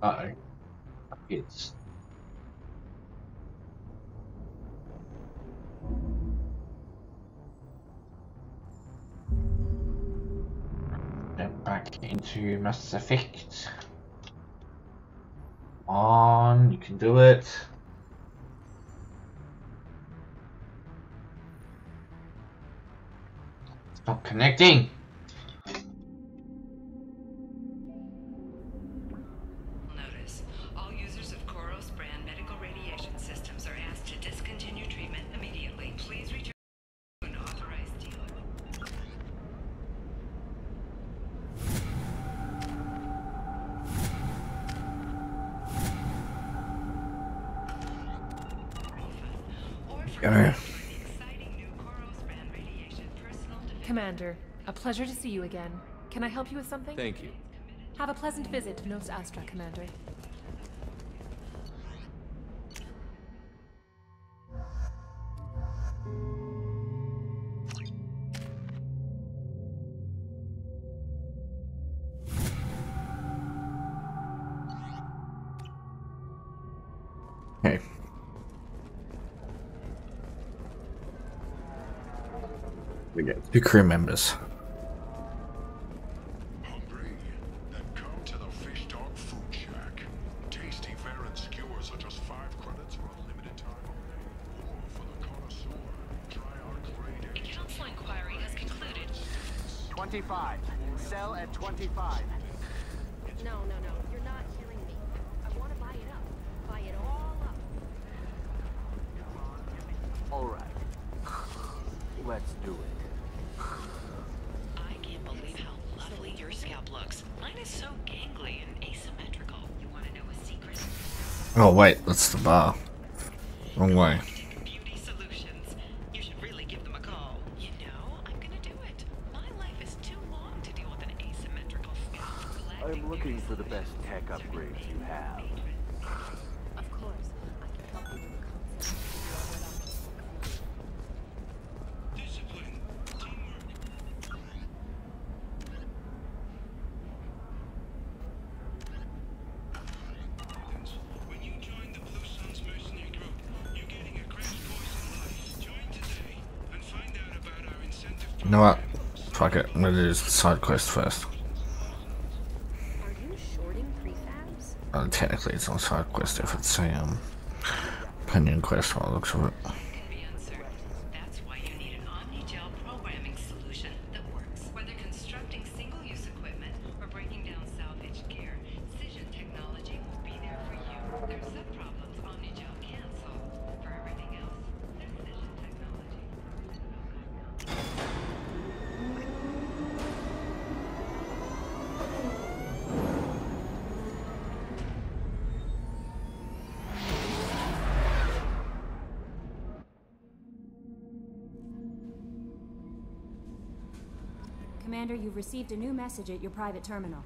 Uh-oh. It's... Get back into Mass Effect. Come on, you can do it. Stop connecting! Pleasure to see you again. Can I help you with something? Thank you. Have a pleasant visit, Nos Astra, Commander. Hey. We get two crew members. this side quest first. Well, technically it's not side quest if it's a um, companion quest by the looks of it. received a new message at your private terminal.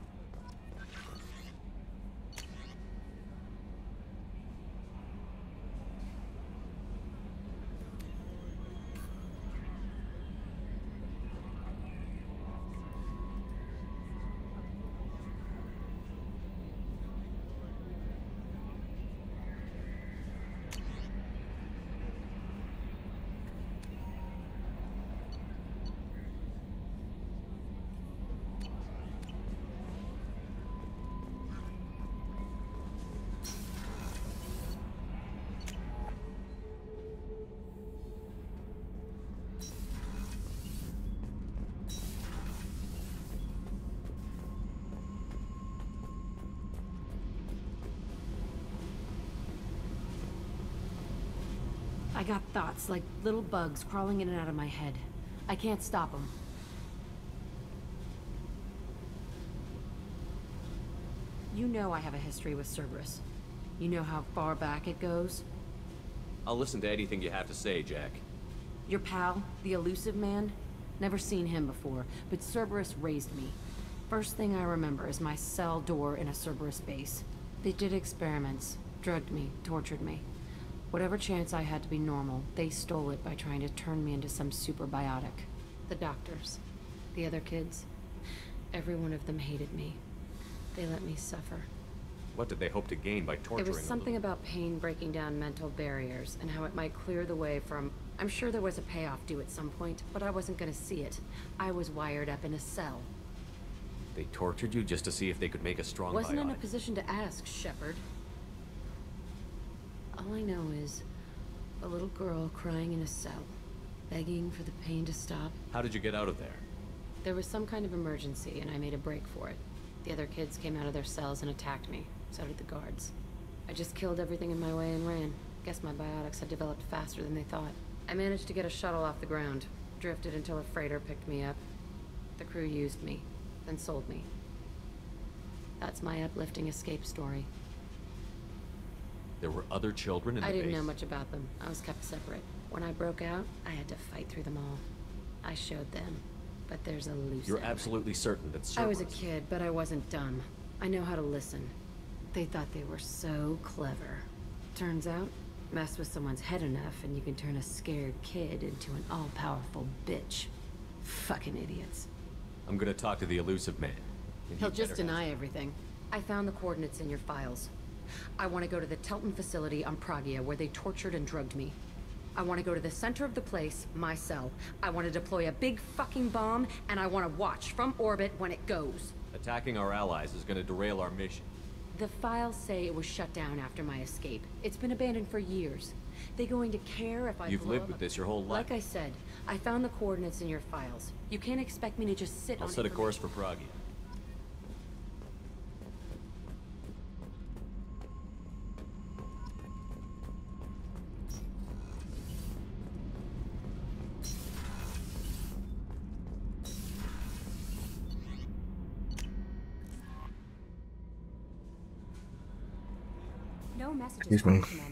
Thoughts, like little bugs crawling in and out of my head. I can't stop them. You know I have a history with Cerberus. You know how far back it goes? I'll listen to anything you have to say, Jack. Your pal, the Illusive Man? Never seen him before, but Cerberus raised me. First thing I remember is my cell door in a Cerberus base. They did experiments, drugged me, tortured me. Whatever chance I had to be normal, they stole it by trying to turn me into some superbiotic. The doctors, the other kids, every one of them hated me. They let me suffer. What did they hope to gain by torturing There was something about pain breaking down mental barriers and how it might clear the way from... I'm sure there was a payoff due at some point, but I wasn't gonna see it. I was wired up in a cell. They tortured you just to see if they could make a strong Wasn't biotic. in a position to ask, Shepard. All I know is a little girl crying in a cell, begging for the pain to stop. How did you get out of there? There was some kind of emergency, and I made a break for it. The other kids came out of their cells and attacked me. So did the guards. I just killed everything in my way and ran. Guess my biotics had developed faster than they thought. I managed to get a shuttle off the ground. Drifted until a freighter picked me up. The crew used me, then sold me. That's my uplifting escape story. There were other children in the I didn't base? know much about them. I was kept separate. When I broke out, I had to fight through them all. I showed them. But there's a loose You're end. absolutely certain that I was a kid, but I wasn't dumb. I know how to listen. They thought they were so clever. Turns out, mess with someone's head enough and you can turn a scared kid into an all-powerful bitch. Fucking idiots. I'm gonna talk to the Illusive Man. He'll he just deny everything. I found the coordinates in your files. I want to go to the Teltin facility on Pragia where they tortured and drugged me. I want to go to the center of the place, my cell. I want to deploy a big fucking bomb, and I want to watch from orbit when it goes. Attacking our allies is gonna derail our mission. The files say it was shut down after my escape. It's been abandoned for years. They going to care if I You've lived with this your whole life. Like I said, I found the coordinates in your files. You can't expect me to just sit I'll set a course for Pragia. Excuse me.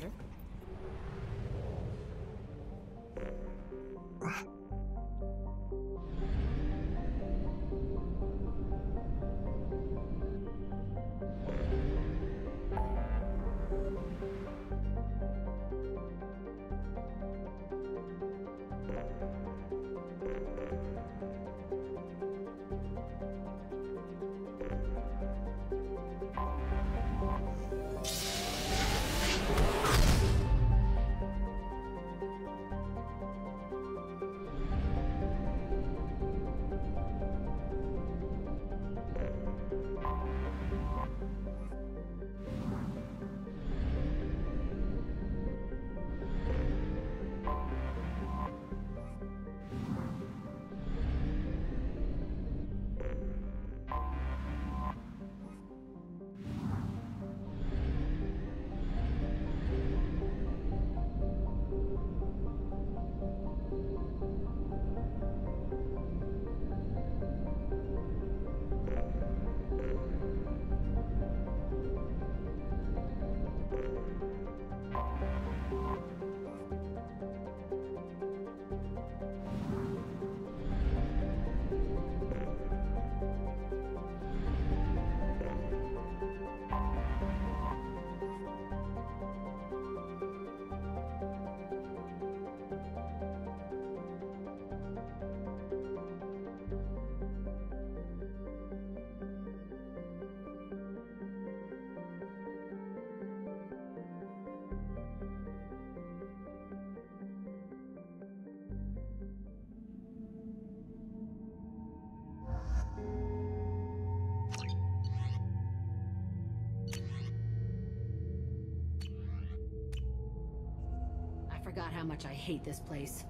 Forgot how much I hate this place.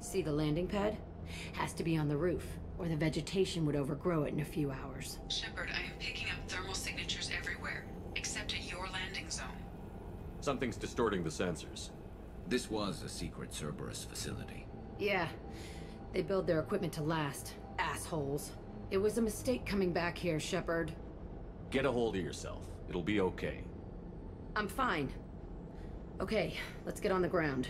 See the landing pad? Has to be on the roof, or the vegetation would overgrow it in a few hours. Shepard, I am picking up thermal signatures everywhere, except at your landing zone. Something's distorting the sensors. This was a secret Cerberus facility. Yeah, they build their equipment to last. Assholes. It was a mistake coming back here, Shepard. Get a hold of yourself. It'll be okay. I'm fine. Okay, let's get on the ground.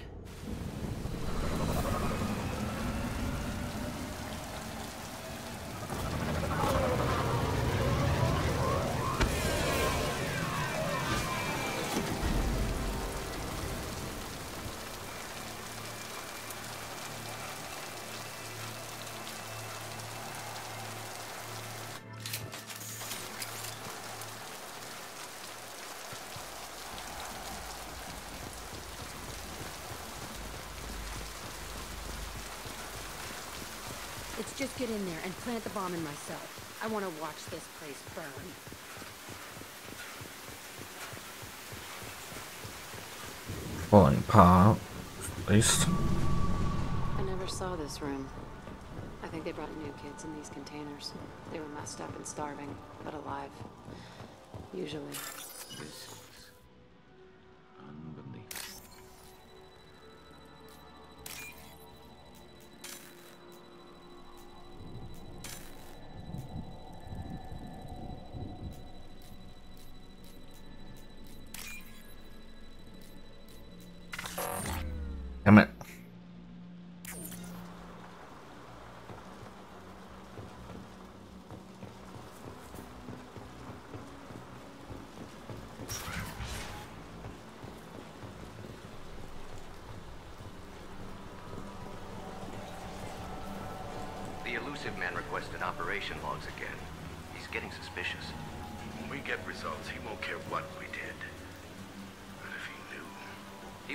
Plant the bomb in myself. I want to watch this place burn. Falling apart, at least. I never saw this room. I think they brought new kids in these containers. They were messed up and starving, but alive. Usually.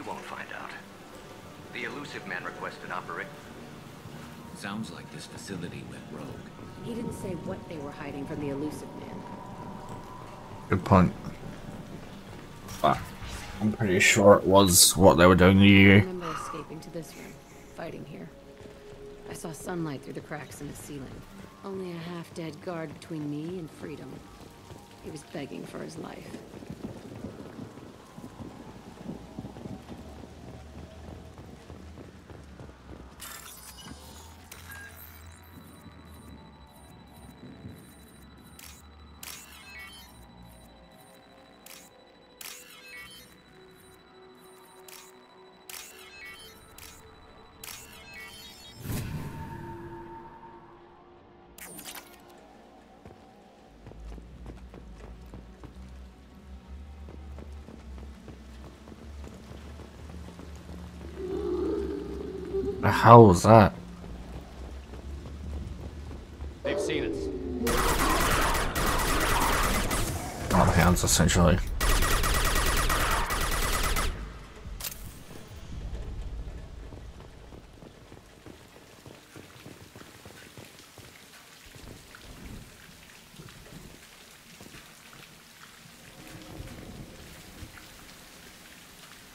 He won't find out. The Illusive Man requested operation... Sounds like this facility went rogue. He didn't say what they were hiding from the Illusive Man. Good point. But I'm pretty sure it was what they were doing to you. I you. remember escaping to this room, fighting here. I saw sunlight through the cracks in the ceiling. Only a half-dead guard between me and freedom. He was begging for his life. Hell was that? They've seen us. All hands, essentially.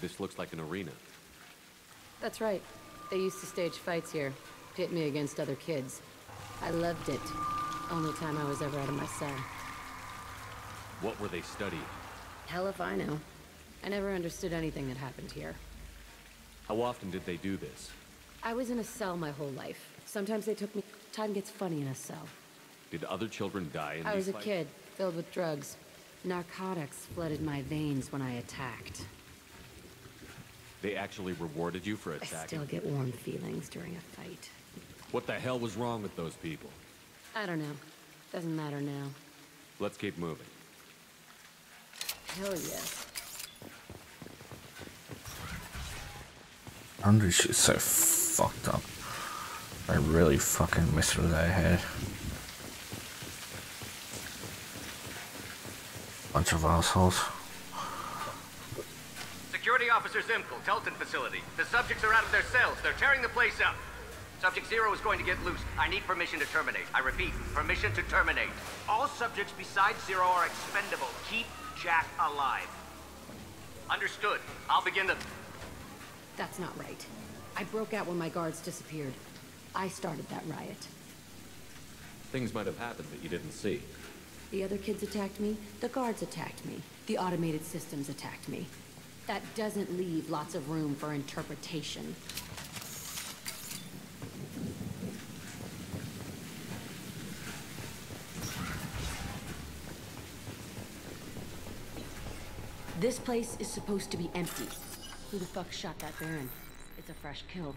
This looks like an arena. That's right. They used to stage fights here, pit me against other kids. I loved it. Only time I was ever out of my cell. What were they studying? Hell if I know. I never understood anything that happened here. How often did they do this? I was in a cell my whole life. Sometimes they took me... Time gets funny in a cell. Did other children die in I was a fights? kid, filled with drugs. Narcotics flooded my veins when I attacked. They actually rewarded you for attacking. I attacking? still get warm feelings during a fight. What the hell was wrong with those people? I don't know. Doesn't matter now. Let's keep moving. Hell yes. Andre she's so fucked up. I really fucking missed her their head. Bunch of assholes. Security Zimkel, Teltin facility. The subjects are out of their cells. They're tearing the place up. Subject Zero is going to get loose. I need permission to terminate. I repeat, permission to terminate. All subjects besides Zero are expendable. Keep Jack alive. Understood. I'll begin the... That's not right. I broke out when my guards disappeared. I started that riot. Things might have happened that you didn't see. The other kids attacked me. The guards attacked me. The automated systems attacked me. That doesn't leave lots of room for interpretation. This place is supposed to be empty. Who the fuck shot that varren? It's a fresh kill.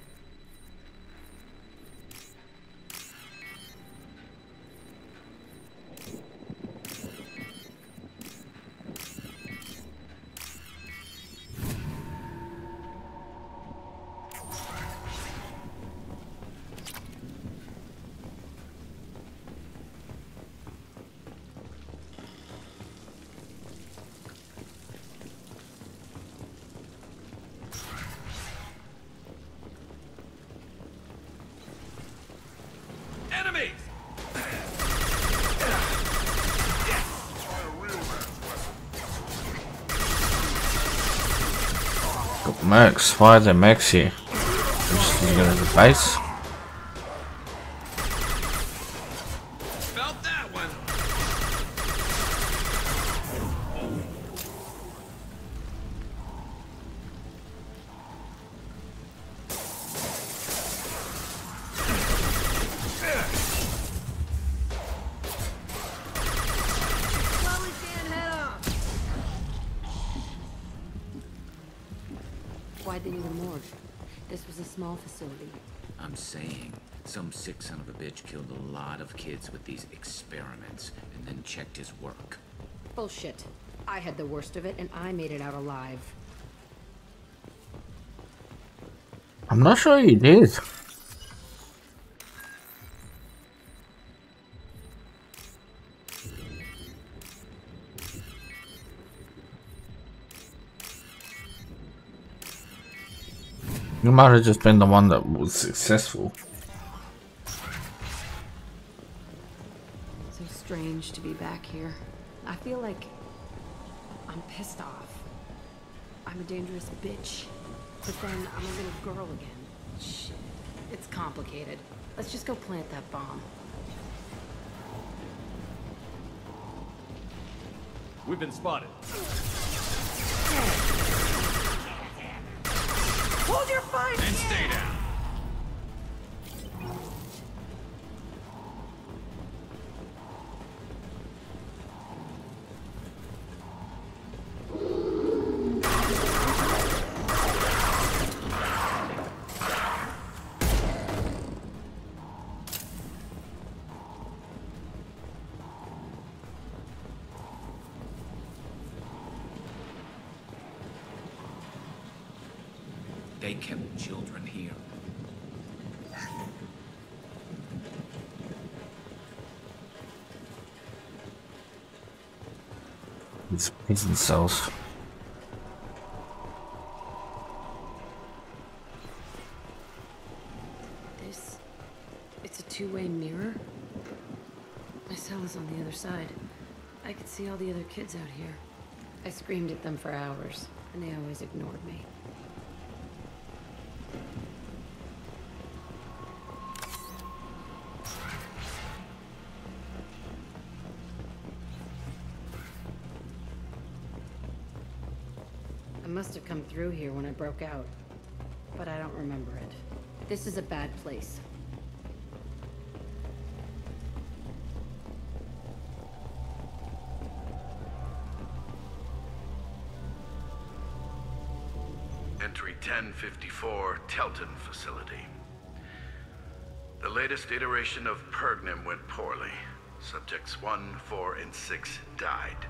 Why are there Max here? Just using Bullshit. I had the worst of it, and I made it out alive. I'm not sure you did. You might have just been the one that was successful. So strange to be back here. I feel like I'm pissed off. I'm a dangerous bitch. But then I'm a little girl again. Shit. It's complicated. Let's just go plant that bomb. We've been spotted. Hold your fire! And stay down. Kept children here. It's prison cells. This... It's a two-way mirror? My cell is on the other side. I could see all the other kids out here. I screamed at them for hours, and they always ignored me. Through here when I broke out, but I don't remember it. This is a bad place. Entry 1054, Teltin facility. The latest iteration of Pergnim went poorly. Subjects 1, 4, and 6 died.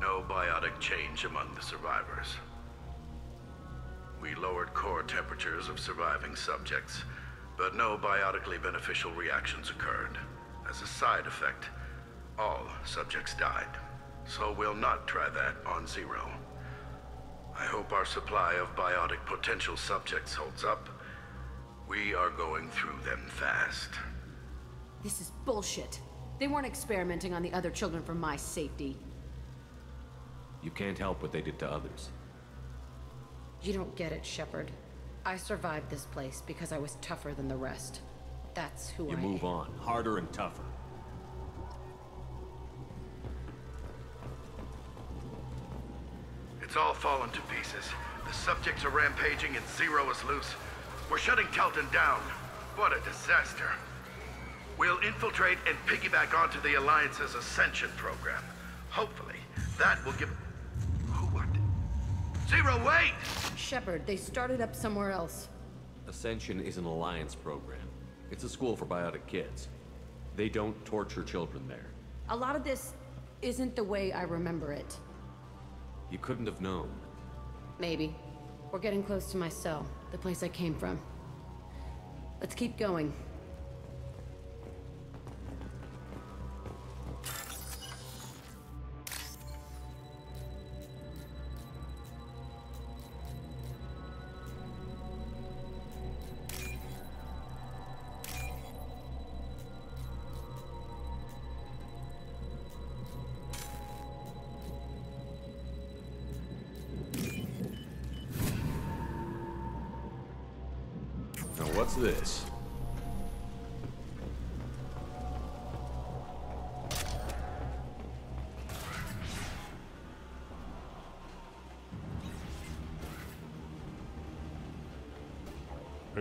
No biotic change among the survivors. We lowered core temperatures of surviving subjects, but no biotically beneficial reactions occurred. As a side effect, all subjects died. So we'll not try that on Zero. I hope our supply of biotic potential subjects holds up. We are going through them fast. This is bullshit. They weren't experimenting on the other children for my safety. You can't help what they did to others. You don't get it, Shepard. I survived this place because I was tougher than the rest. That's who You I am. You move on, harder and tougher. It's all fallen to pieces. The subjects are rampaging and Zero is loose. We're shutting Teltin down. What a disaster. We'll infiltrate and piggyback onto the Alliance's Ascension program. Hopefully, that will give... Who? Zero, wait! Shepard, they started up somewhere else. Ascension is an alliance program. It's a school for biotic kids. They don't torture children there. A lot of this isn't the way I remember it. You couldn't have known. Maybe. We're getting close to my cell, the place I came from. Let's keep going.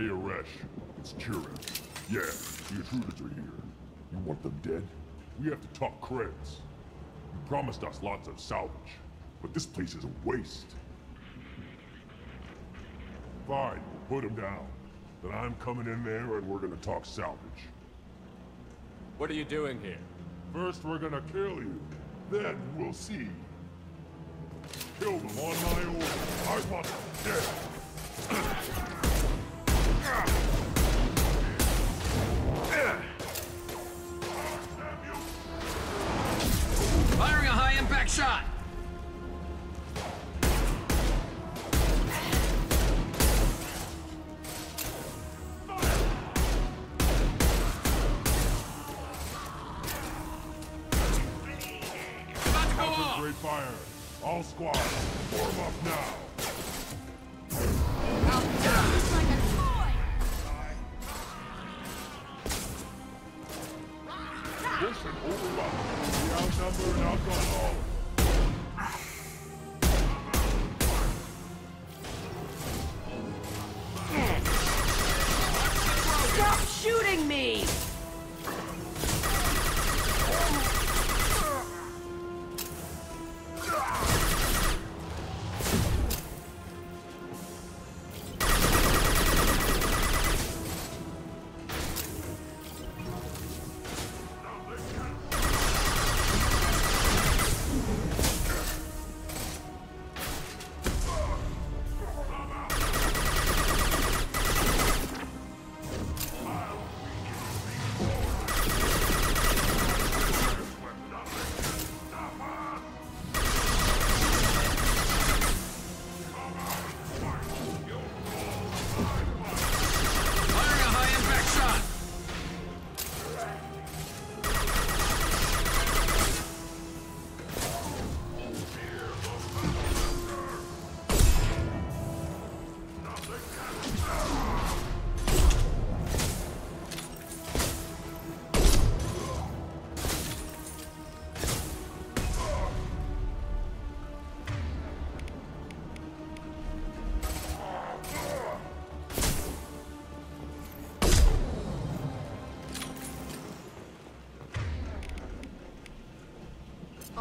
Aresh. It's Kieran. Yeah, the intruders are here. You want them dead? We have to talk creds. You promised us lots of salvage, but this place is a waste. Fine, put him down. Then I'm coming in there and we're gonna talk salvage. What are you doing here? First we're gonna kill you. Then we'll see. Kill them on my order. I want them dead.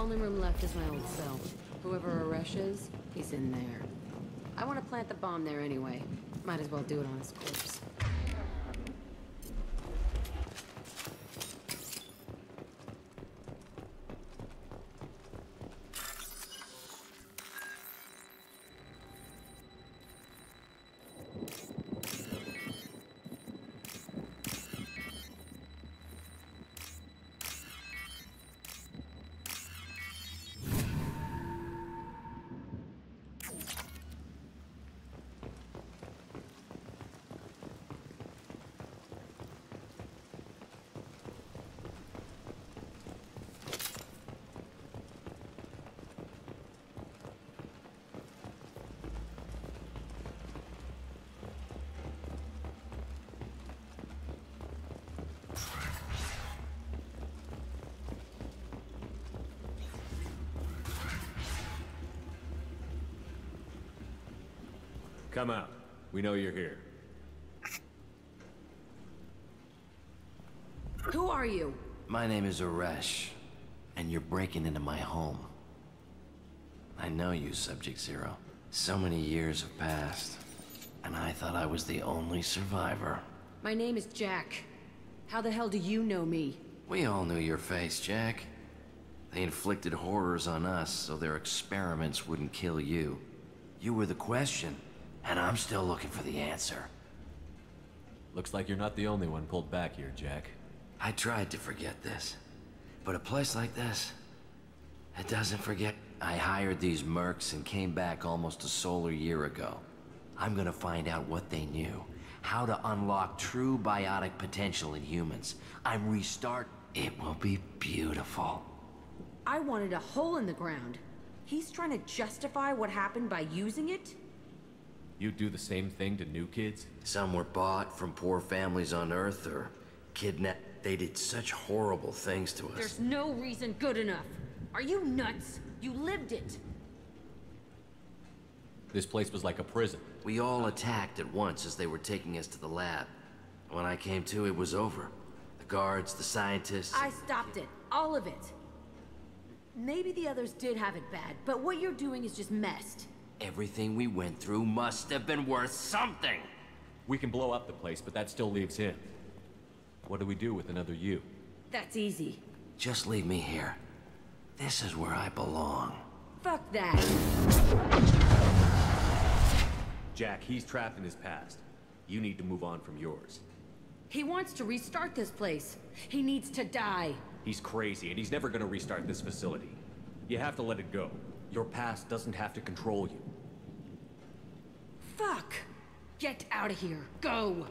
Only room left is my old cell. Whoever Aresh is, he's in there. I want to plant the bomb there anyway. Might as well do it on his Come out. We know you're here. Who are you? My name is Aresh, and you're breaking into my home. I know you, Subject Zero. So many years have passed, and I thought I was the only survivor. My name is Jack. How the hell do you know me? We all knew your face, Jack. They inflicted horrors on us so their experiments wouldn't kill you. You were the question, and I'm still looking for the answer. Looks like you're not the only one pulled back here, Jack. I tried to forget this, but a place like this, it doesn't forget. I hired these mercs and came back almost a solar year ago. I'm gonna find out what they knew, how to unlock true biotic potential in humans. I'm restart. It will be beautiful. I wanted a hole in the ground. He's trying to justify what happened by using it? You do the same thing to new kids? Some were bought from poor families on Earth or kidnapped. They did such horrible things to us. There's no reason good enough. Are you nuts? You lived it. This place was like a prison. We all attacked at once as they were taking us to the lab. When I came to, it was over. The guards, the scientists... I stopped it. All of it. Maybe the others did have it bad, but what you're doing is just messed. Everything we went through must have been worth something! We can blow up the place, but that still leaves him. What do we do with another you? That's easy. Just leave me here. This is where I belong. Fuck that. Jack, he's trapped in his past. You need to move on from yours. He wants to restart this place. He needs to die. He's crazy, and he's never gonna restart this facility. You have to let it go. Your past doesn't have to control you. Fuck! Get out of here. Go!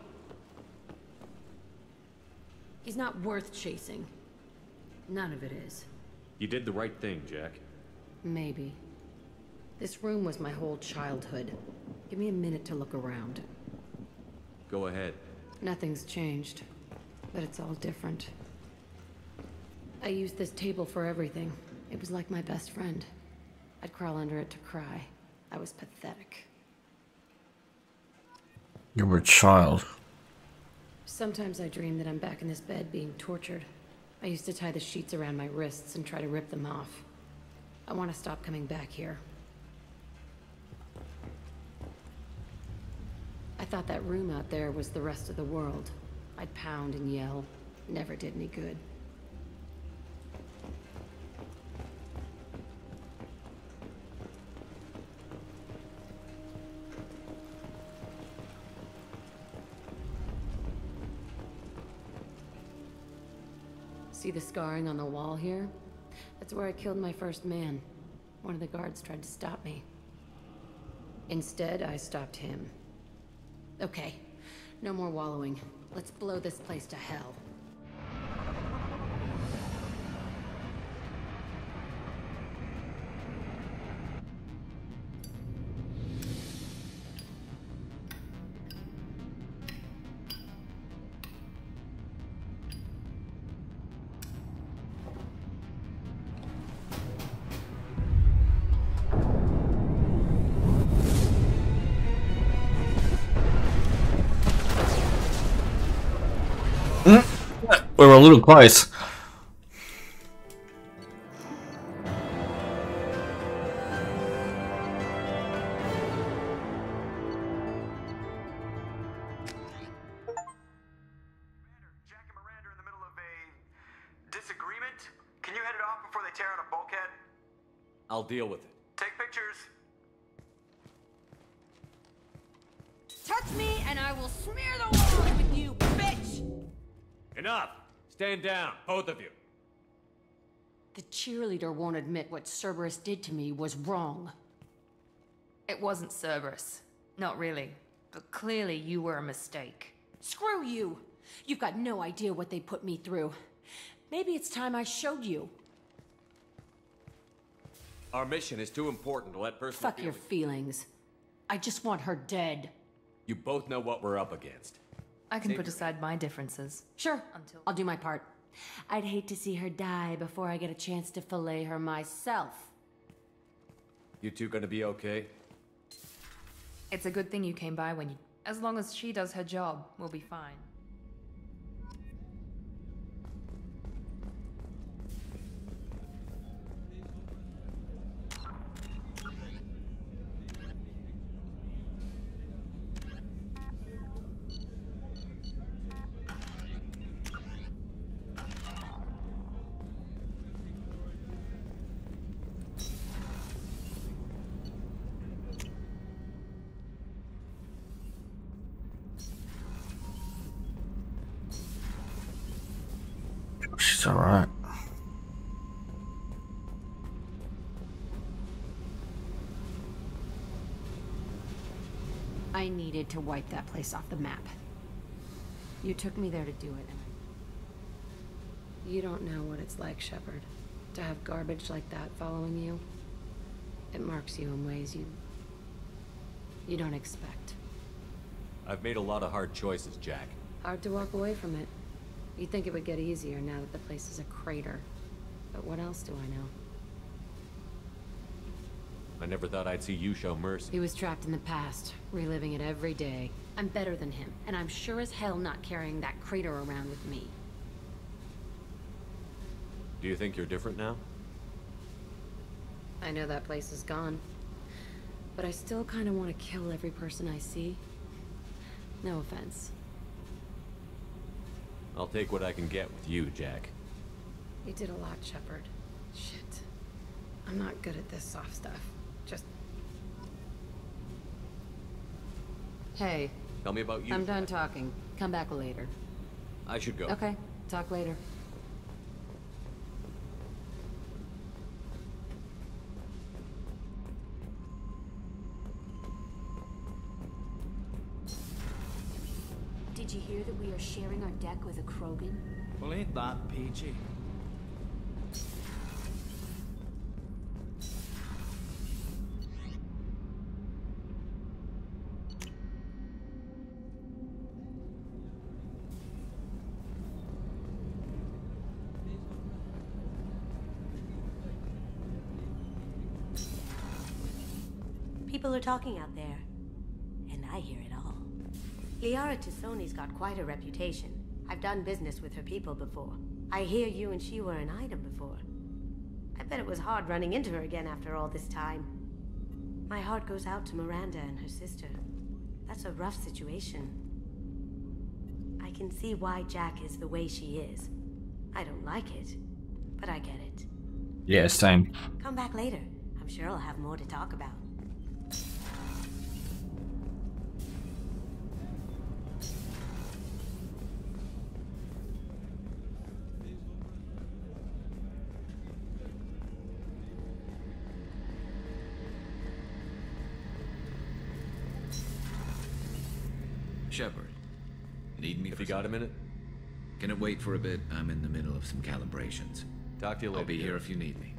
He's not worth chasing. None of it is. You did the right thing, Jack. Maybe. This room was my whole childhood. Give me a minute to look around. Go ahead. Nothing's changed, but it's all different. I used this table for everything. It was like my best friend. I'd crawl under it to cry. I was pathetic. You were a child. Sometimes I dream that I'm back in this bed being tortured. I used to tie the sheets around my wrists and try to rip them off. I want to stop coming back here. I thought that room out there was the rest of the world. I'd pound and yell. Never did any good. See the scarring on the wall here? That's where I killed my first man. One of the guards tried to stop me. Instead, I stopped him. Okay, no more wallowing. Let's blow this place to hell. A little close. Admit what Cerberus did to me was wrong. It wasn't Cerberus. Not really. But clearly you were a mistake. Screw you! You've got no idea what they put me through. Maybe it's time I showed you. Our mission is too important to let personal Fuck your feelings. I just want her dead. You both know what we're up against. I can Save put your- aside my differences. Sure, Until I'll do my part. I'd hate to see her die before I get a chance to fillet her myself. You two gonna be okay? It's a good thing you came by when you. As long as she does her job, we'll be fine. Needed to wipe that place off the map. You took me there to do it. You don't know what it's like, Shepard. To have garbage like that following you. It marks you in ways you You don't expect. I've made a lot of hard choices, Jack. Hard to walk away from it. You'd think it would get easier now that the place is a crater. But what else do I know? I never thought I'd see you show mercy. He was trapped in the past, reliving it every day. I'm better than him, and I'm sure as hell not carrying that crater around with me. Do you think you're different now? I know that place is gone. But I still kind of want to kill every person I see. No offense. I'll take what I can get with you, Jack. You did a lot, Shepard. Shit. I'm not good at this soft stuff. Just... Hey. Tell me about you. I'm done talking. Come back later. I should go. Okay. Talk later. Did you hear that we are sharing our deck with a Krogan? Well, ain't that peachy? Talking out there, and I hear it all. Liara T'Soni's got quite a reputation. I've done business with her people before. I hear you and she were an item before. I bet it was hard running into her again after all this time. My heart goes out to Miranda and her sister. That's a rough situation. I can see why Jack is the way she is. I don't like it, but I get it. Yeah, same. Come back later. I'm sure I'll have more to talk about. A minute, Can it wait for a bit? I'm in the middle of some calibrations. talk to you later. I'll be here if you need me.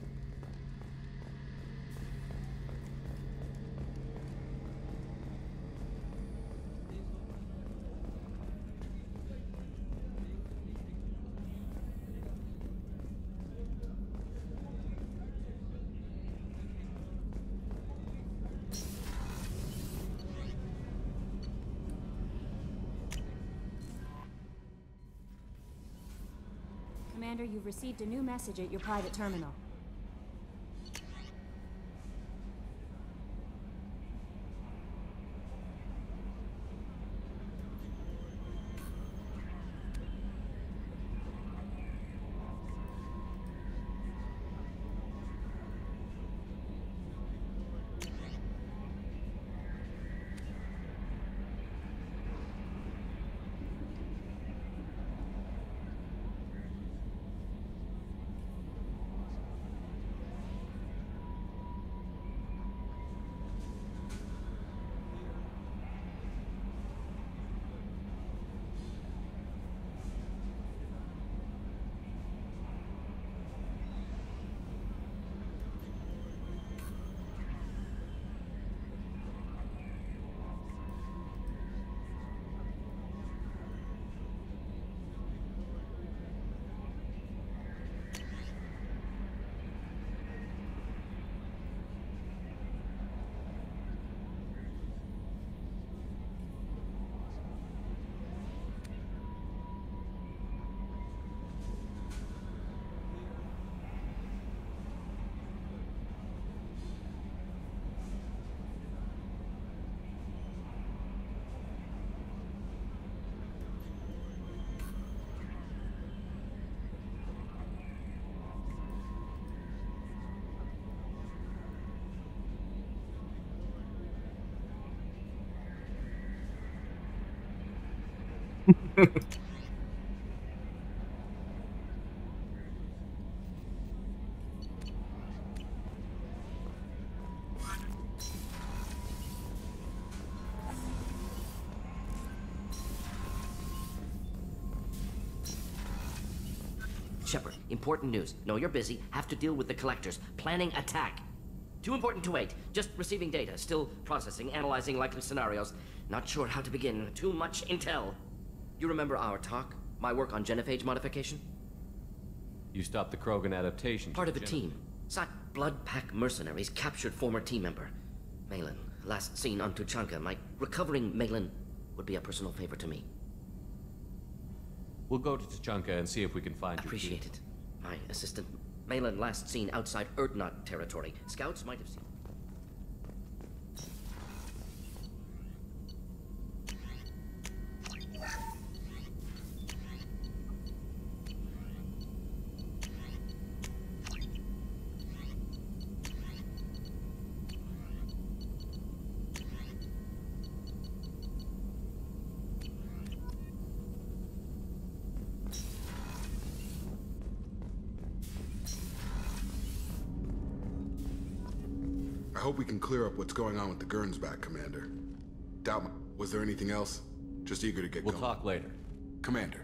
Received a new message at your private terminal. Shepard, important news. No, you're busy. Have to deal with the collectors. Planning attack. Too important to wait. Just receiving data. Still processing, analyzing likely scenarios. Not sure how to begin. Too much intel. You remember our talk? My work on genophage modification? You stopped the Krogan adaptation. Part of the team. SOT Blood Pack mercenaries captured former team member. Maelon. Last seen on Tuchanka. My recovering Maelon would be a personal favor to me. We'll go to Tuchanka and see if we can find Appreciate it. My assistant, Maelon, last seen outside Urdnot territory. Scouts might have seen. Going on with the Gernsback, Commander. Doubtman, was there anything else? Just eager to get We'll going. talk later. Commander.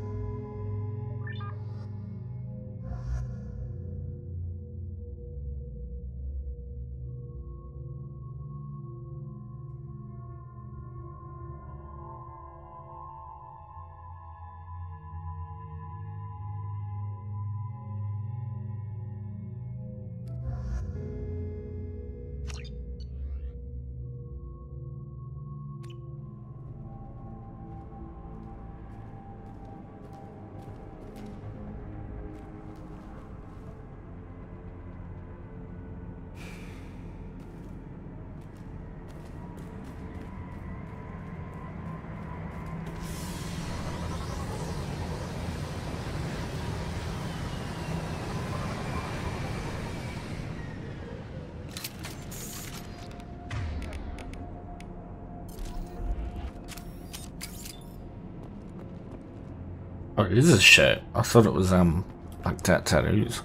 Oh, this is shit. I thought it was um like tat tattoos.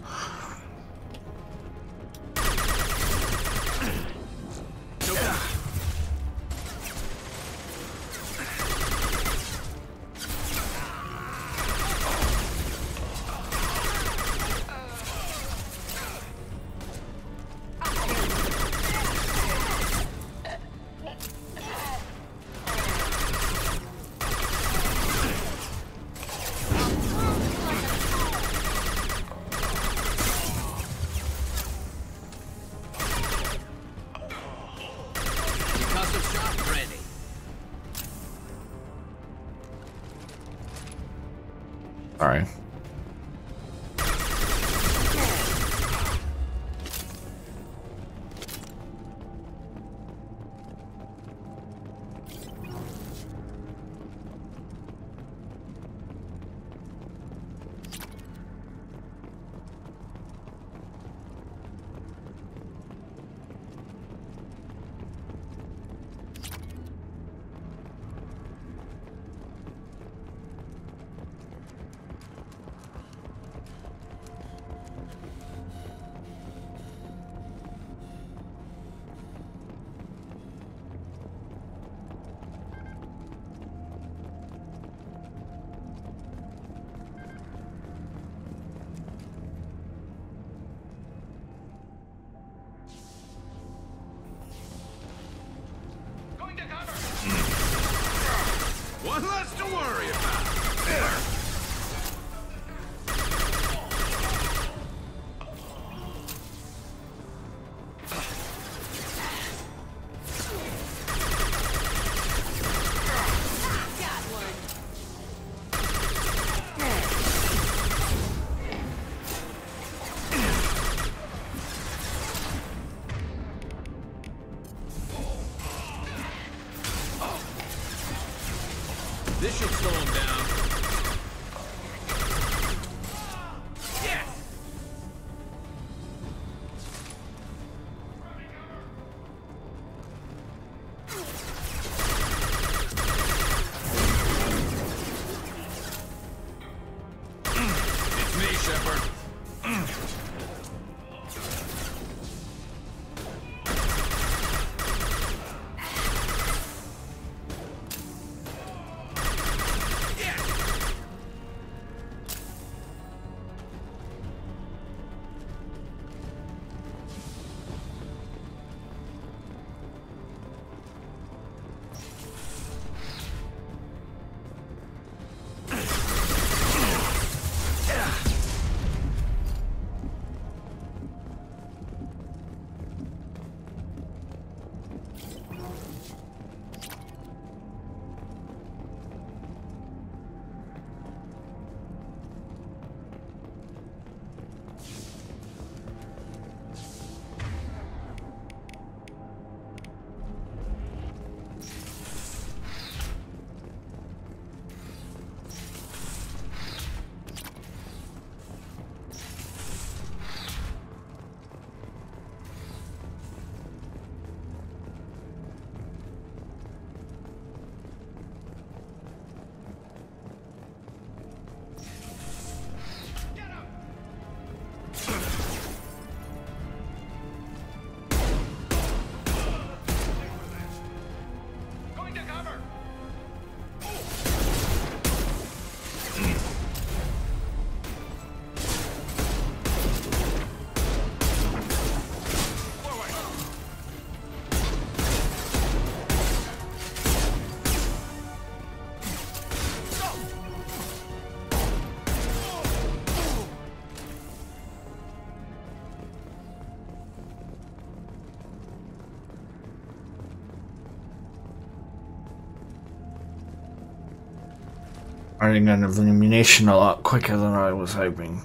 Running out of ammunition a lot quicker than I was hoping.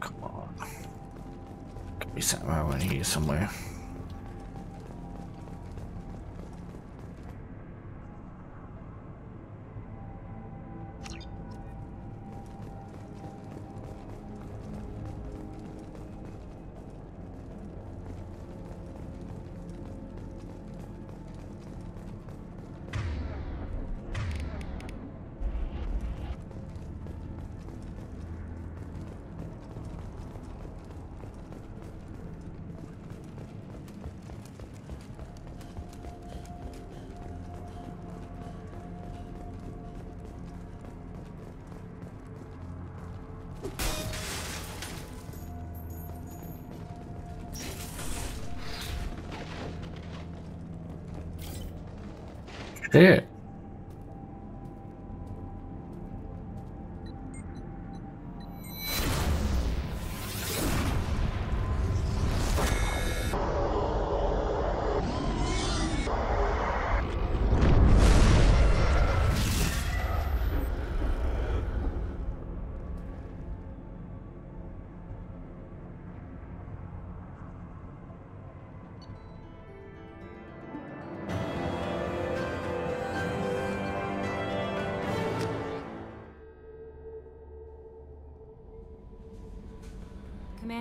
Come on. Could be something around here somewhere.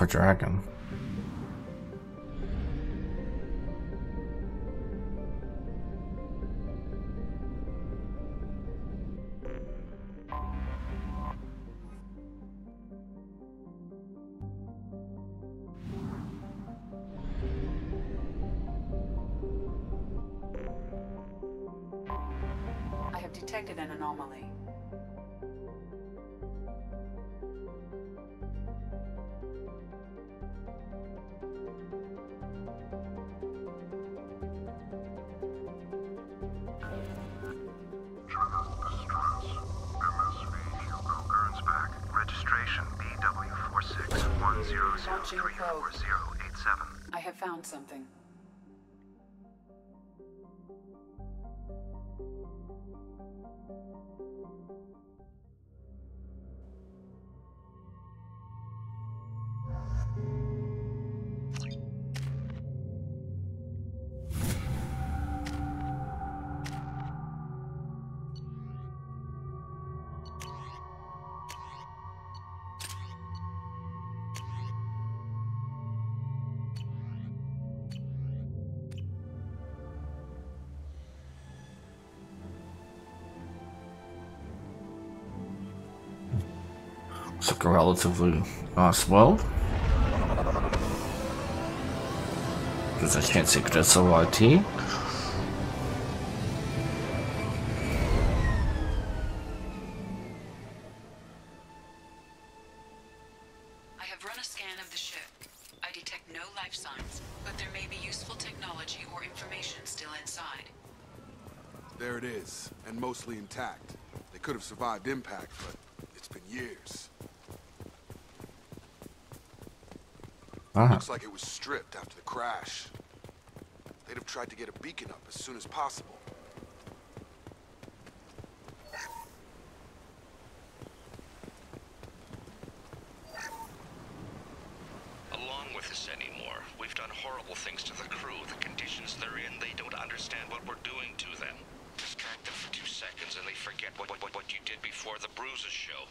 A dragon. I have found something. It's like a relatively nice world. Useful technology or information still inside. There it is, and mostly intact. They could have survived impact, but it's been years. Ah. Looks like it was stripped after the crash. They'd have tried to get a beacon up as soon as possible. Along with us anymore. We've done horrible things to the crew. The conditions they're in, they don't understand what we're doing to them. Distract them for two seconds and they forget what, what, what you did before the bruises show.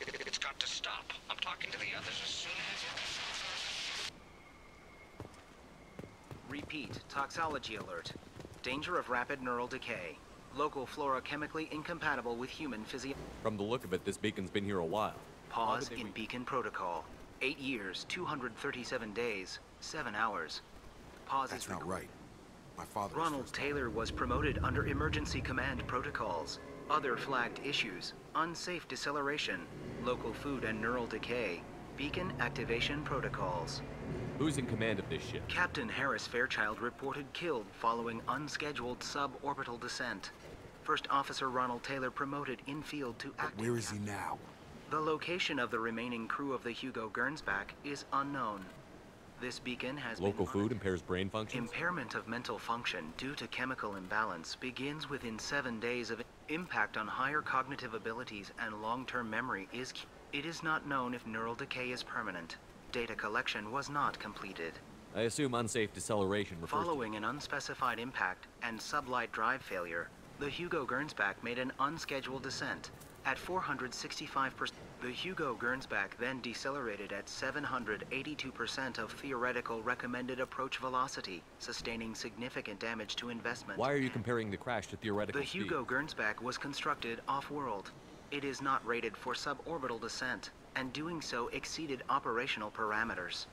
It, it's got to stop. I'm talking to the others as soon as... Repeat, toxology alert. Danger of rapid neural decay. Local flora chemically incompatible with human physio- From the look of it, this beacon's been here a while. Pause in beacon protocol. Eight years, 237 days, seven hours. Pause That's is not right. My father Ronald Taylor was promoted under emergency command protocols. Other flagged issues, unsafe deceleration, local food and neural decay, beacon activation protocols. Who's in command of this ship? Captain Harris Fairchild reported killed following unscheduled suborbital descent. First Officer Ronald Taylor promoted in-field to acting. Where is he now? The location of the remaining crew of the Hugo Gernsback is unknown. This beacon has been Local food impairs brain function? Impairment of mental function due to chemical imbalance begins within seven days of impact on higher cognitive abilities and long-term memory is key. It is not known if neural decay is permanent. Data collection was not completed. I assume unsafe deceleration Following an unspecified impact and sublight drive failure, the Hugo Gernsback made an unscheduled descent at 465%. The Hugo Gernsback then decelerated at 782% of theoretical recommended approach velocity, sustaining significant damage to to... investment. Why are you comparing the crash to theoretical The speed? Hugo Gernsback was constructed off-world. It is not rated for suborbital descent, and doing so exceeded operational parameters.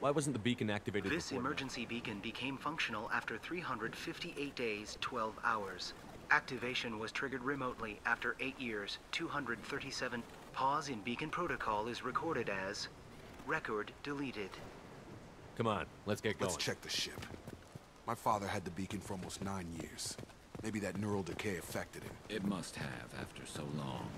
Why wasn't the beacon activated This before now? emergency beacon became functional after 358 days, 12 hours. Activation was triggered remotely after 8 years, 237. Pause in beacon protocol is recorded as record deleted. Come on, let's get going. Let's check the ship. My father had the beacon for almost nine years. Maybe that neural decay affected him. It must have after so long.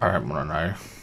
I don't want to know.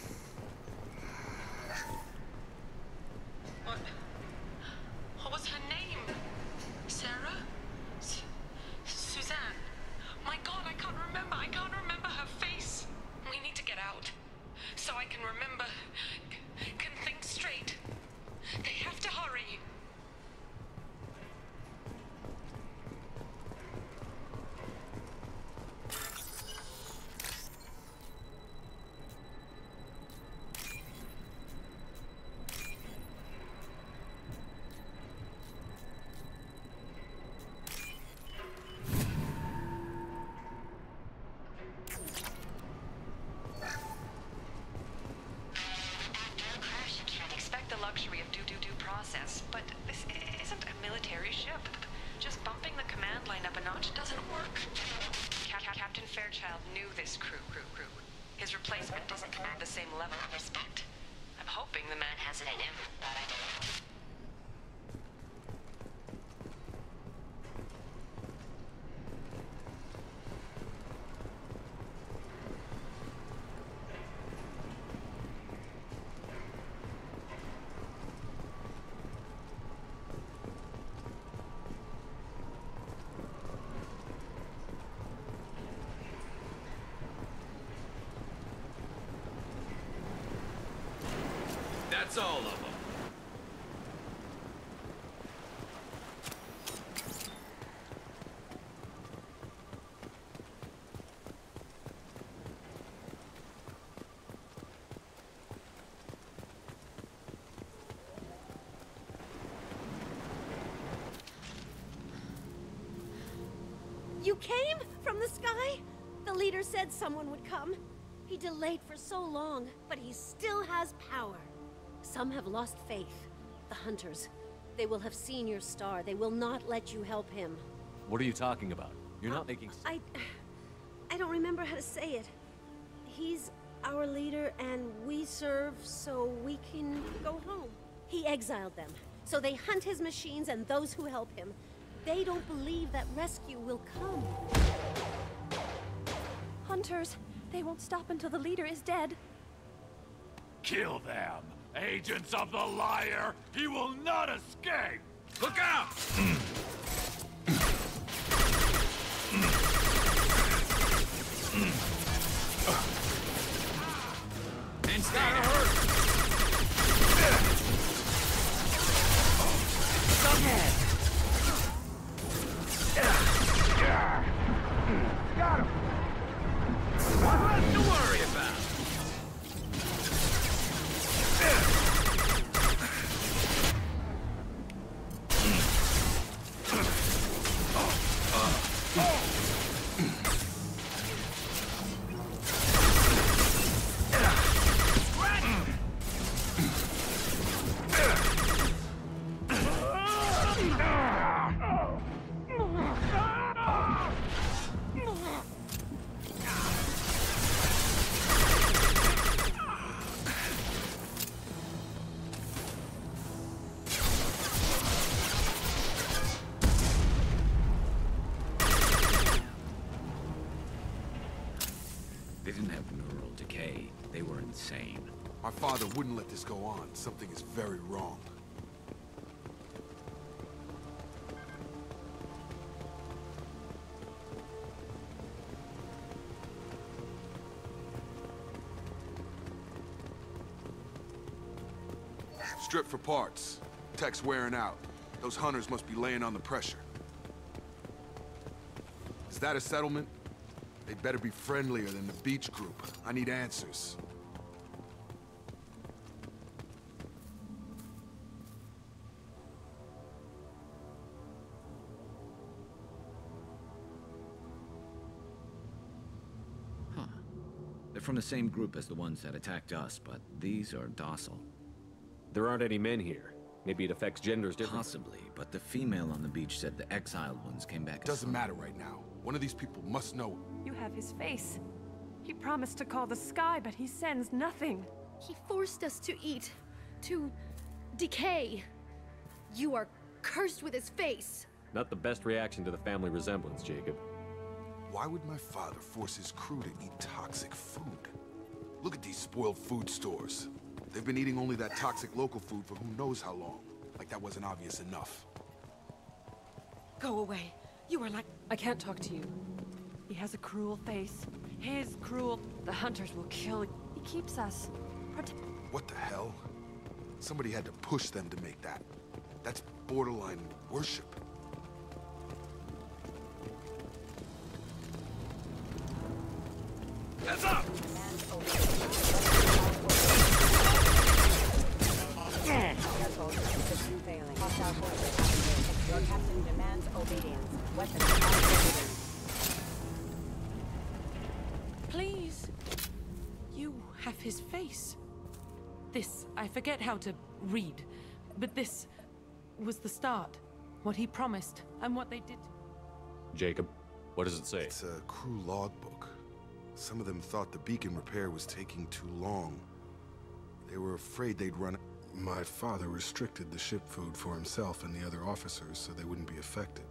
Said someone would come. He delayed for so long, but he still has power. Some have lost faith. The hunters. They will have seen your star. They will not let you help him. What are you talking about? You're not uh, making I... I don't remember how to say it. He's our leader, and we serve so we can go home. He exiled them, so they hunt his machines and those who help him. They don't believe that rescue will come. Hunters, they won't stop until the leader is dead. Kill them! Agents of the liar! He will not escape! Look out! on. Something is very wrong. Strip for parts. Tech's wearing out. Those hunters must be laying on the pressure. Is that a settlement? They'd better be friendlier than the beach group. I need answers. Same group as the ones that attacked us, but these are docile. There aren't any men here. Maybe it affects genders differently. Possibly, but the female on the beach said the exiled ones came back. as Doesn't matter right now. One of these people must know. You have his face. He promised to call the sky, but he sends nothing. He forced us to eat, to decay. You are cursed with his face. Not the best reaction to the family resemblance, Jacob. Why would my father force his crew to eat toxic food? Look at these spoiled food stores. They've been eating only that toxic local food for who knows how long. Like that wasn't obvious enough. Go away. You are like. I can't talk to you. He has a cruel face. His cruel. The hunters will kill. He keeps us. Prote- What the hell? Somebody had to push them to make that. That's borderline worship. How to read, but this was the start. What he promised, and what they did. Jacob, what does it say? It's a crew logbook. Some of them thought the beacon repair was taking too long. They were afraid they'd run. My father restricted the ship food for himself and the other officers so they wouldn't be affected.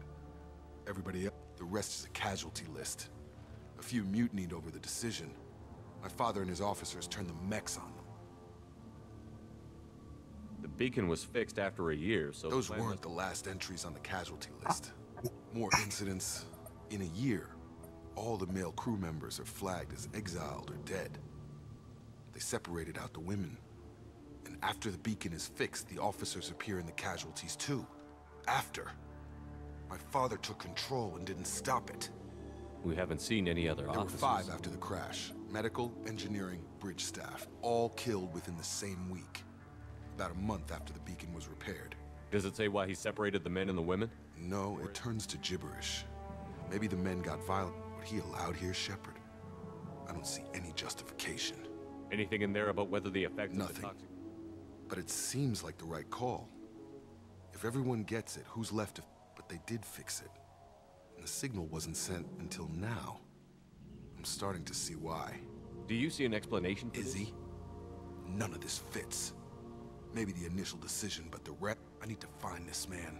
Everybody else, the rest is a casualty list. A few mutinied over the decision. My father and his officers turned the mechs on them. Beacon was fixed after a year, so Those weren't the last entries on the casualty list. More incidents in a year. All the male crew members are flagged as exiled or dead. They separated out the women. And after the beacon is fixed, the officers appear in the casualties too. After. My father took control and didn't stop it. We haven't seen any other There were five after the crash. Medical, engineering, bridge staff. All killed within the same week. About a month after the beacon was repaired. Does it say why he separated the men and the women? No, it turns to gibberish. Maybe the men got violent. What he allowed here, Shepard? I don't see any justification. Anything in there about whether the effects of the Nothing. toxic... But it seems like the right call. If everyone gets it, who's left if... But they did fix it. And the signal wasn't sent until now. I'm starting to see why. Do you see an explanation for Izzy? None of this fits. Maybe the initial decision, but the rep... I need to find this man.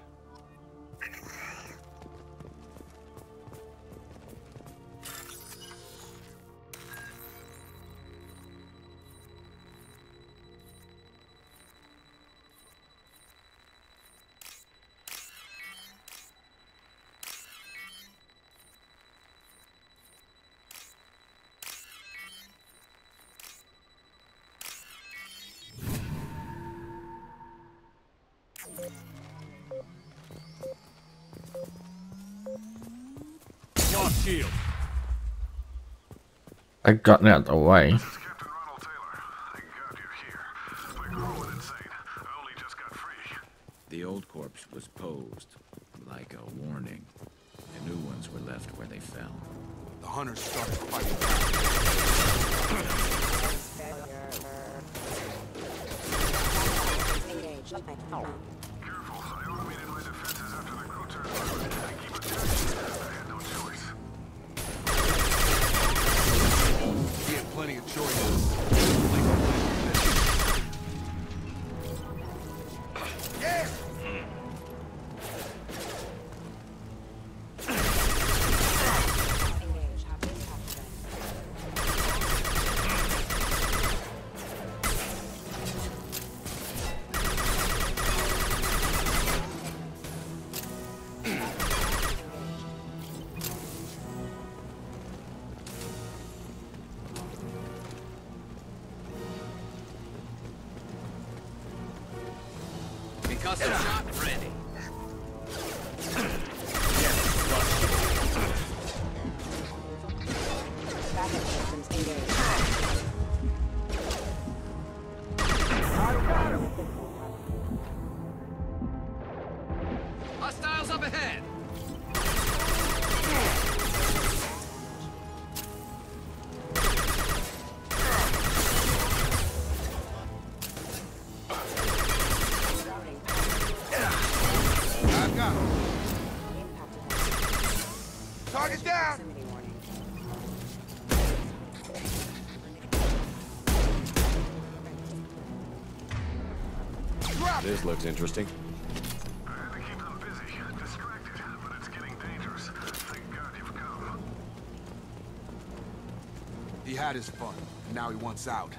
Shield. I got out of the way. This looks interesting. He had his fun, and now he wants out.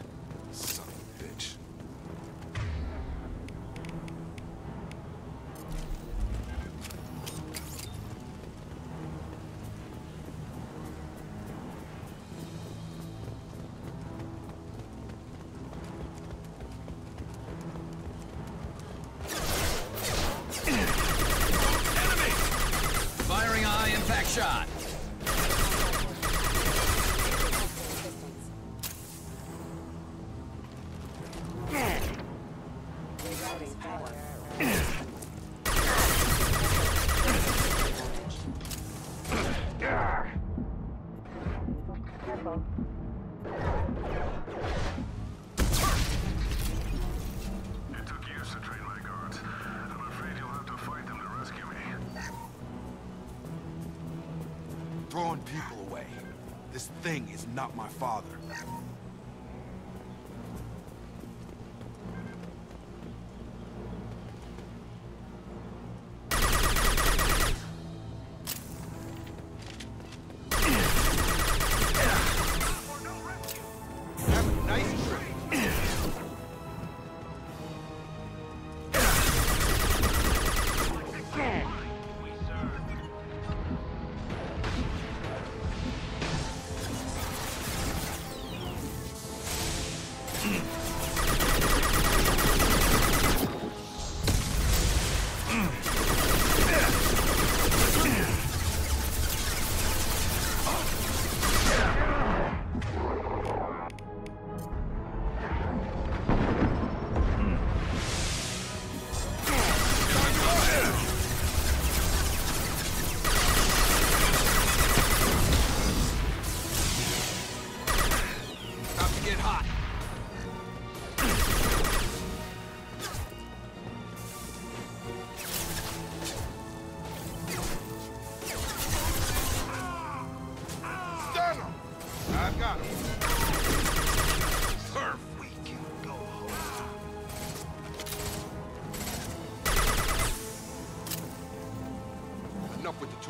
Father.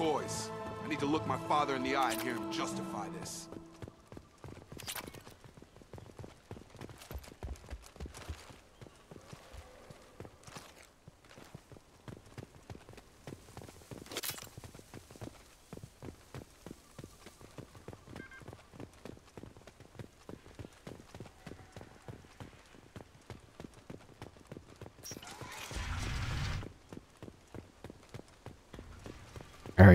Toys. I need to look my father in the eye and hear him justify this. There.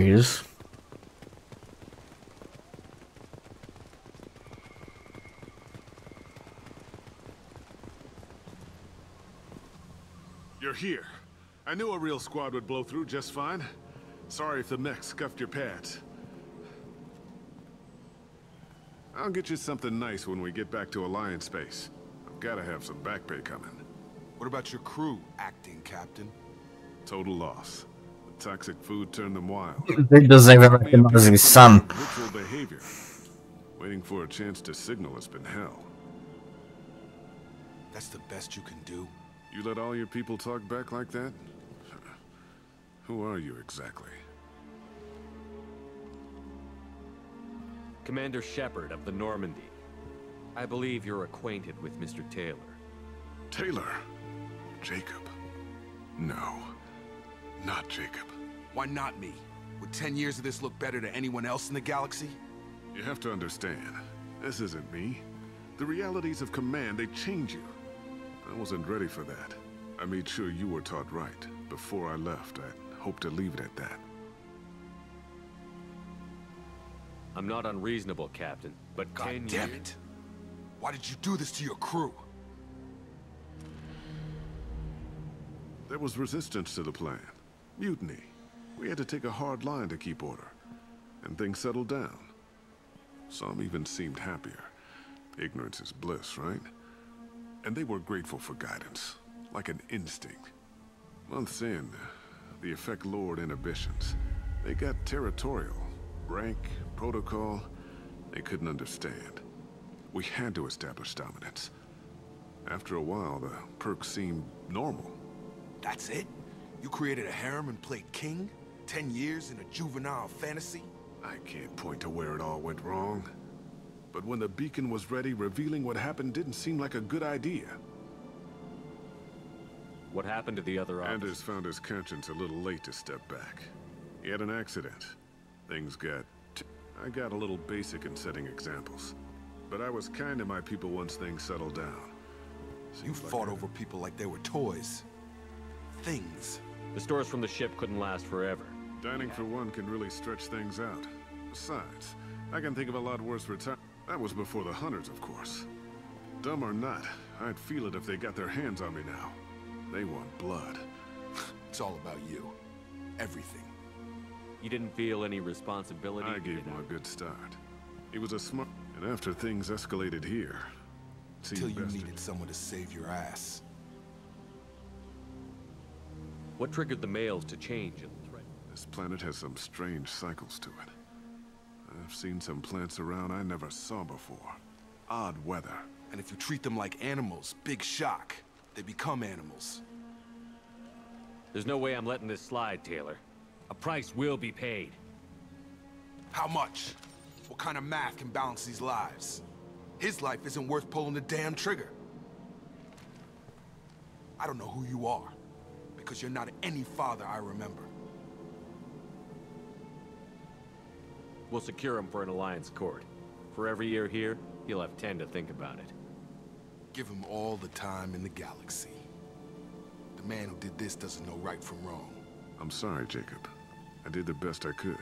You're here. I knew a real squad would blow through just fine. Sorry if the mech scuffed your pants. I'll get you something nice when we get back to Alliance space. I've gotta have some back pay coming. What about your crew, acting captain? Total loss. The toxic food turned them wild. He doesn't even recognize his son. Ritual behavior. Waiting for a chance to signal has been hell. That's the best you can do? You let all your people talk back like that? Who are you exactly? Commander Shepard of the Normandy. I believe you're acquainted with Mr. Taylor. Taylor? Jacob? No. Not Jacob. Why not me? Would 10 years of this look better to anyone else in the galaxy? You have to understand, this isn't me. The realities of command, they change you. I wasn't ready for that. I made sure you were taught right. Before I left, I hoped to leave it at that. I'm not unreasonable, Captain, but God can damn you... it! Why did you do this to your crew? There was resistance to the plan. Mutiny. We had to take a hard line to keep order. And things settled down. Some even seemed happier. Ignorance is bliss, right? And they were grateful for guidance, like an instinct. Months in, the effect lowered inhibitions. They got territorial, Rank, protocol, they couldn't understand. We had to establish dominance. After a while, the perks seemed normal. That's it? You created a harem and played king? Ten years in a juvenile fantasy? I can't point to where it all went wrong. But when the beacon was ready, revealing what happened didn't seem like a good idea. What happened to the other officers? Anders found his conscience a little late to step back. He had an accident. Things got... T I got a little basic in setting examples. But I was kind to my people once things settled down. you fought over people like they were toys. Things. The stores from the ship couldn't last forever. Dining for one can really stretch things out. Besides, I can think of a lot worse retire- That was before the Hunters, of course. Dumb or not, I'd feel it if they got their hands on me now. They want blood. it's all about you. Everything. You didn't feel any responsibility? I gave him a good start. He was a smart... And after things escalated here... Until you needed someone to save your ass. What triggered the males to change in the threat? This planet has some strange cycles to it. I've seen some plants around I never saw before. Odd weather. And if you treat them like animals, big shock. They become animals. There's no way I'm letting this slide, Taylor. A price will be paid. How much? What kind of math can balance these lives? His life isn't worth pulling the damn trigger. I don't know who you are, because you're not any father I remember. We'll secure him for an Alliance court. For every year here, he'll have ten to think about it. Give him all the time in the galaxy. The man who did this doesn't know right from wrong. I'm sorry, Jacob. I did the best I could.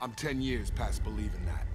I'm ten years past believing that.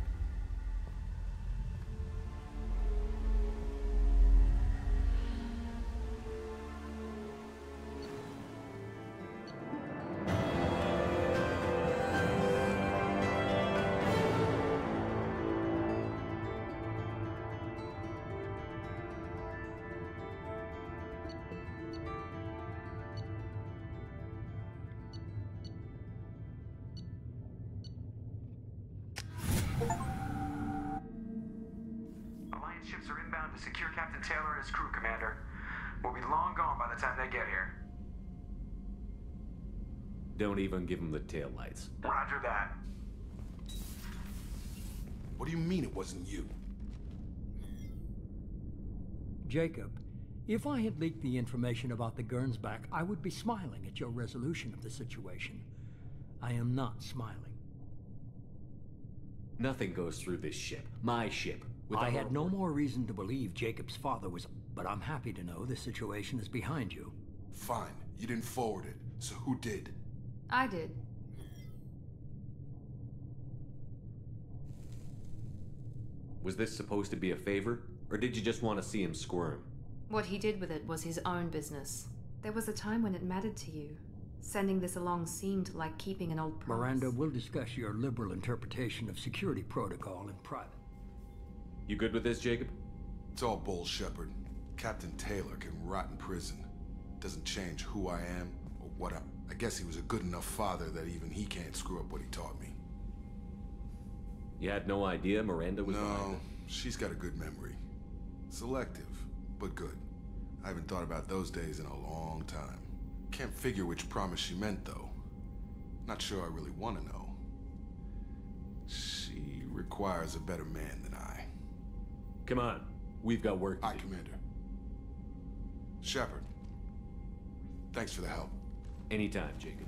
Taylor and his crew, Commander. We'll be long gone by the time they get here. Don't even give him the taillights. Roger that. What do you mean it wasn't you? Jacob, if I had leaked the information about the Gernsback, I would be smiling at your resolution of the situation. I am not smiling. Nothing goes through this ship. My ship. I had no more reason to believe Jacob's father was... But I'm happy to know the situation is behind you. Fine. You didn't forward it. So who did? I did. Was this supposed to be a favor? Or did you just want to see him squirm? What he did with it was his own business. There was a time when it mattered to you. Sending this along seemed like keeping an old promise. Miranda, we'll discuss your liberal interpretation of security protocol in private. You good with this, Jacob? It's all bull, Shepard. Captain Taylor can rot in prison. Doesn't change who I am or what I... I guess he was a good enough father that even he can't screw up what he taught me. You had no idea Miranda was No, she's got a good memory. Selective, but good. I haven't thought about those days in a long time. Can't figure which promise she meant, though. Not sure I really want to know. She requires a better man than I. Come on. We've got work to Aye, do. Commander. Shepard. Thanks for the help. Anytime, Jacob.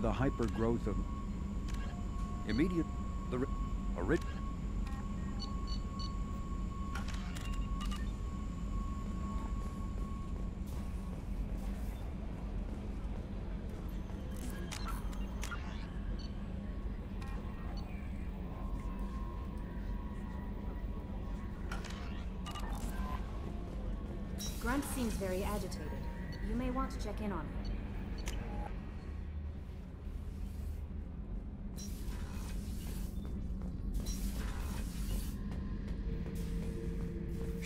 By the hypergrowth of immediate the ori- Grunt seems very agitated. You may want to check in on him.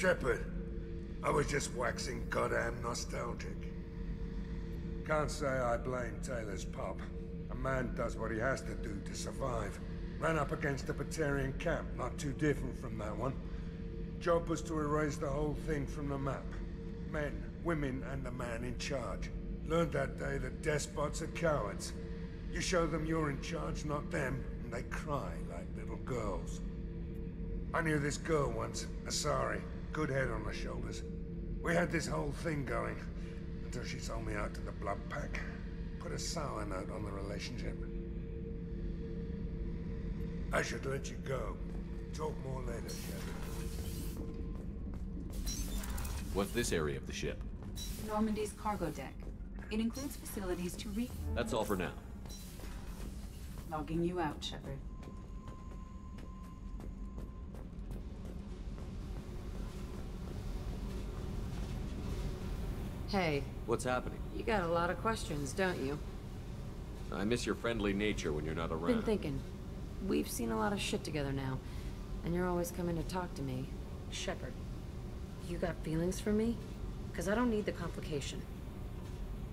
Shepard, I was just waxing goddamn nostalgic. Can't say I blame Taylor's pop. A man does what he has to do to survive. Ran up against a Batarian camp, not too different from that one. Job was to erase the whole thing from the map. Men, women, and the man in charge. Learned that day that despots are cowards. You show them you're in charge, not them, and they cry like little girls. I knew this girl once, Asari. Good head on her shoulders. We had this whole thing going, until she sold me out to the Blood Pack. Put a sour note on the relationship. I should let you go. Talk more later, Shepard. What's this area of the ship? Normandy's cargo deck. It includes facilities to re- That's all for now. Logging you out, Shepard. Hey, What's happening? you got a lot of questions, don't you? I miss your friendly nature when you're not around. Been thinking. We've seen a lot of shit together now, and you're always coming to talk to me. Shepard, you got feelings for me? Because I don't need the complication.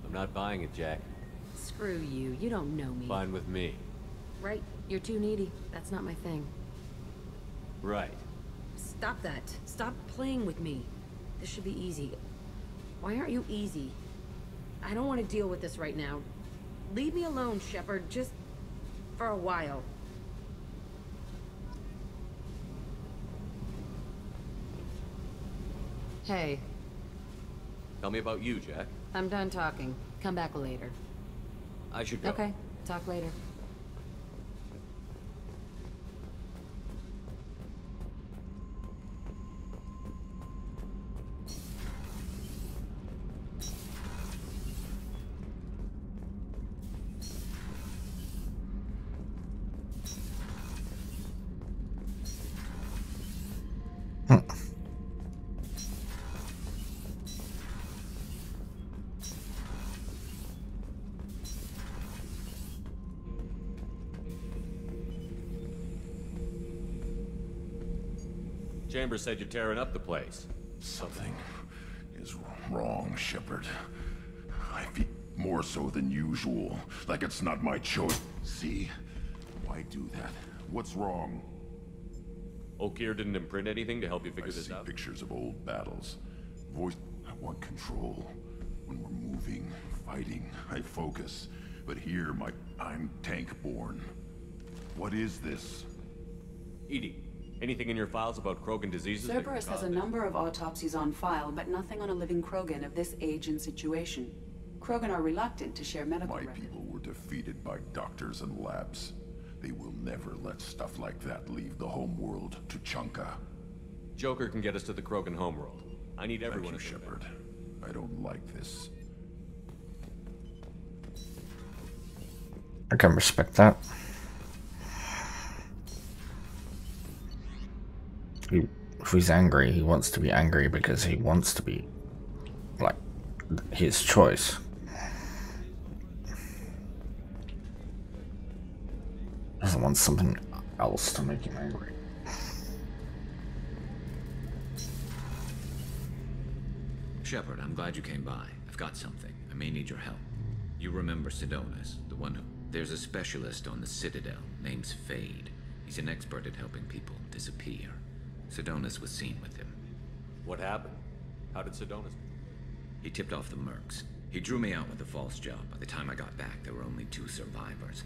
I'm not buying it, Jack. Screw you, you don't know me. Fine with me. Right, you're too needy. That's not my thing. Right. Stop that. Stop playing with me. This should be easy. Why aren't you easy? I don't want to deal with this right now. Leave me alone, Shepard, just for a while. Hey, Tell me about you, Jack. I'm done talking. Come back later. I should go. Okay, talk later. Chambers said you're tearing up the place. Something is wrong, Shepard. I feel more so than usual. Like it's not my choice. See? Why do that? What's wrong? Okeer didn't imprint anything to help you figure this out. I this see out? pictures of old battles. Voice. I want control. When we're moving, fighting, I focus. But here, my I'm tank-born. What is this? EDI, anything in your files about Krogan diseases? Cerberus has a number of autopsies on file, but nothing on a living Krogan of this age and situation. Krogan are reluctant to share medical My records. people were defeated by doctors and labs. They will never let stuff like that leave the homeworld Tuchanka. Joker can get us to the Krogan homeworld. I need everyone Thank you, at Shepard. I don't like this. I can respect that. He, if he's angry, he wants to be angry because he wants to be like his choice. Doesn't want something else to make him angry. Shepard, I'm glad you came by. I've got something. I may need your help. You remember Sidonis, the one who... There's a specialist on the Citadel, name's Fade. He's an expert at helping people disappear. Sidonis was seen with him. What happened? How did Sidonis... He tipped off the mercs. He drew me out with a false job. By the time I got back, there were only two survivors.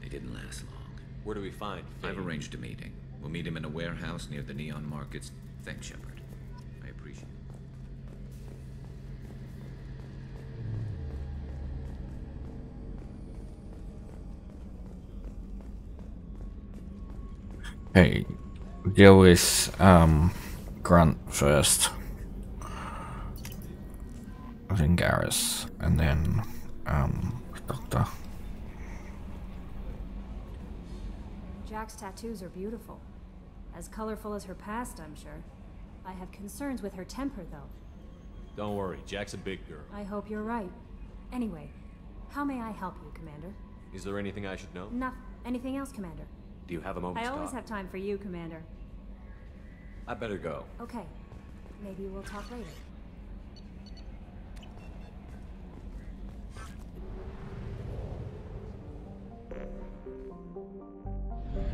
They didn't last long. Where do we find I've arranged a meeting. We'll meet him in a warehouse near the Neon Markets. Thanks, Shepard. I appreciate it. Hey, deal with um, Grunt first. Then Garrus, and then um, Doctor. Jack's tattoos are beautiful. As colorful as her past, I'm sure. I have concerns with her temper, though. Don't worry, Jack's a big girl. I hope you're right. Anyway, how may I help you, Commander? Is there anything I should know? Nothing. Anything else, Commander? Do you have a moment I to always have time for you, Commander. I better go. Okay. Maybe we'll talk later.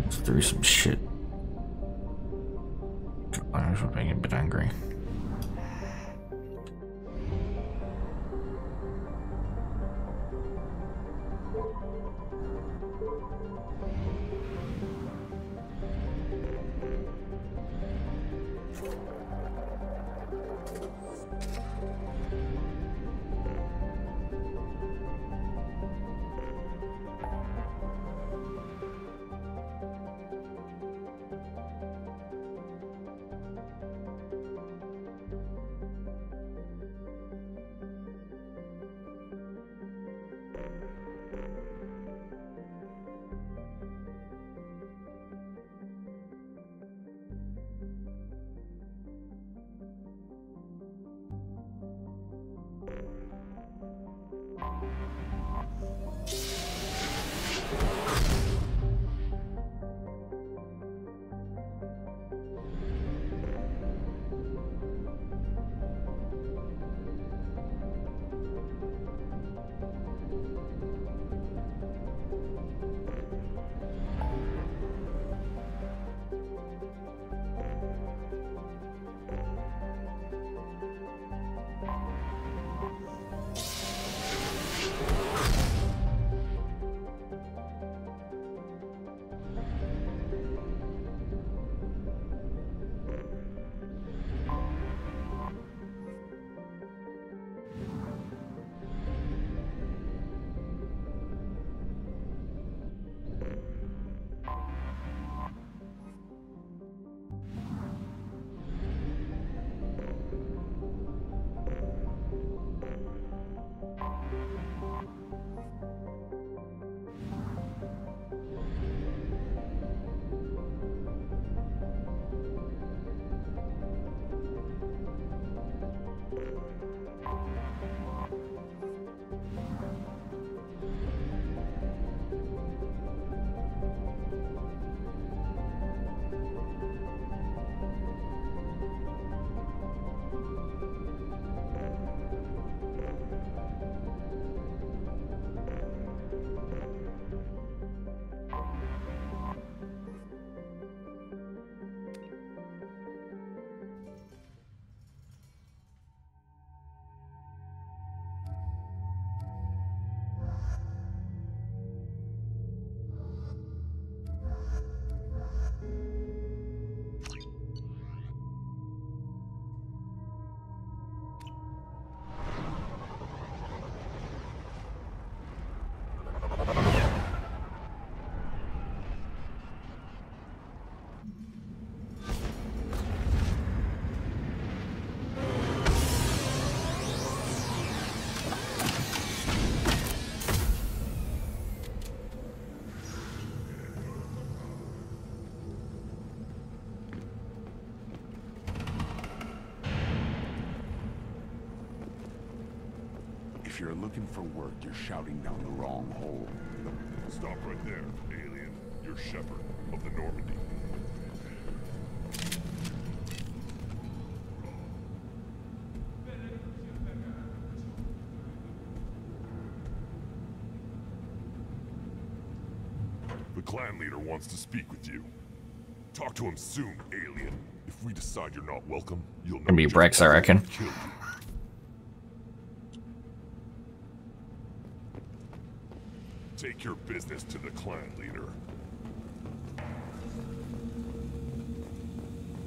Let's some shit. I was being a bit angry. You're looking for work, you're shouting down the wrong hole. Stop right there, alien. You're Shepard of the Normandy. The clan leader wants to speak with you. Talk to him soon, alien. If we decide you're not welcome, you'll know Gonna be just Wrex, I what reckon. killed you. Take your business to the clan leader.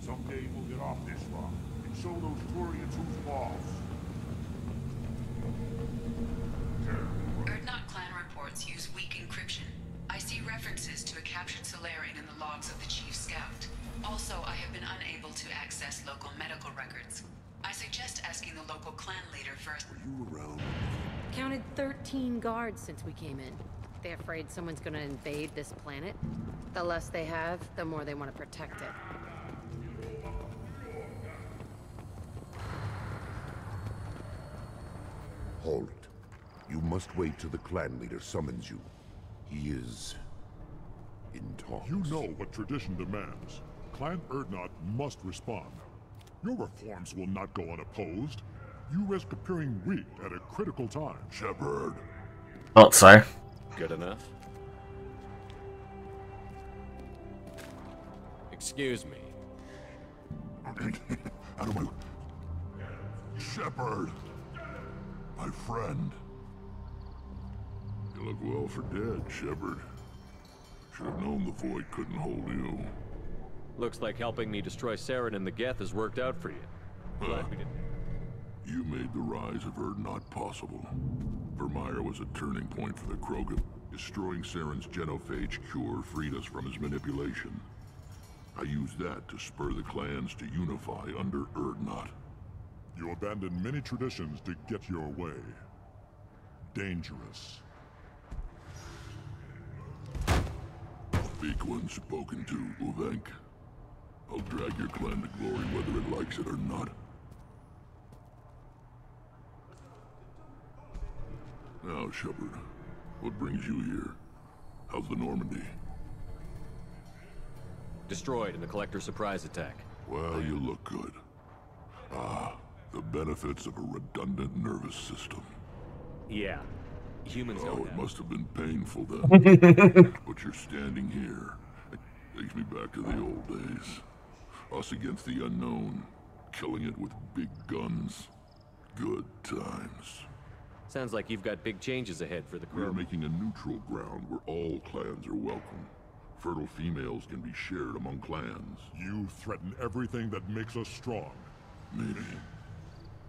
Someday we'll get off this rock and show those Turians who's boss. Urdnot clan reports use weak encryption. I I see references to a captured Salarian in the logs of the Chief Scout. Also, I have been unable to access local medical records. I suggest asking the local clan leader first. Were you around? Counted 13 guards since we came in. They afraid someone's gonna invade this planet? The less they have, the more they want to protect it. Halt. You must wait till the clan leader summons you. He is... in talks. You know what tradition demands. Clan Urdnot must respond. Your reforms will not go unopposed. You risk appearing weak at a critical time. Shepard. Oh, Thought so. Good enough. Excuse me. Out of my... Shepard! My friend. You look well for dead, Shepard. Should have known the Void couldn't hold you. Looks like helping me destroy Saren and the Geth has worked out for you. Glad we didn't. You made the rise of Urdnot possible. Virmire was a turning point for the Krogan. Destroying Saren's genophage cure freed us from his manipulation. I used that to spur the clans to unify under Urdnot. You abandoned many traditions to get your way. Dangerous. Speak when spoken to, Uvenk. I'll drag your clan to glory whether it likes it or not. Now, Shepard, what brings you here? How's the Normandy? Destroyed in the Collector surprise attack. Well, you look good. Ah, the benefits of a redundant nervous system. Yeah. Humans Oh, don't it have. must have been painful then. but you're standing here. It takes me back to the old days. Us against the unknown, killing it with big guns. Good times. Sounds like you've got big changes ahead for the crew. We are making a neutral ground where all clans are welcome. Fertile females can be shared among clans. You threaten everything that makes us strong. Maybe.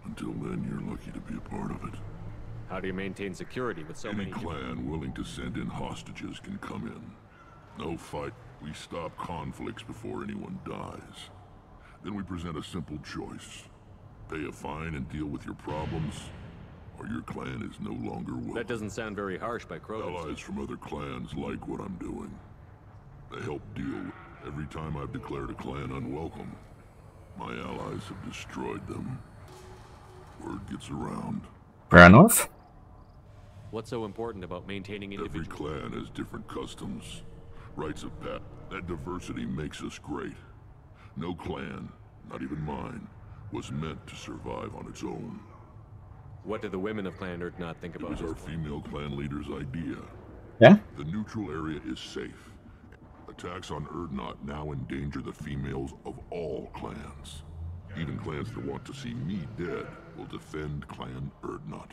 Until then, you're lucky to be a part of it. How do you maintain security with so Any many? clan willing to send in hostages can come in. No fight. We stop conflicts before anyone dies. Then we present a simple choice. Pay a fine and deal with your problems, or your clan is no longer welcome. That doesn't sound very harsh by Krogan. Allies from other clans like what I'm doing. They help deal. With. Every time I've declared a clan unwelcome, my allies have destroyed them. Word gets around. Fair enough. What's so important about maintaining Every individual? clan has different customs, rites of pat. That diversity makes us great. No clan, not even mine, was meant to survive on its own. What do the women of Clan Urdnot think It about was this? our female clan leader's idea. Yeah? The neutral area is safe. Attacks on Urdnot now endanger the females of all clans. Even clans that want to see me dead will defend Clan Urdnot.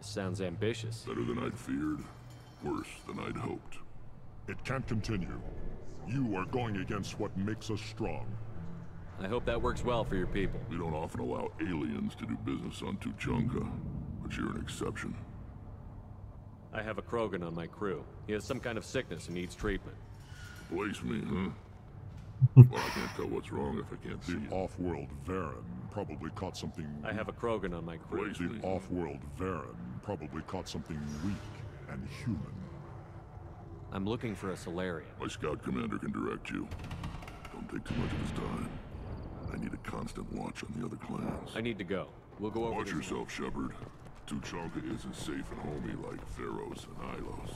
Sounds ambitious. Better than I'd feared. Worse than I'd hoped. It can't continue. You are going against what makes us strong. I hope that works well for your people. We don't often allow aliens to do business on Tuchanka, but you're an exception. I have a Krogan on my crew. He has some kind of sickness and needs treatment. Place me, huh? well, I can't tell what's wrong if I can't see The off-world Varren probably caught something... I have a Krogan on my crew. Place The off-world Varren probably caught something weak and human. I'm looking for a Salarian. My scout commander can direct you. Don't take too much of his time. I need a constant watch on the other clans. I need to go. We'll go over Watch this- yourself, Shepard. Tuchanka isn't safe and homey like Theros and Ilos.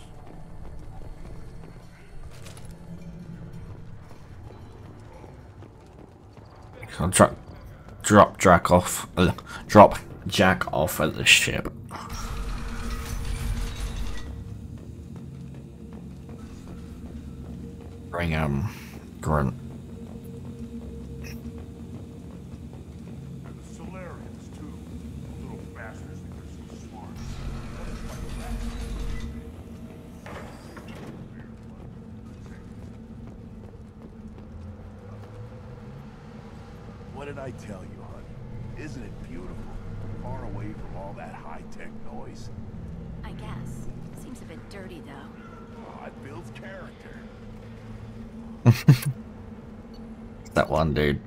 I'll drop, drop Jack off. Uh, drop Jack off at the ship. Bring um, Grunt. I tell you, honey? Isn't it beautiful? Far away from all that high-tech noise. I guess. Seems a bit dirty, though. Oh, it builds character. that one dude.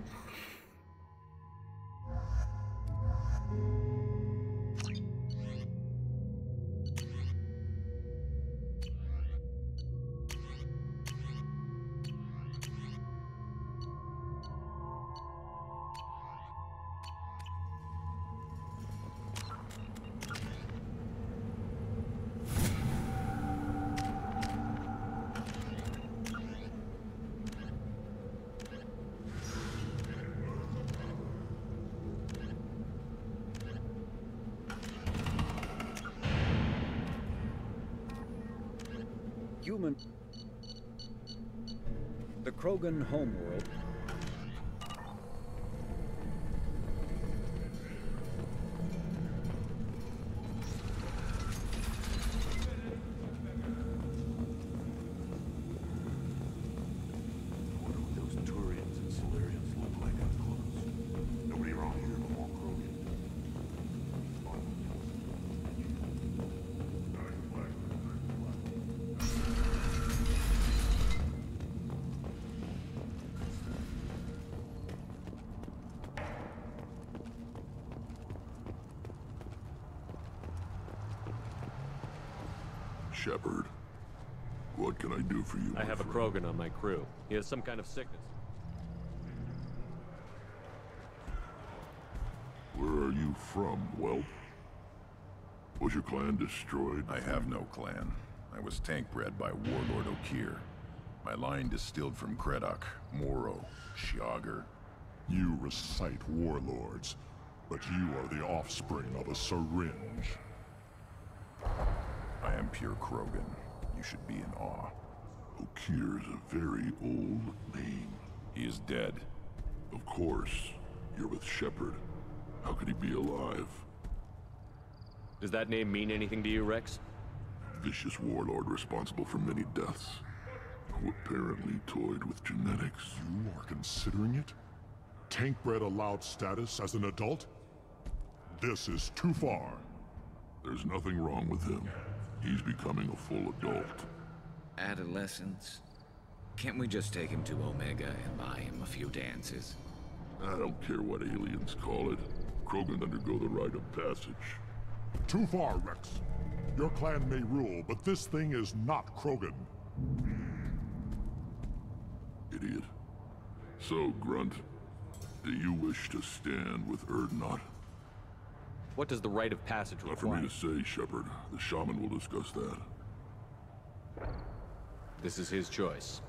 Krogan Shepard, what can I do for you? I my have a? Krogan on my crew. He has some kind of sickness. Where are you from, Whelp? Was your clan destroyed? I have no clan. I was tank bred by Warlord Okeer. My line distilled from Kredok, Moro, Shiagar. You recite warlords, but you are the offspring of a syringe. I am pure Krogan. You should be in awe. Okeer is a very old name. He is dead. Of course. You're with Shepard. How could he be alive? Does that name mean anything to you, Wrex? Vicious warlord responsible for many deaths. Who apparently toyed with genetics. You are considering it? Tank-bred allowed status as an adult? This is too far. There's nothing wrong with him. He's becoming a full adult. Adolescence? Can't we just take him to Omega and buy him a few dances? I don't care what aliens call it. Krogan undergo the rite of passage. Too far, Wrex. Your clan may rule, but this thing is not Krogan. Idiot. So, Grunt, do you wish to stand with Urdnot? What does the rite of passage Not for me to say, Shepard. The shaman will discuss that. This is his choice.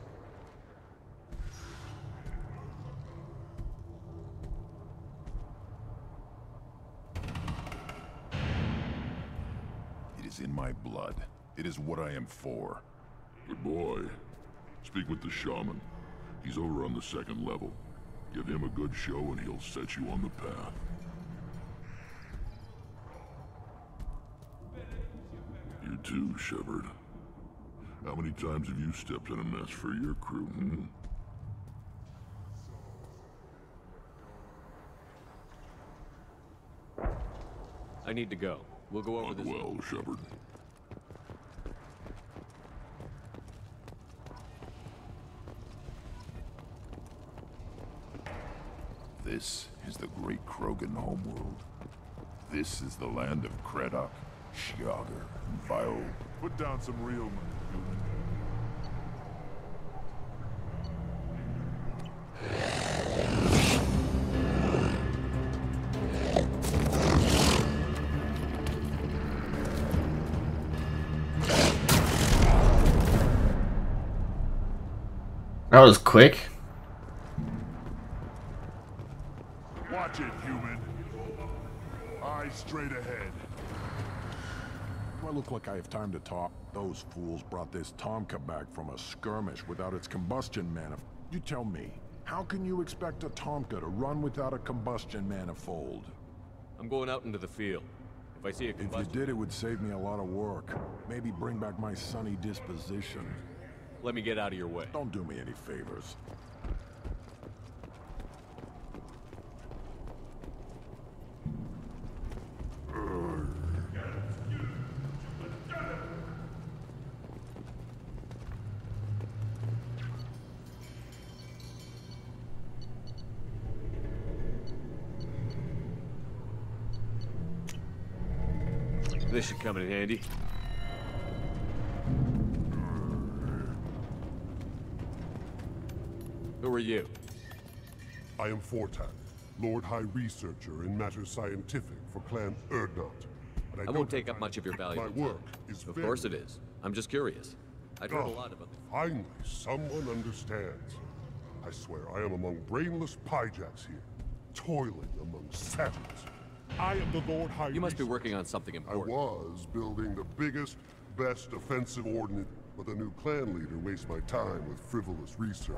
It is in my blood. It is what I am for. Good boy. Speak with the shaman. He's over on the second level. Give him a good show and he'll set you on the path. You too, Shepard. How many times have you stepped in a mess for your crew, hmm? I need to go. We'll go over Not this. well, Shepard. This is the great Krogan homeworld. This is the land of Kredok, Shiagar, and Put down some real money, human. That was quick. Watch it, human. Eyes straight ahead. Do I look like I have time to talk? Those fools brought this tomkah back from a skirmish without its combustion manifold. You tell me, how can you expect a tomkah to run without a combustion manifold? I'm going out into the field. If I see a combustion... If you did, it would save me a lot of work. Maybe bring back my sunny disposition. let me get out of your way. Don't do me any favors. Should come in handy. Who are you? I am Fortack, Lord High Researcher in matters scientific for Clan Urdnot. But I don't won't take up much of your valuable My work time. is Of very- course it is. I'm just curious. I'd heard a Oh, lot about Finally, someone understands. I swear, I am among brainless pyjacks here, toiling among savages. I am the Lord High You must be working on something important. I was building the biggest, best offensive ordnance, but the new clan leader wastes my time with frivolous research.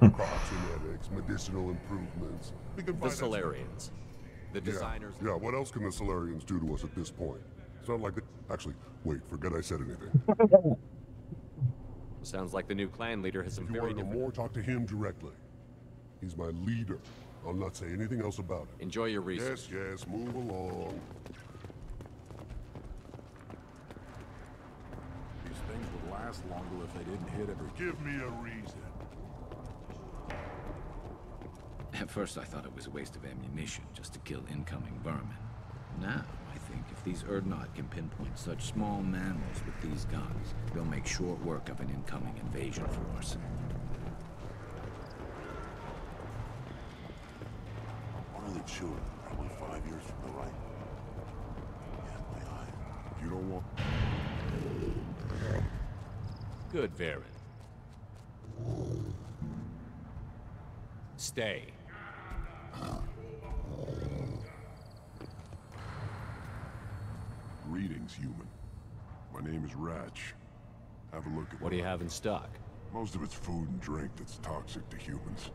Hmm. Crop genetics, medicinal improvements. We can The find Salarians. The designers. Yeah, yeah, what else can the Salarians do to us at this point? It's not like the... Actually, wait, forget I said anything. Sounds like the new clan leader has some If you very want to know different... more, talk to him directly. He's my leader. I'll not say anything else about it. Enjoy your research. Yes, yes, move along. These things would last longer if they didn't hit every... Give me a reason. At first I thought it was a waste of ammunition just to kill incoming vermin. Now, I think if these Urdnot can pinpoint such small mammals with these guns, they'll make short work of an incoming invasion force. One of probably five years from the right. Yeah, my eye. You don't want... Good, Varren. Stay. Greetings, human. My name is Ratch. Have a look at What do you have in stock? Most of it's food and drink that's toxic to humans.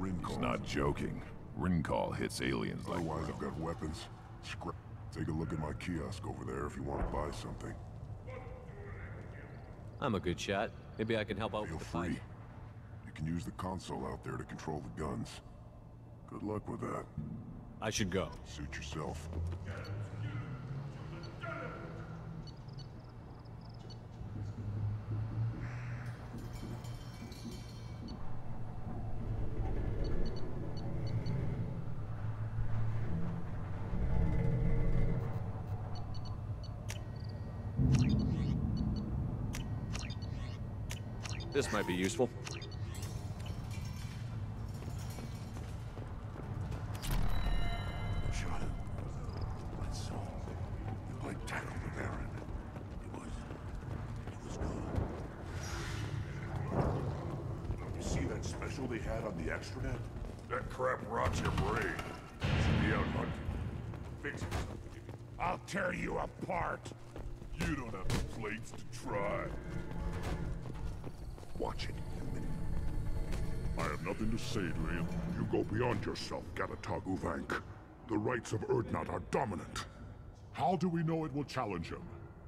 Ryncol. He's not joking. Ryncol hits aliens like Otherwise, I've got weapons. Scrap. Take a look at my kiosk over there if you want to buy something. I'm a good shot. Maybe I can help out Feel with the free. fight. You can use the console out there to control the guns. Good luck with that. I should go. Suit yourself. Might be useful. Yourself, Gatatog Uvenk. The rites of Urdnot are dominant. How do we know it will challenge him?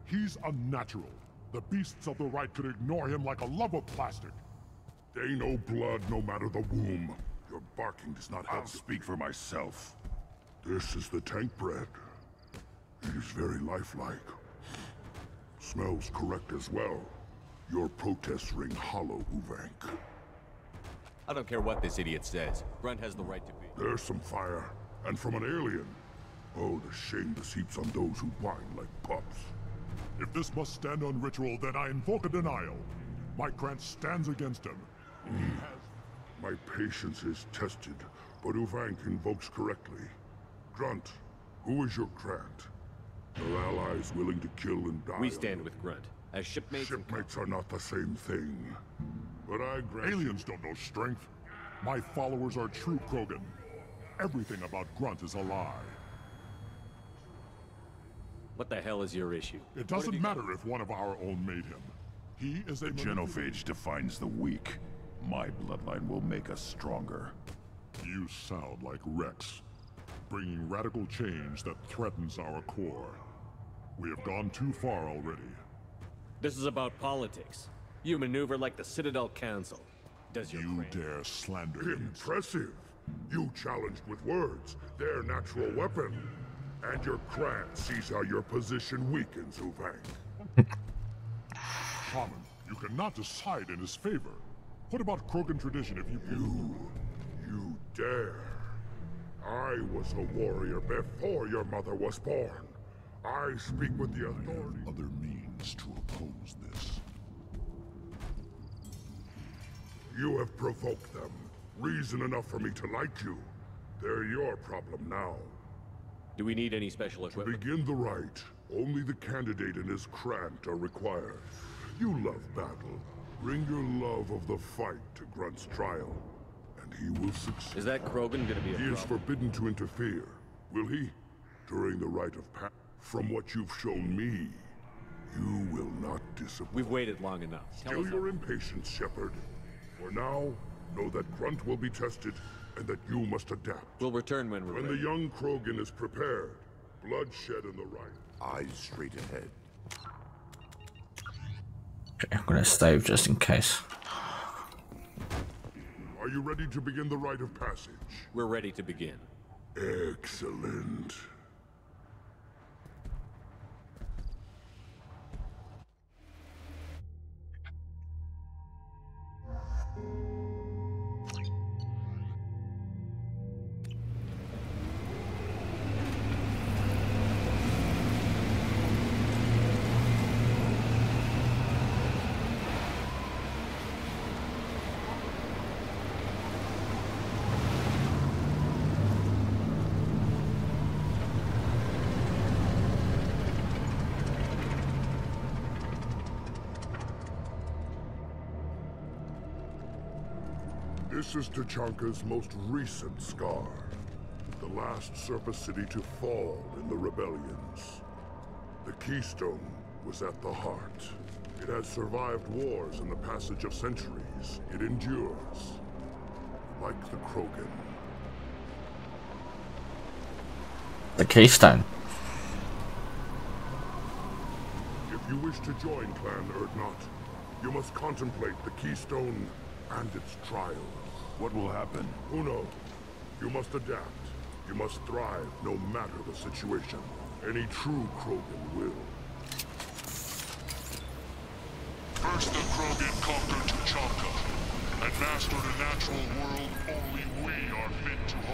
He's unnatural. The beasts of the rite could ignore him like a lump of plastic. They know blood no matter the womb. Your barking does not help. I'll speak for myself. This is the tank bread. It is very lifelike. Smells correct as well. Your protests ring hollow, Uvenk. I don't care what this idiot says. Grunt has the right to be. There's some fire, and from an alien. Oh, the shame this heaps on those who whine like pups. If this must stand on ritual, then I invoke a denial. My Krantt stands against him. My patience is tested, but Uvenk invokes correctly. Grunt, who is your Krantt? Your allies willing to kill and die? We stand with Grunt. As shipmates Shipmates are not the same thing. But I grant Aliens don't know strength. My followers are true Krogan. Everything about Grunt is a lie. What the hell is your issue? It doesn't matter if one of our own made him. He is a The genophage defines the weak. My bloodline will make us stronger. You sound like Wrex, bringing radical change that threatens our core. We have gone too far already. This is about politics. You maneuver like the Citadel Council. Does your You dare slander him? Impressive. You challenged with words, their natural weapon. And your Krantt sees how your position weakens, Uvenk. Shaman, you cannot decide in his favor. What about Krogan tradition if you... You... you dare. I was a warrior before your mother was born. I speak with the authority. Other means to oppose this. You have provoked them. Reason enough for me to like you. They're your problem now. Do we need any special To equipment? begin the rite, only the candidate and his Krantt are required. You love battle. Bring your love of the fight to Grunt's trial, and he will succeed. Is that Krogan gonna be a He is forbidden to interfere, will he? During the rite of passage. From what you've shown me, you will not disappoint. We've waited long enough. Tell Still your impatience, Shepard. For now, know that Grunt will be tested, and that you must adapt. We'll return when we're When ready. the young Krogan is prepared, bloodshed in the rite. Eyes straight ahead. Okay, I'm gonna save just in case. Are you ready to begin the rite of passage? We're ready to begin. Excellent. This is Tuchanka's most recent scar. The last surface city to fall in the rebellions. The Keystone was at the heart. It has survived wars and the passage of centuries. It endures. Like the Krogan. The Keystone. If you wish to join Clan Urdnot, you must contemplate the Keystone and its trials. What will happen? Who knows? You must adapt. You must thrive no matter the situation. Any true Krogan will. First the Krogan conquered Tuchanka, and mastered a natural world only we are fit to hold.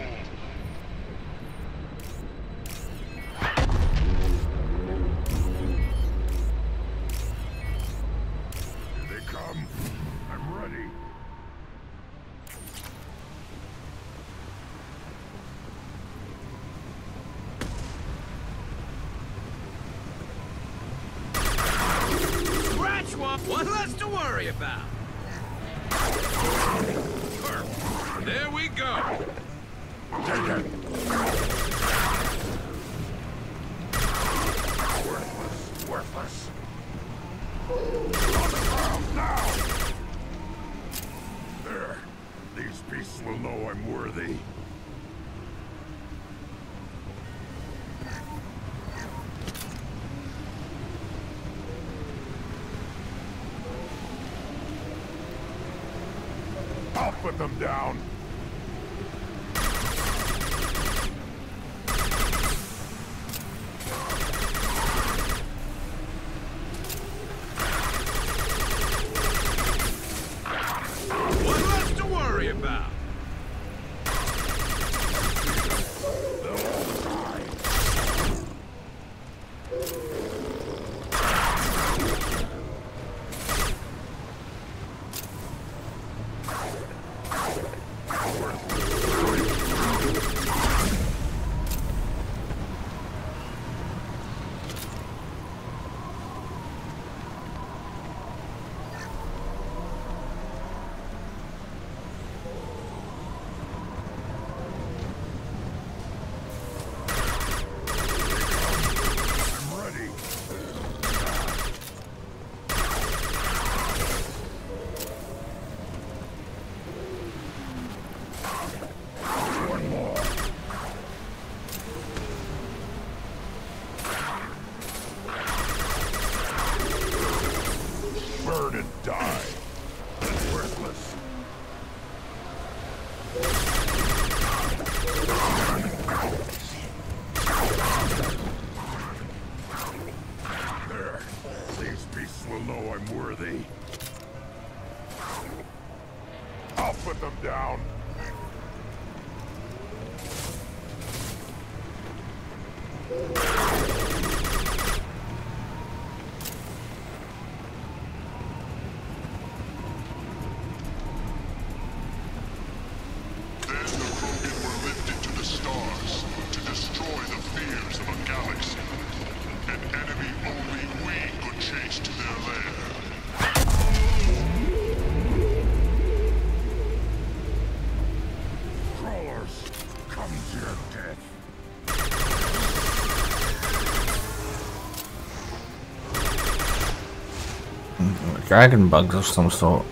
Dragon bugs of some sort.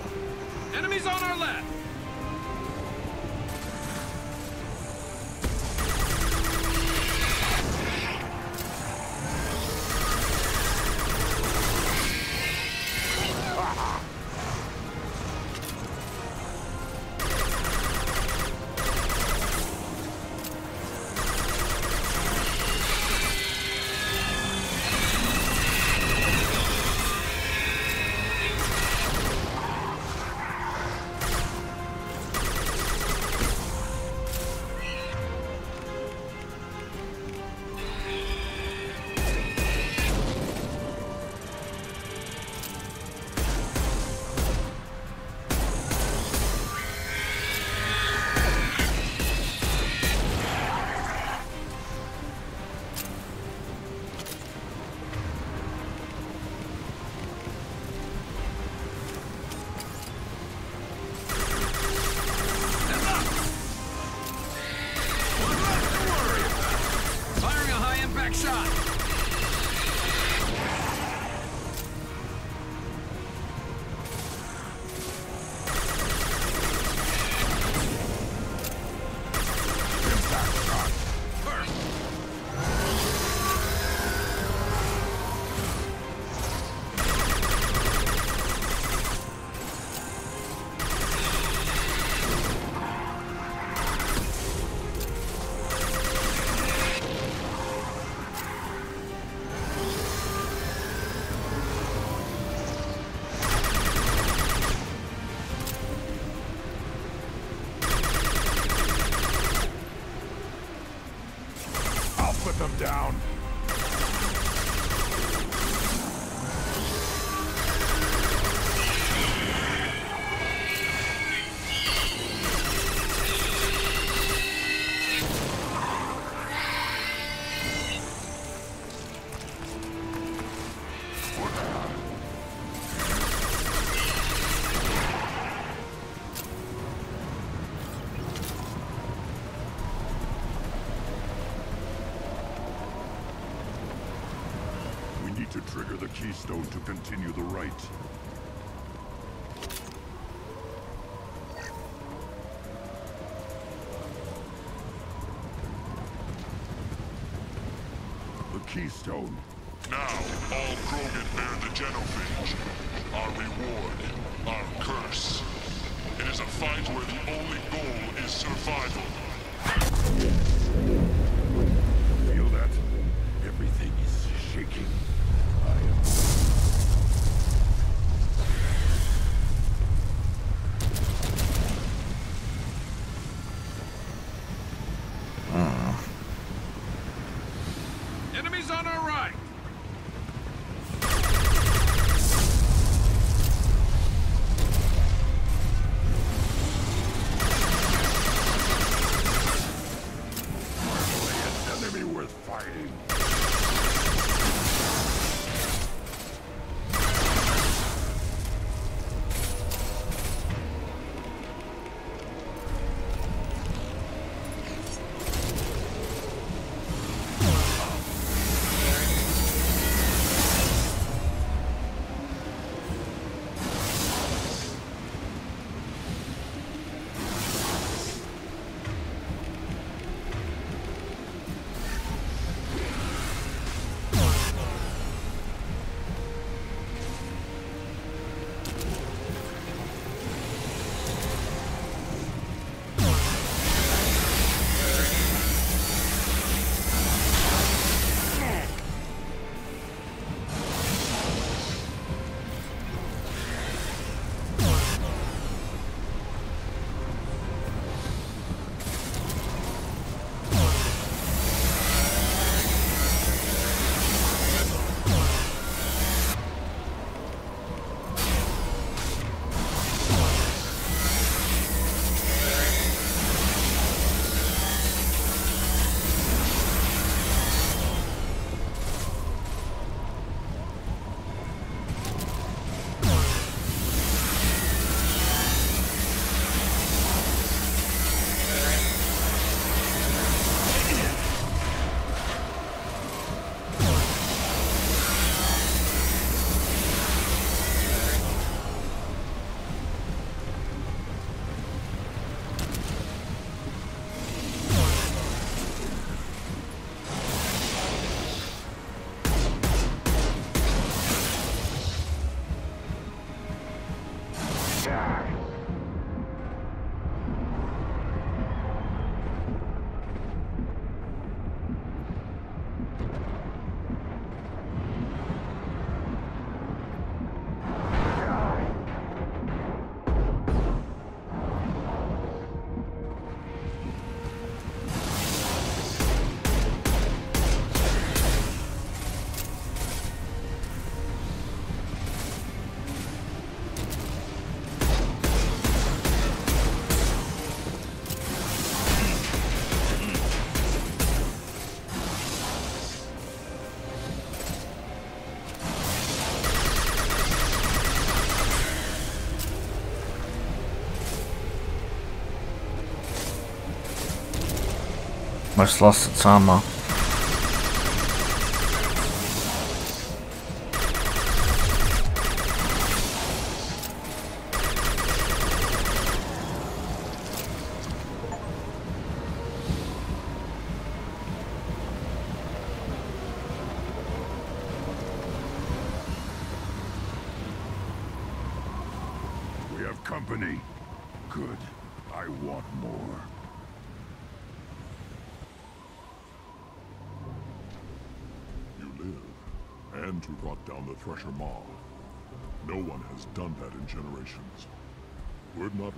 Almost lost its armor.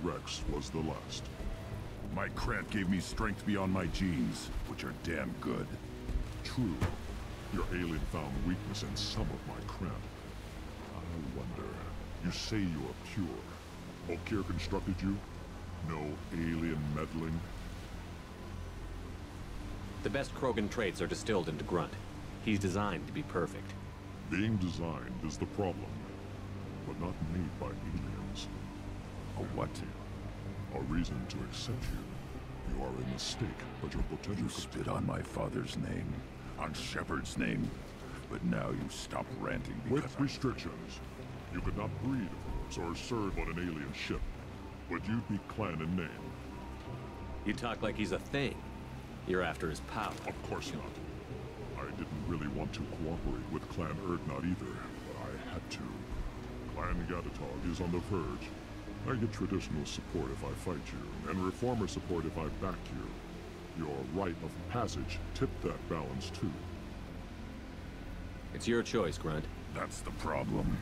Wrex was the last. My Krantt gave me strength beyond my genes, which are damn good. True. Your alien found weakness in some of my Krantt. I wonder. You say you are pure. Okeer constructed you? No alien meddling? The best Krogan traits are distilled into Grunt. He's designed to be perfect. Being designed is the problem, but not made by aliens. A what? A reason to accept you. You are a mistake, but your potential... You spit on my father's name, on Shepard's name, but now you stop ranting because With restrictions. You could not breed, of course, or serve on an alien ship, but you'd be clan in name. You talk like he's a thing. You're after his power. Of course not. I didn't really want to cooperate with Clan Urdnot either, but I had to. Clan Gatatog is on the verge. I get traditional support if I fight you, and reformer support if I back you. Your rite of passage tipped that balance too. It's your choice, Grunt. That's the problem.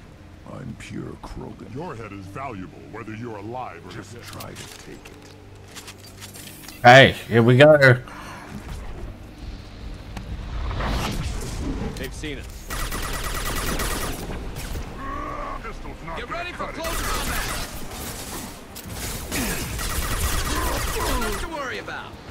I'm pure Krogan. Your head is valuable, whether you're alive or Just dead. try to take it. Hey, here we go. They've seen us. Pistol's not Get ready for cut close worry about.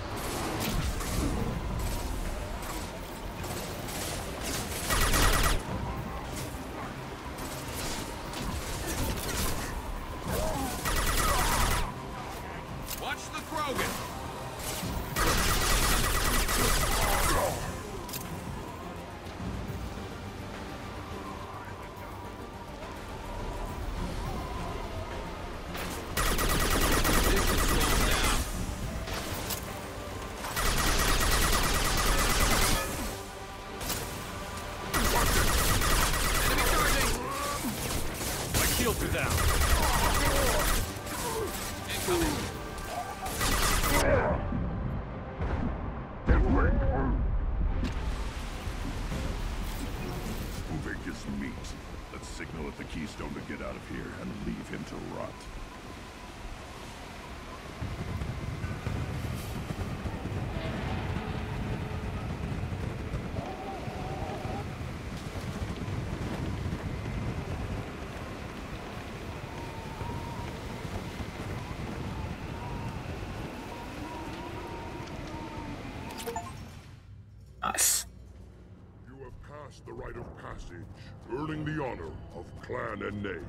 Clan and name.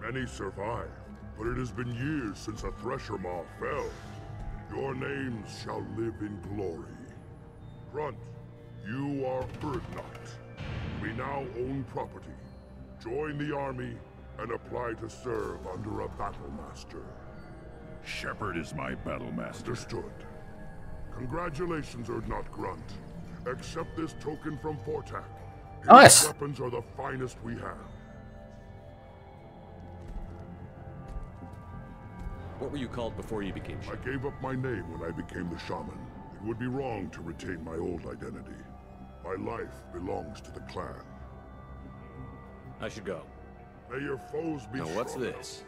Many survived, but it has been years since a Thresher Maw fell. Your names shall live in glory. Grunt, you are Urdnot. We now own property. Join the army and apply to serve under a battle master. Shepard is my battle master. Understood. Congratulations, Urdnot Grunt. Accept this token from Fortack. His Nice. weapons are the finest we have. What were you called before you became I gave up my name when I became the shaman. It would be wrong to retain my old identity. My life belongs to the clan. I should go. May your foes be Now what's strong. this?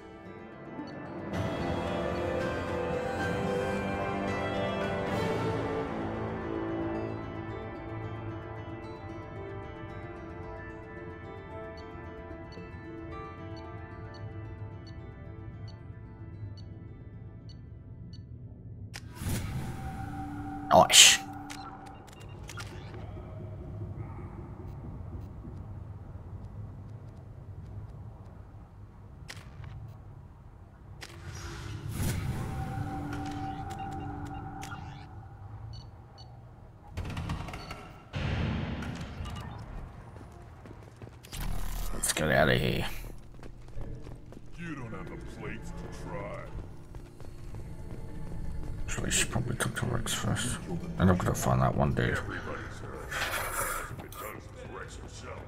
Himself.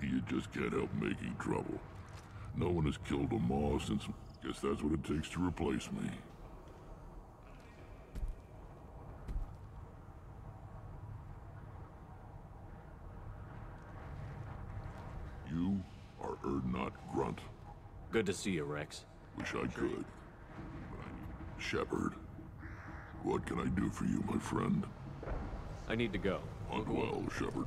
You just can't help making trouble. No one has killed a Maw since... Guess that's what it takes to replace me. You are Urdnot Grunt. Good to see you, Wrex. Wish I could. Shepard. What can I do for you, my friend? I need to go. Hunt well, Shepard.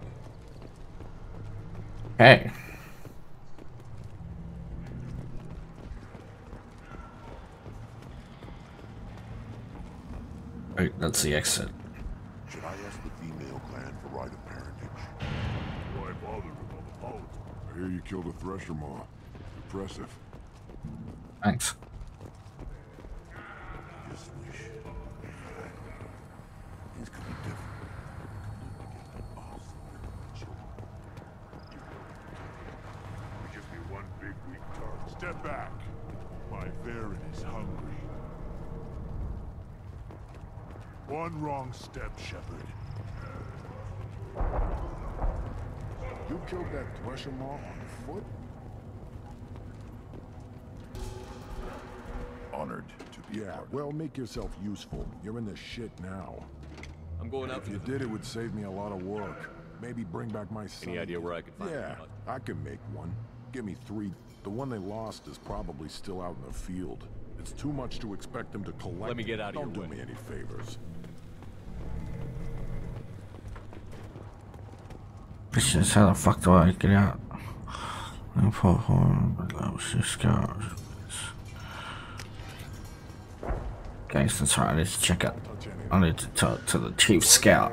Hey. Wait, that's the exit. Should I ask the female clan for right of parentage? Why bother with all the politics? I hear you killed a Thresher Maw. Impressive. Thanks. Just wish. Things could be different. We just be one big weak target. Step back. My Varren is hungry. One wrong step, Shepard. You killed that Thresher Maw on foot? Honored to be Yeah, well, make yourself useful. You're in the shit now. I'm going out If you did, it would save me a lot of work. Maybe bring back my son. Any idea where I could find Yeah, him? I can make one. Give me three. The one they lost is probably still out in the field. It's too much to expect them to collect. Let me get out of here. Don't your do way. me any favors. Bitches, how the fuck do I get out? I put home, but that was just scars. Gangster trying to check out. I need to talk to the chief scout.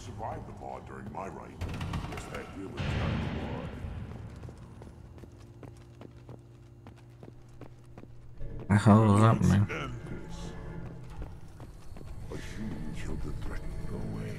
Survived the Maw during my reign. Guess that deal was kind of hard. The hell does that mean? A human killed the threat. Away.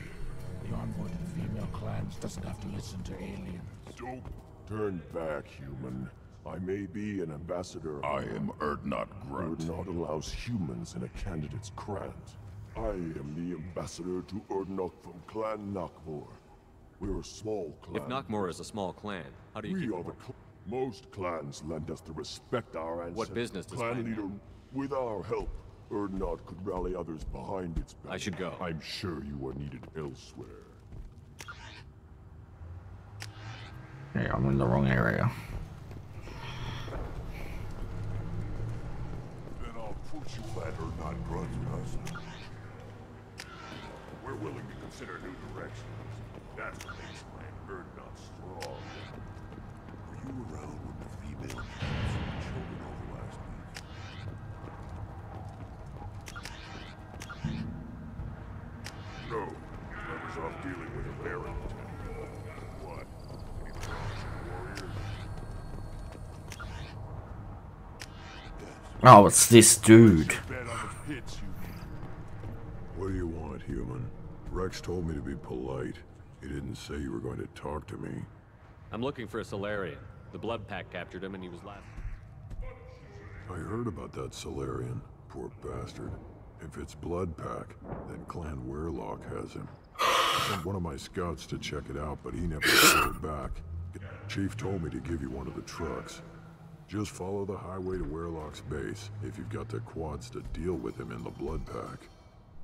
The envoy to female clans doesn't have to listen to aliens. Don't turn back, human. I may be an ambassador. I am Urdnot Grunt. Urdnot allows humans in a candidate's grant. I am the ambassador to Urdnot from Clan Nakmor. We're a small clan. If Nakmor is a small clan, how do you we keep are the cl most clans lend us the respect our ancestors. What business does clan Clan leader? With our help, Urdnot could rally others behind its back. I should go. I'm sure you are needed elsewhere. Hey, I'm in the wrong area. Then I'll put you at Urdnot Grunt. We're willing to consider new directions. That's what makes Clan Urdnot strong. Were you around when the female children over last week? No. I was off dealing with a Baron What? Any warriors? Oh, it's this dude. Bet on the pits, you What do you want, human? Wrex told me to be polite. He didn't say you were going to talk to me. I'm looking for a Salarian. The Blood Pack captured him and he was last. I heard about that Salarian. Poor bastard. If it's Blood Pack, then Clan Weyrloc has him. I sent one of my scouts to check it out, but he never showed back. Chief told me to give you one of the trucks. Just follow the highway to Weyrloc's base if you've got the quads to deal with him in the Blood Pack.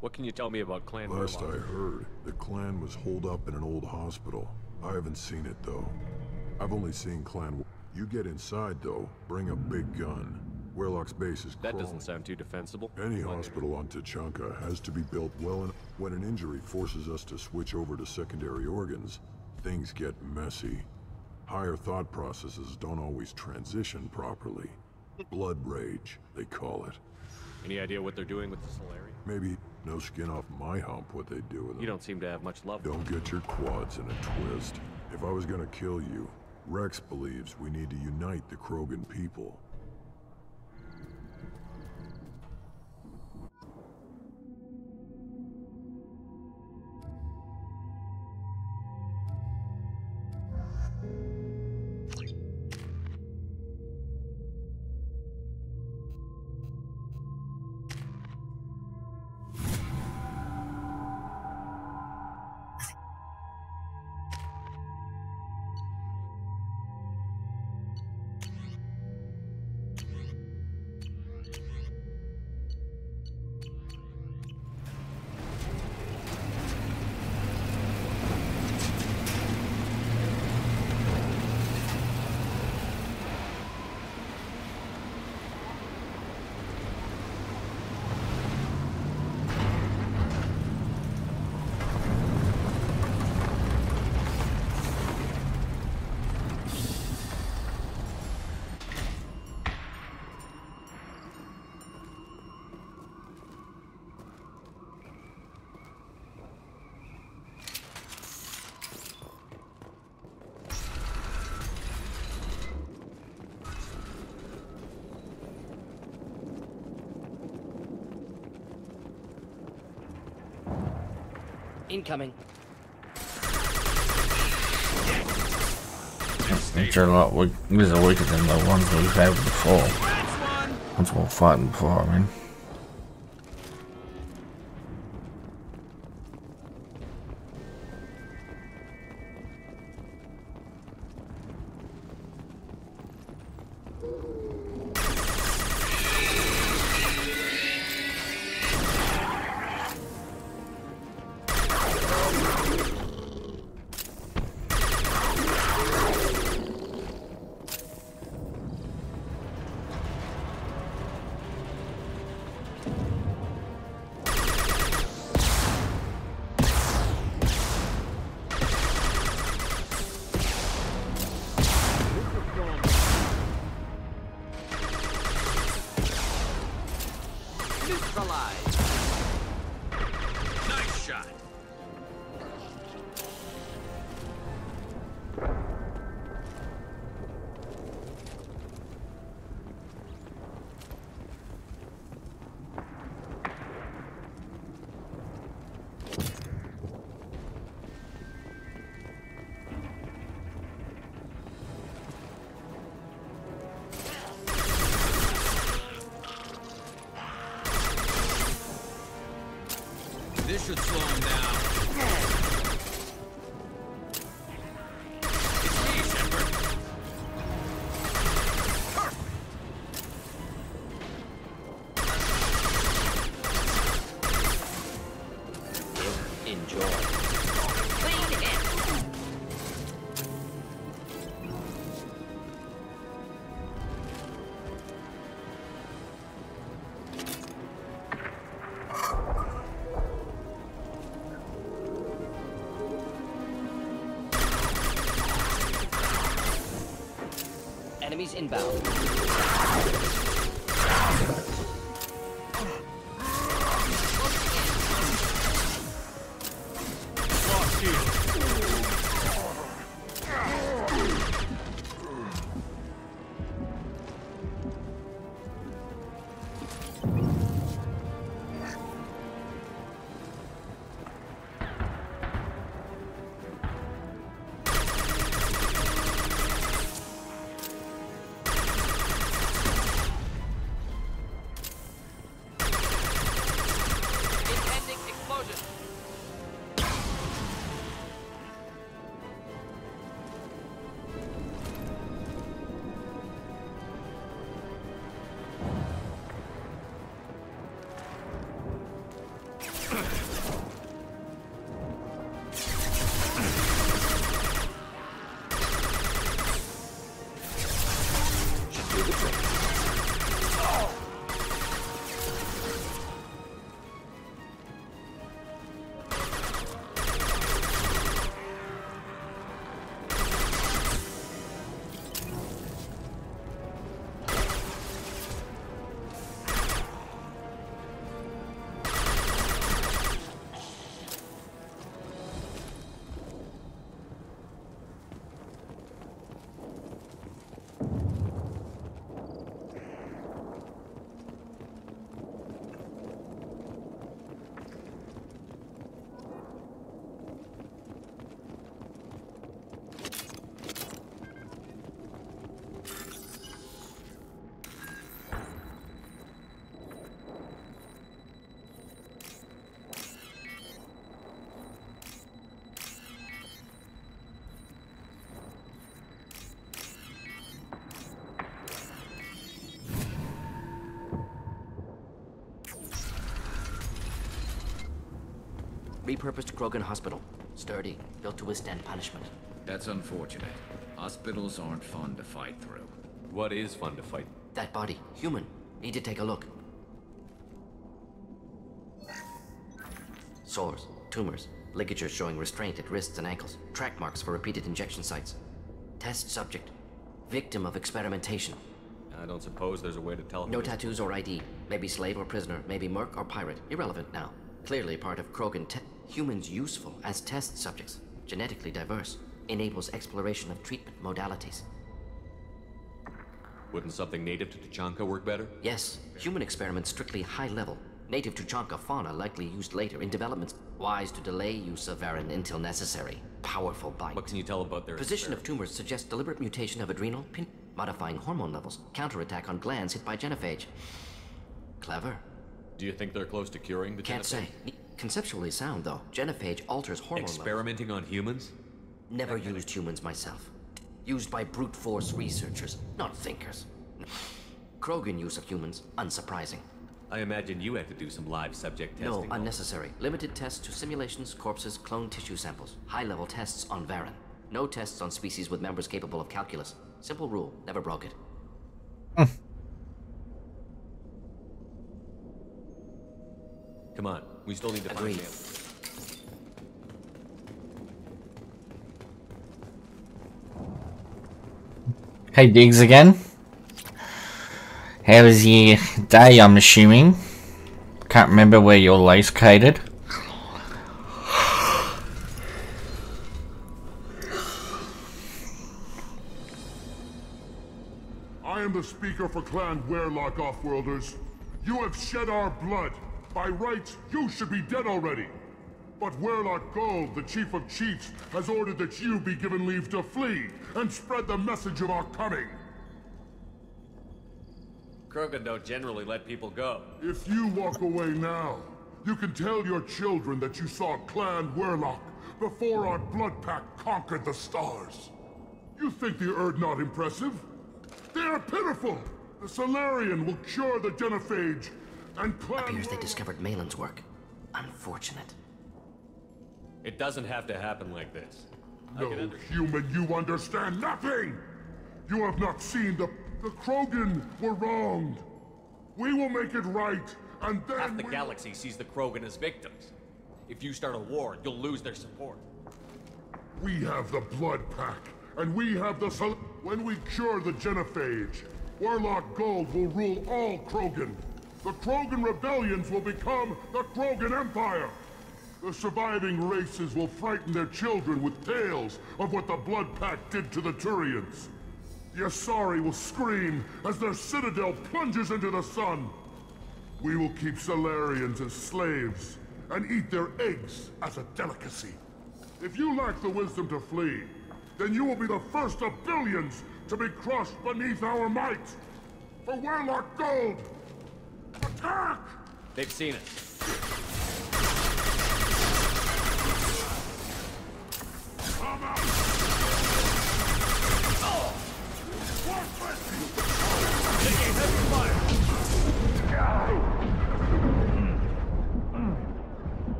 What can you tell me about Clan Last I heard, the clan was holed up in an old hospital. I haven't seen it, though. I've only seen clan... You get inside, though, bring a big gun. Weyrloc's base is That doesn't sound too defensible. Any hospital on Tuchanka has to be built well enough. When an injury forces us to switch over to secondary organs, things get messy. Higher thought processes don't always transition properly. Blood rage, they call it. Any idea what they're doing with the Salarian? Maybe no skin off my hump what they do with them. You don't seem to have much love. Don't get your quads in a twist. If I was gonna kill you, Wrex believes we need to unite the Krogan people. Incoming. Which are a lot weak, these are weaker than the ones we've had before. Ones we were fighting before, I mean. Repurposed Krogan Hospital. Sturdy, built to withstand punishment. That's unfortunate. Hospitals aren't fun to fight through. What is fun to fight? That body, human. Need to take a look. Sores, tumors, ligatures showing restraint at wrists and ankles, track marks for repeated injection sites. Test subject. Victim of experimentation. I don't suppose there's a way to tell. No tattoos or ID. Maybe slave or prisoner. Maybe merc or pirate. Irrelevant now. Clearly part of Krogan te- Humans useful as test subjects. Genetically diverse. Enables exploration of treatment modalities. Wouldn't something native to Tuchanka work better? Yes, human experiments strictly high level. Native Tuchanka fauna likely used later in developments. Wise to delay use of varren until necessary. Powerful bite. What can you tell about their Position of tumors suggests deliberate mutation of adrenal, pin modifying hormone levels, counterattack on glands hit by genophage. Clever. Do you think they're close to curing the Can't genophage? say. Conceptually sound, though. Genophage alters hormone Experimenting on humans? levels. Never used humans myself. Used by brute force researchers, not thinkers. Krogan use of humans, unsurprising. I imagine you had to do some live subject testing. No, testing. unnecessary. Limited tests to simulations, corpses, cloned tissue samples. High level tests on varren. No tests on species with members capable of calculus. Simple rule, never broke it. Hmm. Come on, we still need to Agreed. find Maelon. Hey, Diggs again. How was your day, I'm assuming? Can't remember where you're located. I am the speaker for Clan Weyrloc Offworlders. You have shed our blood. By rights, you should be dead already. But Weyrloc Guld, the Chief of Chiefs, has ordered that you be given leave to flee and spread the message of our coming. Krogan don't generally let people go. If you walk away now, you can tell your children that you saw Clan Weyrloc before our blood pack conquered the stars. You think the Urdnot impressive? They are pitiful! The Salarian will cure the genophage, Appears they discovered Maelon's work. Unfortunate. It doesn't have to happen like this. No human, you understand nothing! You have not seen the... The Krogan were wronged. We will make it right, and then Half the we- galaxy sees the Krogan as victims. If you start a war, you'll lose their support. We have the Blood Pack, and we have the When we cure the Genophage, Weyrloc Guld will rule all Krogan. The Krogan rebellions will become the Krogan Empire. The surviving races will frighten their children with tales of what the Blood Pack did to the Turians. The Asari will scream as their citadel plunges into the sun. We will keep Salarians as slaves and eat their eggs as a delicacy. If you lack the wisdom to flee, then you will be the first of billions to be crushed beneath our might. For Weyrloc Guld! They've seen us.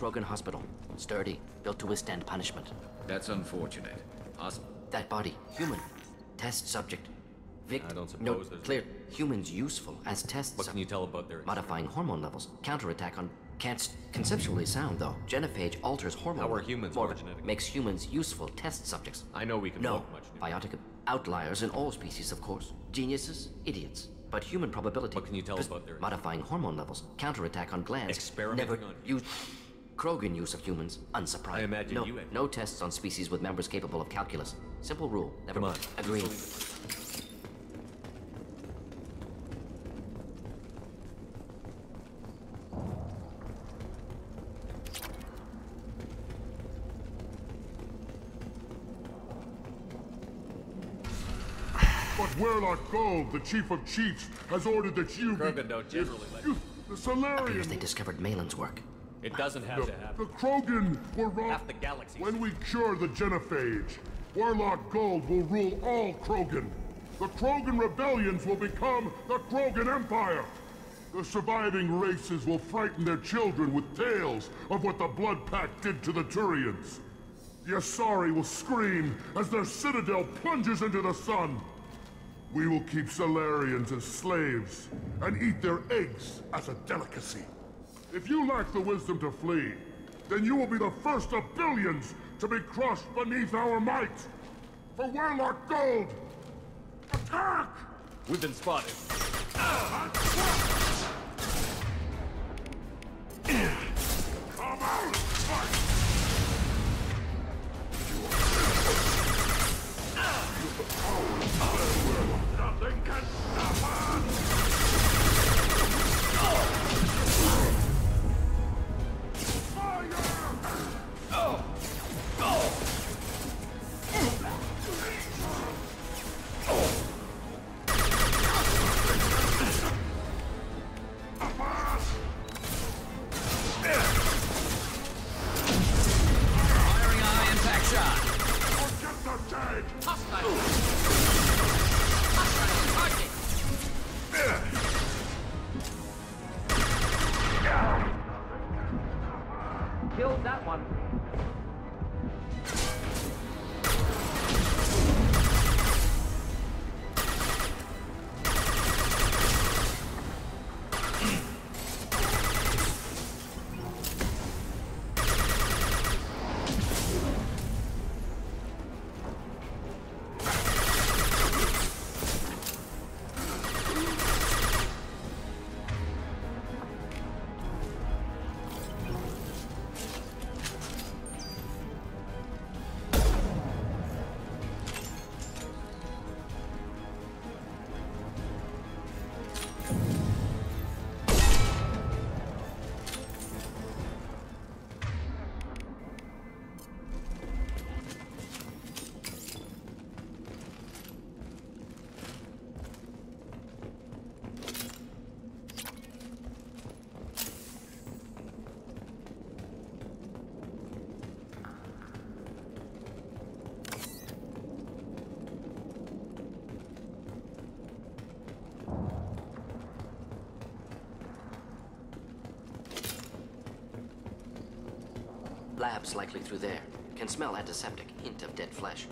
Krogan hospital. Sturdy, built to withstand punishment. That's unfortunate. Hos- That body, human. Test subject. Vic- I don't no, suppose there's- clear. Humans useful as test subjects. What can you tell about their... Modifying hormone levels. Counterattack on... Can't conceptually sound, though. Genophage alters hormone... How are humans more- more genetic? Makes humans useful test subjects. I know we can No. book much. Biotic... Outliers in all species, of course. Geniuses, idiots. But human probability... What can you tell Pres- about their- Modifying hormone levels. Counterattack on glands. Experimenting Never on- use... Krogan use of humans, unsurprising. I imagine no, you had- No tests on species with members capable of calculus. Simple rule. Never mind. on. Agreed. But Weyrloc Guld, the Chief of Chiefs, has ordered that you be... Krogan don't generally let... You, the Salarian... Appears they discovered Maelon's work. It doesn't have The, to happen. the Krogan were wrong. Half the galaxy. When we cure the Genophage, Weyrloc Guld will rule all Krogan. The Krogan rebellions will become the Krogan Empire. The surviving races will frighten their children with tales of what the Blood Pack did to the Turians. The Asari will scream as their citadel plunges into the sun. We will keep Salarians as slaves and eat their eggs as a delicacy. If you lack the wisdom to flee, then you will be the first of billions to be crushed beneath our might. For Weyrloc Guld, attack! We've been spotted. Come out! Fight! Nothing can stop us! Labs likely through there. Can smell antiseptic, hint of dead flesh.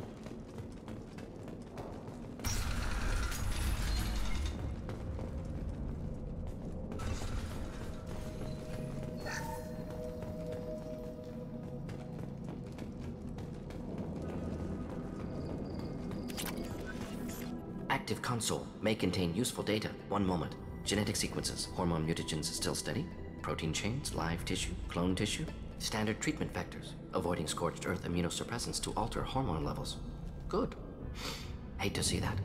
Active console may contain useful data. One moment. Genetic sequences, hormone mutagens still steady. Protein chains, live tissue, clone tissue. Standard treatment vectors, avoiding scorched earth immunosuppressants to alter hormone levels. Good. Hate to see that.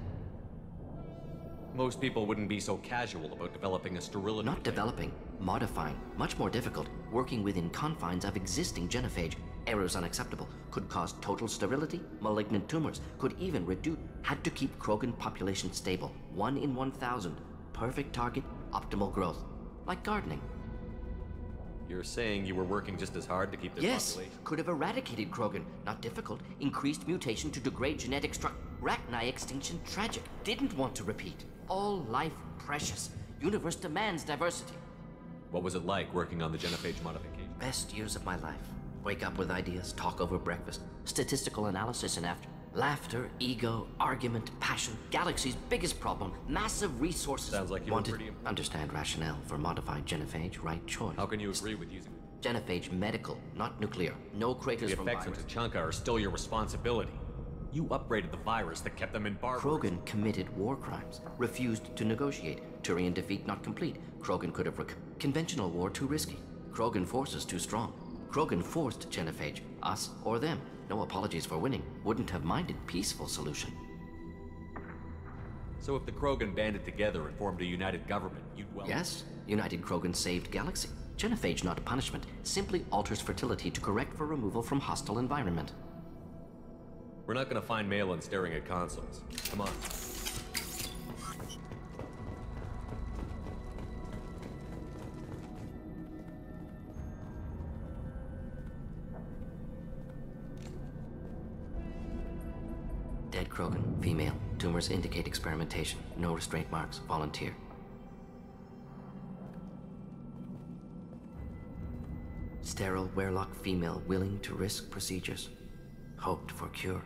Most people wouldn't be so casual about developing a sterility. Not developing, modifying, much more difficult, working within confines of existing genophage. Errors unacceptable. Could cause total sterility, malignant tumors, could even reduce. Had to keep Krogan population stable. One in 1,000. Perfect target, optimal growth. Like gardening. You're saying you were working just as hard to keep their yes, population? could have eradicated Krogan. Not difficult. Increased mutation to degrade genetic structure. Rachni extinction tragic. Didn't want to repeat. All life precious. Universe demands diversity. What was it like working on the genophage modification? Best years of my life. Wake up with ideas, talk over breakfast, statistical analysis, and after. Laughter, ego, argument, passion, galaxy's biggest problem, massive resources. Sounds like you wanted. Understand rationale for modified genophage, right choice. How can you agree with using Genophage medical, not nuclear. No craters the from effects virus. of Tuchanka are still your responsibility. You upgraded the virus that kept them in barbarism. Krogan committed war crimes, refused to negotiate. Turian defeat not complete. Krogan could have rec- conventional war too risky. Krogan forces too strong. Krogan forced genophage, us or them. No apologies for winning. Wouldn't have minded peaceful solution. So if the Krogan banded together and formed a united government, you'd well. Yes, United Krogan saved galaxy. Genophage not punishment, simply alters fertility to correct for removal from hostile environment. We're not gonna find Maelon staring at consoles. Come on. Dead Krogan, female. Tumors indicate experimentation. No restraint marks. Volunteer. Sterile Weyrloc female willing to risk procedures. Hoped for cure.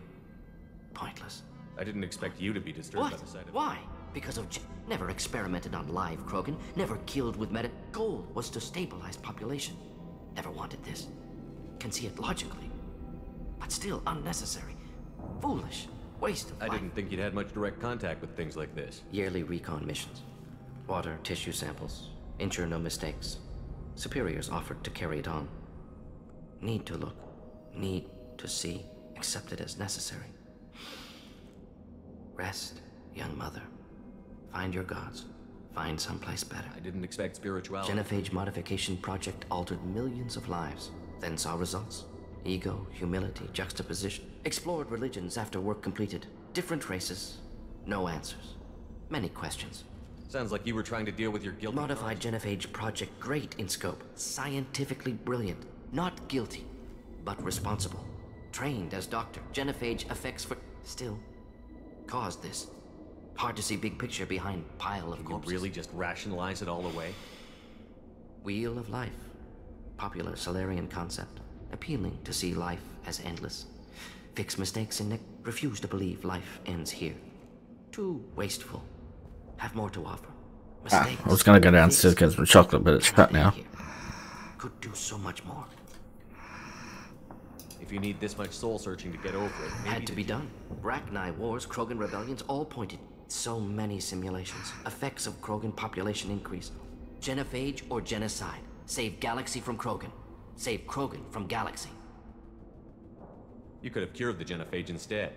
Pointless. I didn't expect you to be disturbed What? by the sight of Why? Because of J- never experimented on live Krogan, never killed with meta. Goal was to stabilize population. Never wanted this. Can see it logically, but still unnecessary, foolish. Waste of I life. didn't think you'd had much direct contact with things like this. Yearly recon missions. Water, tissue samples. Ensure no mistakes. Superiors offered to carry it on. Need to look. Need to see. Accept it as necessary. Rest, young mother. Find your gods. Find someplace better. I didn't expect spirituality. Genophage modification project altered millions of lives, then saw results. Ego, humility, juxtaposition. Explored religions after work completed. Different races. No answers. Many questions. Sounds like you were trying to deal with your guilt. Modified Genophage project great in scope. Scientifically brilliant. Not guilty, but responsible. Trained as doctor. Genophage effects for... Still, caused this. Hard to see big picture behind pile of You corpses. really just rationalize it all away? Wheel of Life. Popular Salarian concept. Appealing to see life as endless. Fix mistakes and ne- refuse to believe life ends here. Too wasteful. Have more to offer. Ah, I was gonna go downstairs get some chocolate, but it's shut now. Could do so much more. If you need this much soul searching to get over it, maybe Had to be done. Rachni wars, Krogan rebellions, all pointed. So many simulations. Effects of Krogan population increase. Genophage or genocide. Save galaxy from Krogan. Save Krogan from galaxy. you could have cured the genophage instead.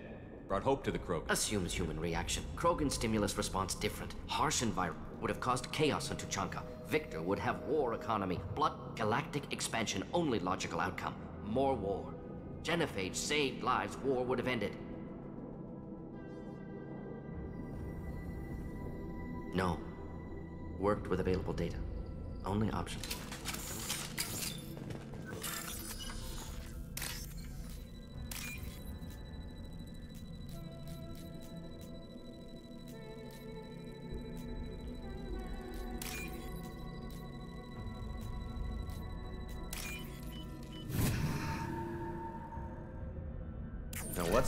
Brought hope to the Krogan. Assumes human reaction. Krogan stimulus response different. Harsh environment would have caused chaos on Tuchanka. Victor would have war economy. Blood galactic expansion only logical outcome. More war. Genophage saved lives. War would have ended. No. Worked with available data. Only option.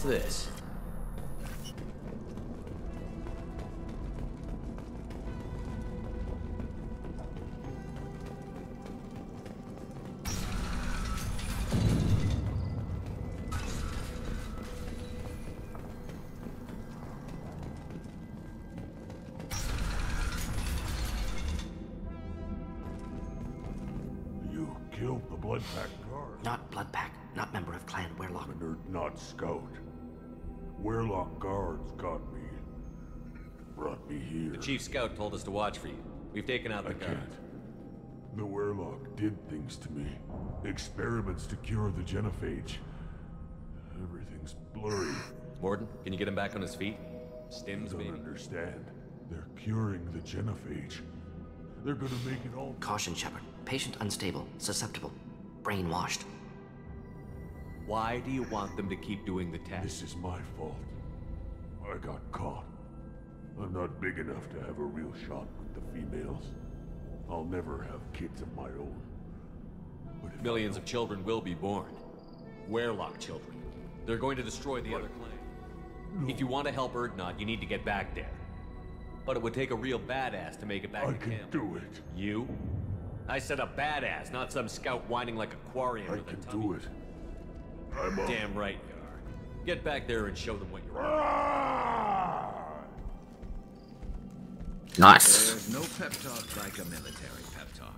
This? Scout told us to watch for you. We've taken out the I guard. can't. The Weyrloc did things to me. Experiments to cure the genophage. Everything's blurry. Mordin, can you get him back on his feet? Stims, don't maybe? understand. They're curing the genophage. They're gonna make it all. Caution, Shepard. Patient unstable, susceptible, brainwashed. Why do you want them to keep doing the test? This is my fault. I got caught. I'm not big enough to have a real shot with the females. I'll never have kids of my own. But Millions of children will be born. Weyrloc children. They're going to destroy the other clan. If you want to help Urdnot, you need to get back there. But it would take a real badass to make it back I to can camp. do it. You? I said a badass, not some scout whining like a quarry under I can tummy. do it. I'm a... Damn right you are. Get back there and show them what you're Nice. There's no pep talk like a military pep talk.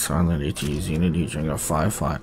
Silently to use Unity during a firefight.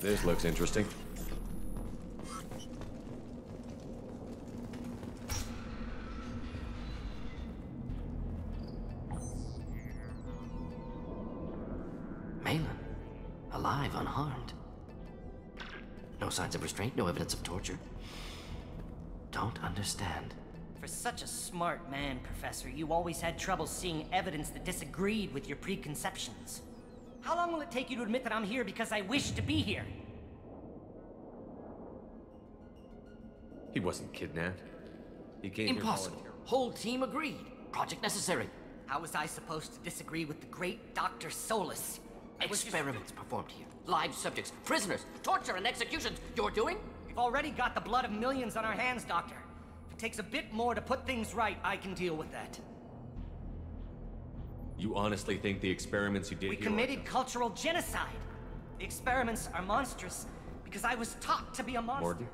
This looks interesting. Maelon, alive, unharmed. No signs of restraint, no evidence of torture. Don't understand. For such a smart man, Professor, you always had trouble seeing evidence that disagreed with your preconceptions. How long will it take you to admit that I'm here because I wish to be here? He wasn't kidnapped. He came here Impossible. voluntarily. Whole team agreed. Project necessary. How was I supposed to disagree with the great Dr. Solus? I was just- Experiments performed here. Live subjects, prisoners, torture and executions. You're doing? We've already got the blood of millions on our hands, Doctor. If it takes a bit more to put things right, I can deal with that. You honestly think the experiments you did We committed cultural genocide. The experiments are monstrous because I was taught to be a monster. Mordin?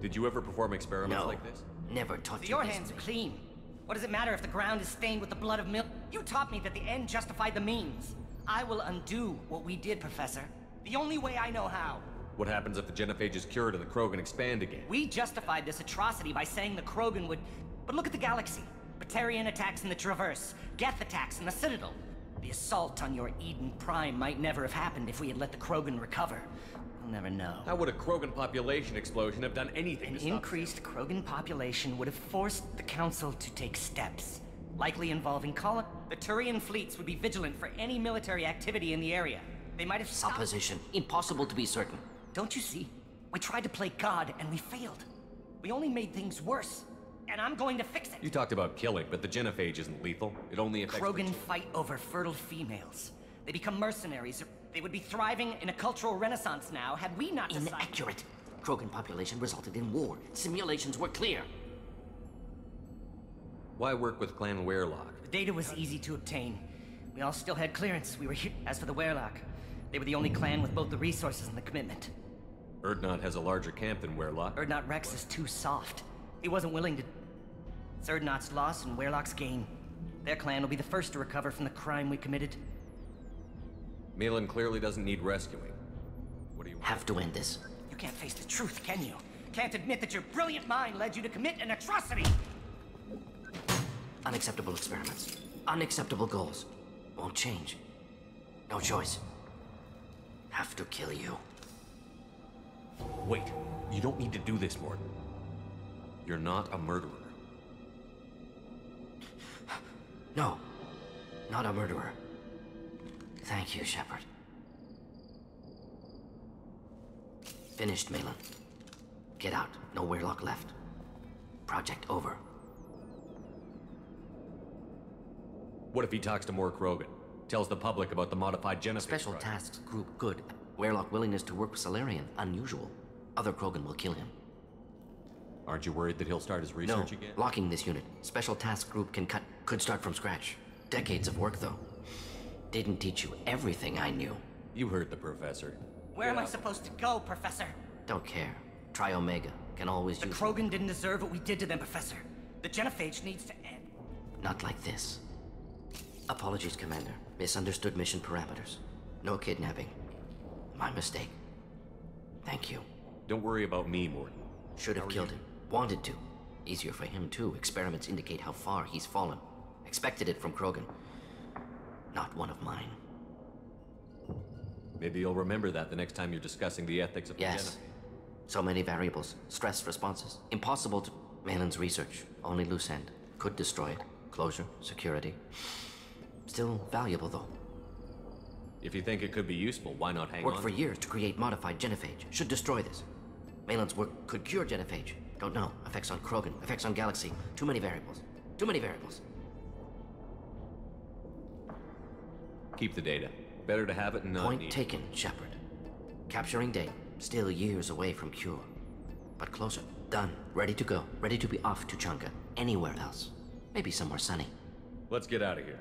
Did you ever perform experiments No. like this? Never taught So your hands are clean. What does it matter if the ground is stained with the blood of mil- You taught me that the end justified the means. I will undo what we did, Professor. The only way I know how. What happens if the genophage is cured and the Krogan expand again? We justified this atrocity by saying the Krogan would... But look at the galaxy. Batarian attacks in the Traverse. Geth attacks in the Citadel. The assault on your Eden Prime might never have happened if we had let the Krogan recover. We'll never know. How would a Krogan population explosion have done anything An to stop increased Krogan population would have forced the Council to take steps, likely involving colon. The Turian fleets would be vigilant for any military activity in the area. They might have stopped. Supposition. Impossible to be certain. Don't you see? We tried to play God and we failed. We only made things worse. And I'm going to fix it. You talked about killing, but the genophage isn't lethal. It only affects the Krogan fight over fertile females. They become mercenaries They would be thriving in a cultural renaissance now had we not decided... Inaccurate. Krogan population resulted in war. Simulations were clear. Why work with Clan Weyrloc? The data was easy to obtain. We all still had clearance. We were here. As for the Weyrloc, they were the only clan with both the resources and the commitment. Urdnot has a larger camp than Weyrloc. Urdnot Wrex is too soft. He wasn't willing to... It's Urdnot's loss and Weyrloc's gain. Their clan will be the first to recover from the crime we committed. Maelon clearly doesn't need rescuing. What do you Have to end this. You can't face the truth, can you? Can't admit that your brilliant mind led you to commit an atrocity! Unacceptable experiments. Unacceptable goals. Won't change. No choice. Have to kill you. Wait, you don't need to do this, Mordin. You're not a murderer. No. Not a murderer. Thank you, Shepard. Finished, Maelon. Get out. No Weyrloc left. Project over. What if he talks to more Krogan? Tells the public about the modified Genesis Special project? tasks group good. Weyrloc willingness to work with Salarian unusual. Other Krogan will kill him. Aren't you worried that he'll start his No, research again? locking this unit. Special task group can cut. Could start from scratch. Decades of work, though. Didn't teach you everything I knew. You heard the professor. Where am I supposed to go, Professor? Don't care. Try Omega. Can always do. The use. Krogan didn't deserve what we did to them, Professor. The genophage needs to end. Not like this. Apologies, Commander. Misunderstood mission parameters. No kidnapping. My mistake. Thank you. Don't worry about me, Mordin. Should have killed him. Wanted to. Easier for him, too. Experiments indicate how far he's fallen. Expected it from Krogan. Not one of mine. Maybe you'll remember that the next time you're discussing the ethics of Yes. So many variables. Stress responses. Impossible to. Maelon's research. Only loose end. Could destroy it. Closure. Security. Still valuable, though. If you think it could be useful, why not hang Worked on? for years to create modified genophage. Should destroy this. Maelon's work could cure genophage. Don't know. Effects on Krogan. Effects on Galaxy. Too many variables. Too many variables. Keep the data. Better to have it and not Point need it. taken, Shepard. Capturing date. Still years away from cure. But closer. Done. Ready to go. Ready to be off Tuchanka. Anywhere else. Maybe somewhere sunny. Let's get out of here.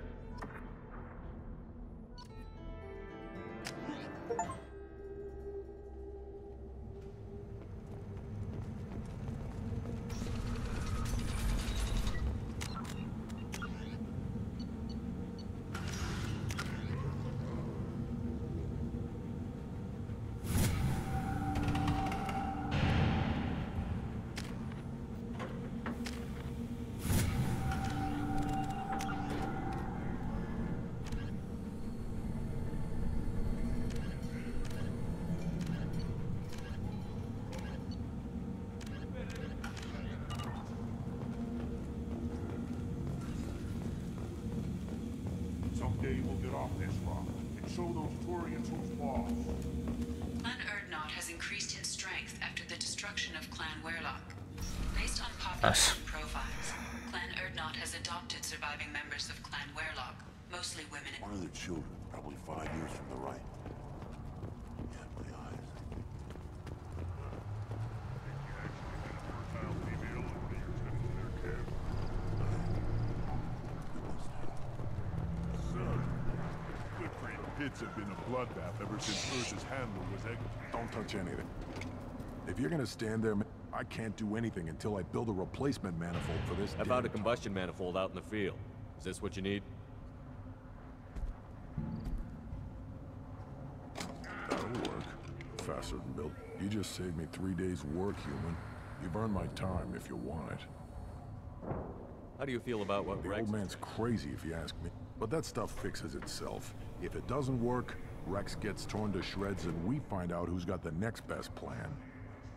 five years from the right. Yeah, my eyes. Pits have been a bloodbath ever since Earth's handler was egg. Don't touch anything. If you're gonna stand there, I can't do anything until I build a replacement manifold for this. I found a combustion manifold out in the field. Is this what you need? That'll work. Faster than built. You just saved me three days' work, human. You've earned my time if you want it. How do you feel about what The Wrex old man's crazy if you ask me. But that stuff fixes itself. If it doesn't work, Wrex gets torn to shreds and we find out who's got the next best plan.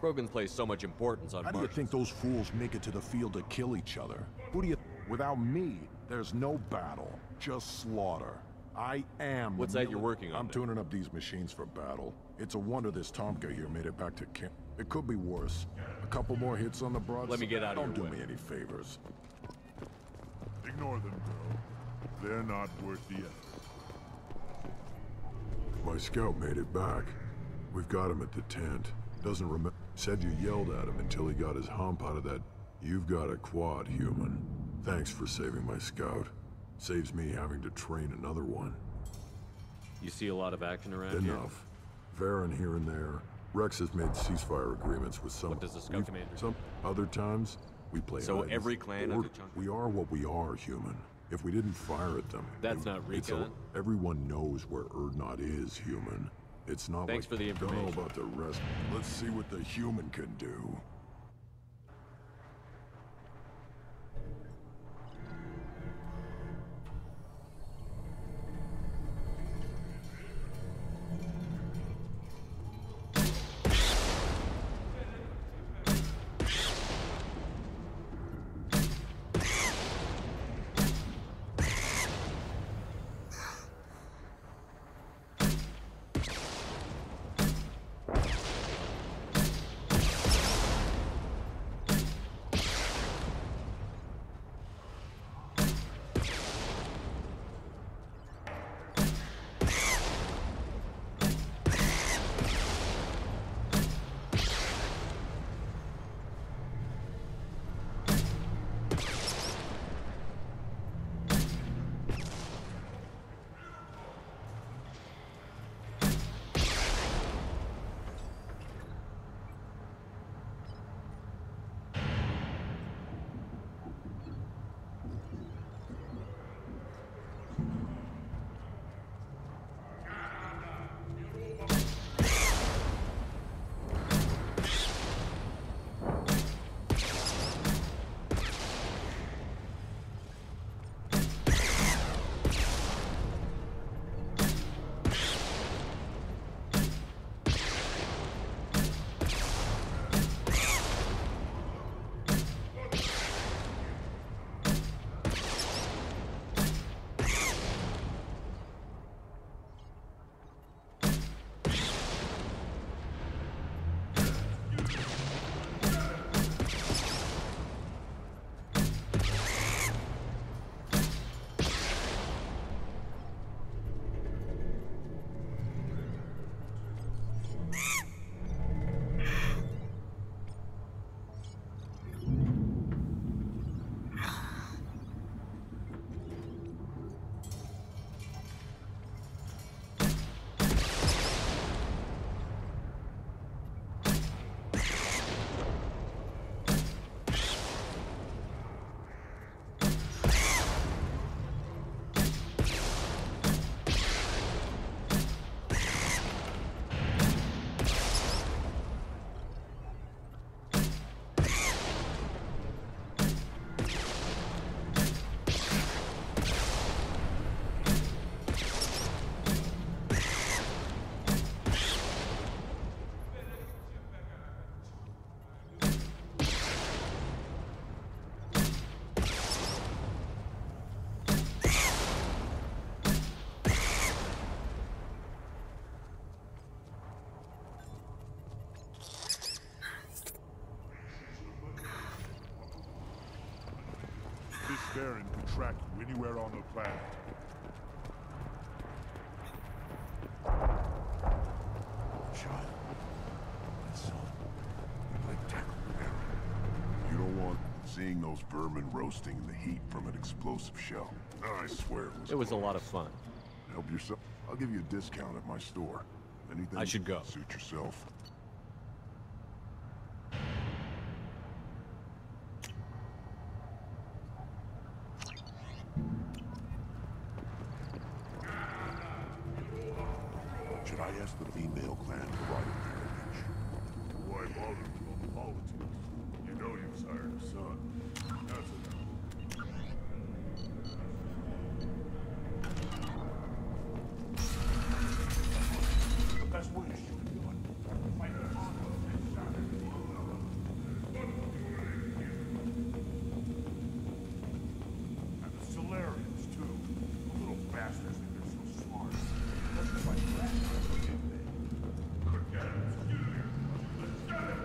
Krogan place so much importance on How do you think those fools make it to the field to kill each other? Who do you... Without me, there's no battle. Just slaughter. I am... What's that you're working on I'm there? tuning up these machines for battle. It's a wonder this tomkah here made it back to camp. It could be worse. A couple more hits on the broad... Let me get out of here. Don't do way. me any favors. Ignore them, girl. They're not worth the effort. My scout made it back. We've got him at the tent. Doesn't remember. Said you yelled at him until he got his hump out of that. You've got a quad, human. Thanks for saving my scout. Saves me having to train another one. You see a lot of action around here? Enough. Varren here and there. Wrex has made ceasefire agreements with some. What does the scout commander Some other times we play. So hide and every clan Or- has a chunk- We are what we are, human. If we didn't fire at them, That's we- not it's a- everyone knows where Urdnot is, human. It's not Thanks like for the Don't know information. about the rest. Let's see what the human can do. This varren could track you anywhere on the planet. Child. My son. You like tackle the varren. You don't want seeing those vermin roasting in the heat from an explosive shell. I swear it was It was a lot of fun. Help yourself. I'll give you a discount at my store. Anything I should go. Suit yourself. Should I ask the female clan to ride a marriage? Why bother with all the politics? You know you've sired a son. That's enough. The best way to shoot a gun. Fight the honor and And the Salarians, too. The little bastards think they're so smart. Let's fight back. Good guys. Let's get it.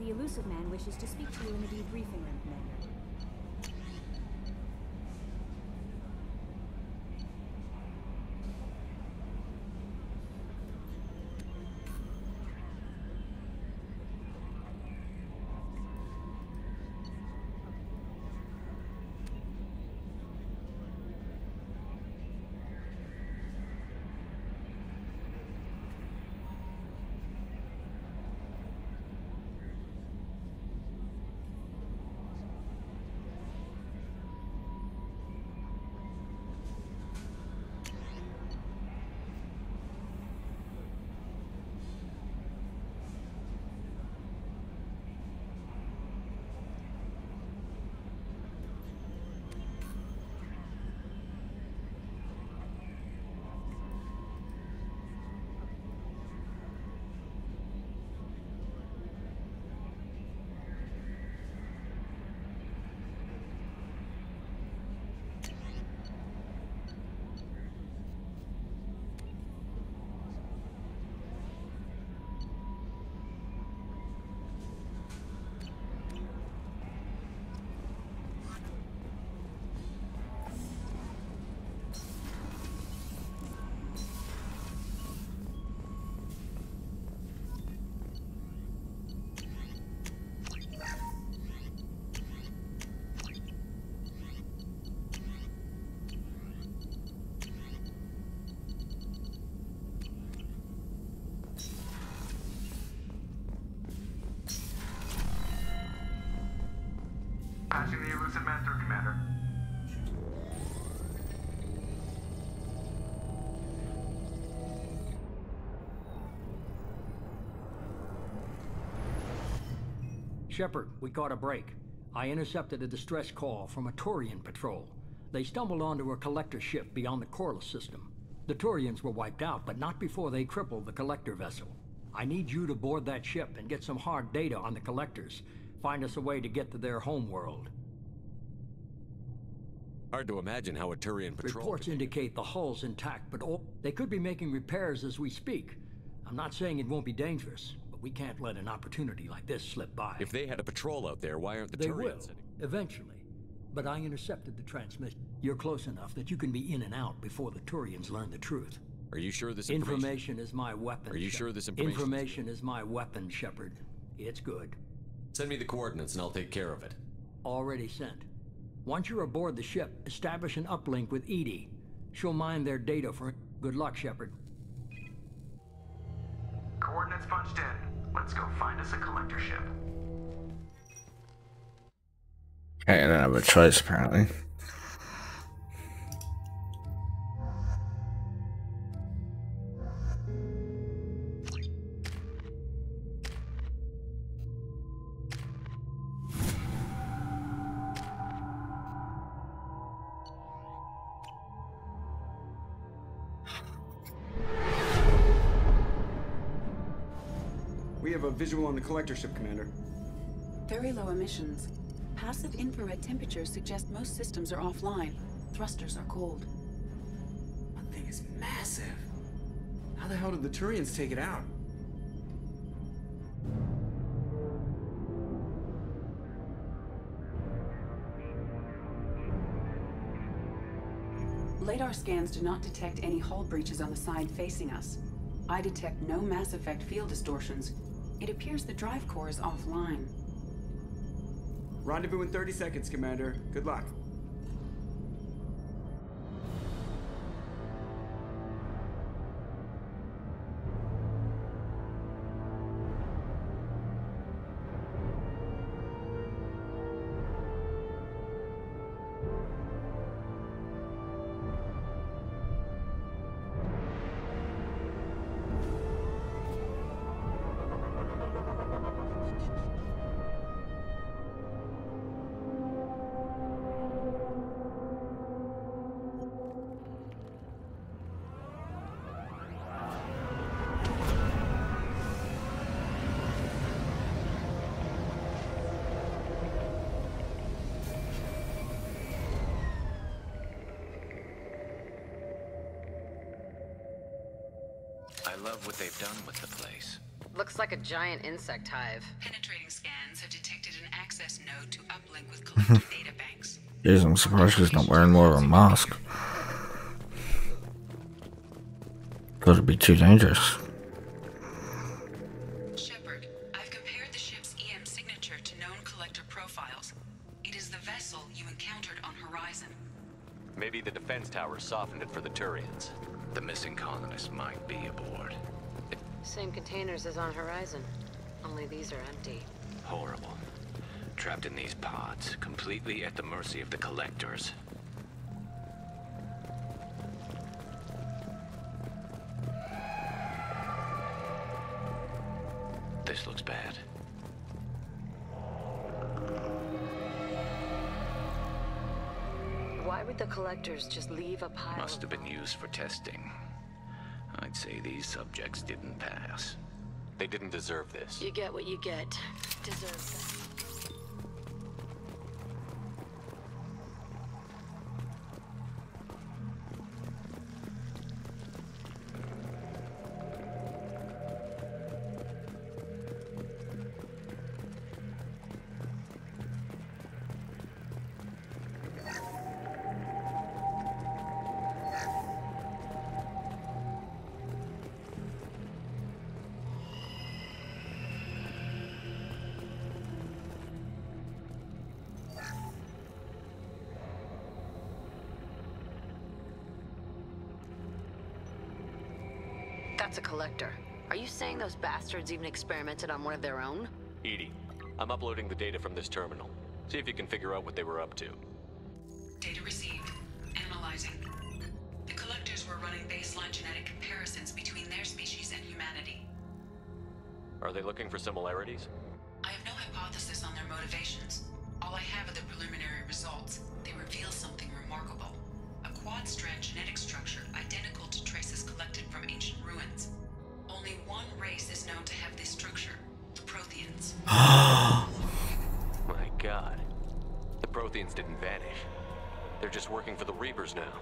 The Illusive Man wishes to speak to you in the debriefing Patching the Illusive Commander. Shepard, we caught a break. I intercepted a distress call from a Turian patrol. They stumbled onto a collector ship beyond the Korlus system. The Turians were wiped out, but not before they crippled the collector vessel. I need you to board that ship and get some hard data on the collectors. Find us a way to get to their homeworld. Hard to imagine how a Turian patrol. Reports indicate the hull's intact, but all, they could be making repairs as we speak. I'm not saying it won't be dangerous, but we can't let an opportunity like this slip by. If they had a patrol out there, why aren't the They Turians will, sitting? eventually. But I intercepted the transmission. You're close enough that you can be in and out before the Turians learn the truth. Are you sure this information? Information is my weapon. Are you sure this information Information is my weapon, Shepard. It's good. Send me the coordinates and I'll take care of it. Already sent. Once you're aboard the ship, establish an uplink with EDI. She'll mine their data for. Good luck, Shepard. Coordinates punched in. Let's go find us a collector ship. Okay, I don't have a choice apparently. Collector ship, Commander. Very low emissions. Passive infrared temperatures suggest most systems are offline. Thrusters are cold. That thing is massive. How the hell did the Turians take it out? Radar scans do not detect any hull breaches on the side facing us. I detect no mass effect field distortions. It appears the drive core is offline. Rendezvous in 30 seconds, Commander. Good luck. Done with the place. Looks like a giant insect hive. Penetrating scans have detected an access node to uplink with collector data banks. Jeez, I'm surprised she's not wearing more of a mask. Thought it'd be too dangerous. Trapped in these pods, completely at the mercy of the collectors. This looks bad. Why would the collectors just leave a pile Must have been used for testing. I'd say these subjects didn't pass. They didn't deserve this. You get what you get. Deserve that. That's a collector. Are you saying those bastards even experimented on one of their own? EDI, I'm uploading the data from this terminal. See if you can figure out what they were up to. Data received. Analyzing. The collectors were running baseline genetic comparisons between their species and humanity. Are they looking for similarities? I have no hypothesis on their motivations. All I have are the preliminary results. They reveal something remarkable. A quad-strand genetic structure identical to traces collected from ancient ruins. Only one race is known to have this structure, the Protheans. My god. The Protheans didn't vanish. They're just working for the Reapers now.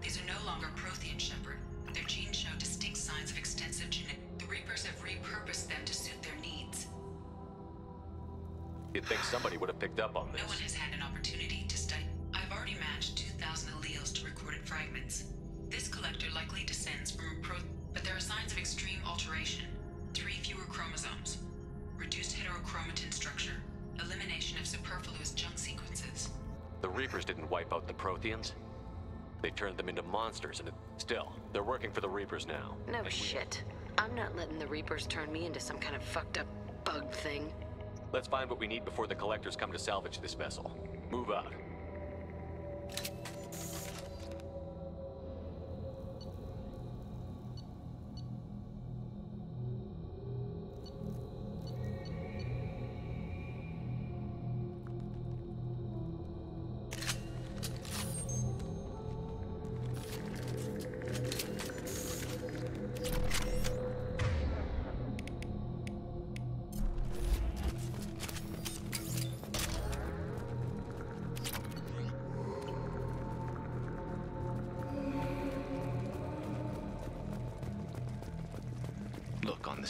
These are no longer Prothean Shepard. Their genes show distinct signs of extensive genetic. The Reapers have repurposed them to suit their needs. You'd think somebody would have picked up on this. No one has had an opportunity fragments. This collector likely descends from a pro, but there are signs of extreme alteration. Three fewer chromosomes, reduced heterochromatin structure, elimination of superfluous junk sequences. The Reapers didn't wipe out the Protheans. They turned them into monsters, and it, still, they're working for the Reapers now. No shit. I'm not letting the Reapers turn me into some kind of fucked up bug thing. Let's find what we need before the Collectors come to salvage this vessel. Move out.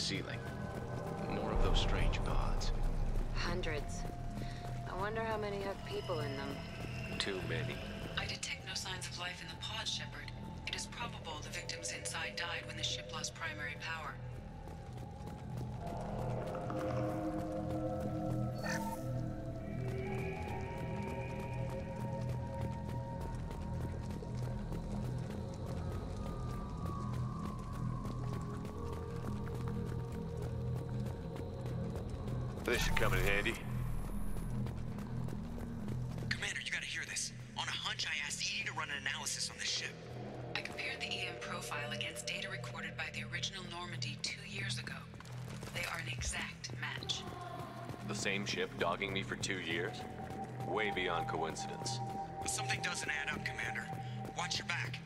Ceiling. More of those strange pods. Hundreds. I wonder how many have people in them. Too many. I detect no signs of life in the pod, Shepard. It is probable the victims inside died when the ship lost primary This should come in handy. Commander, you gotta hear this. On a hunch, I asked EDI to run an analysis on this ship. I compared the EM profile against data recorded by the original Normandy two years ago. They are an exact match. The same ship dogging me for two years? Way beyond coincidence. Something doesn't add up, Commander. Watch your back.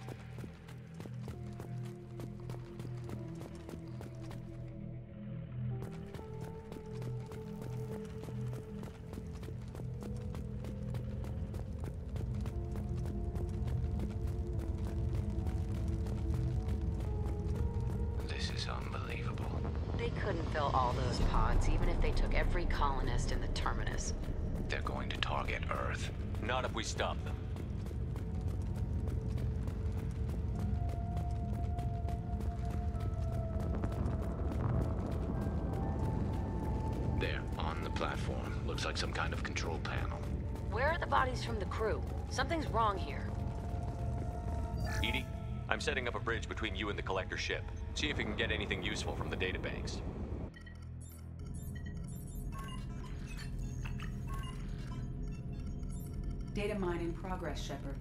couldn't fill all those pods, even if they took every colonist in the Terminus. They're going to target Earth. Not if we stop them. There, on the platform. Looks like some kind of control panel. Where are the bodies from the crew? Something's wrong here. EDI, I'm setting up a bridge between you and the collector ship. See if you can get anything useful from the databanks. data mine in progress, Shepard.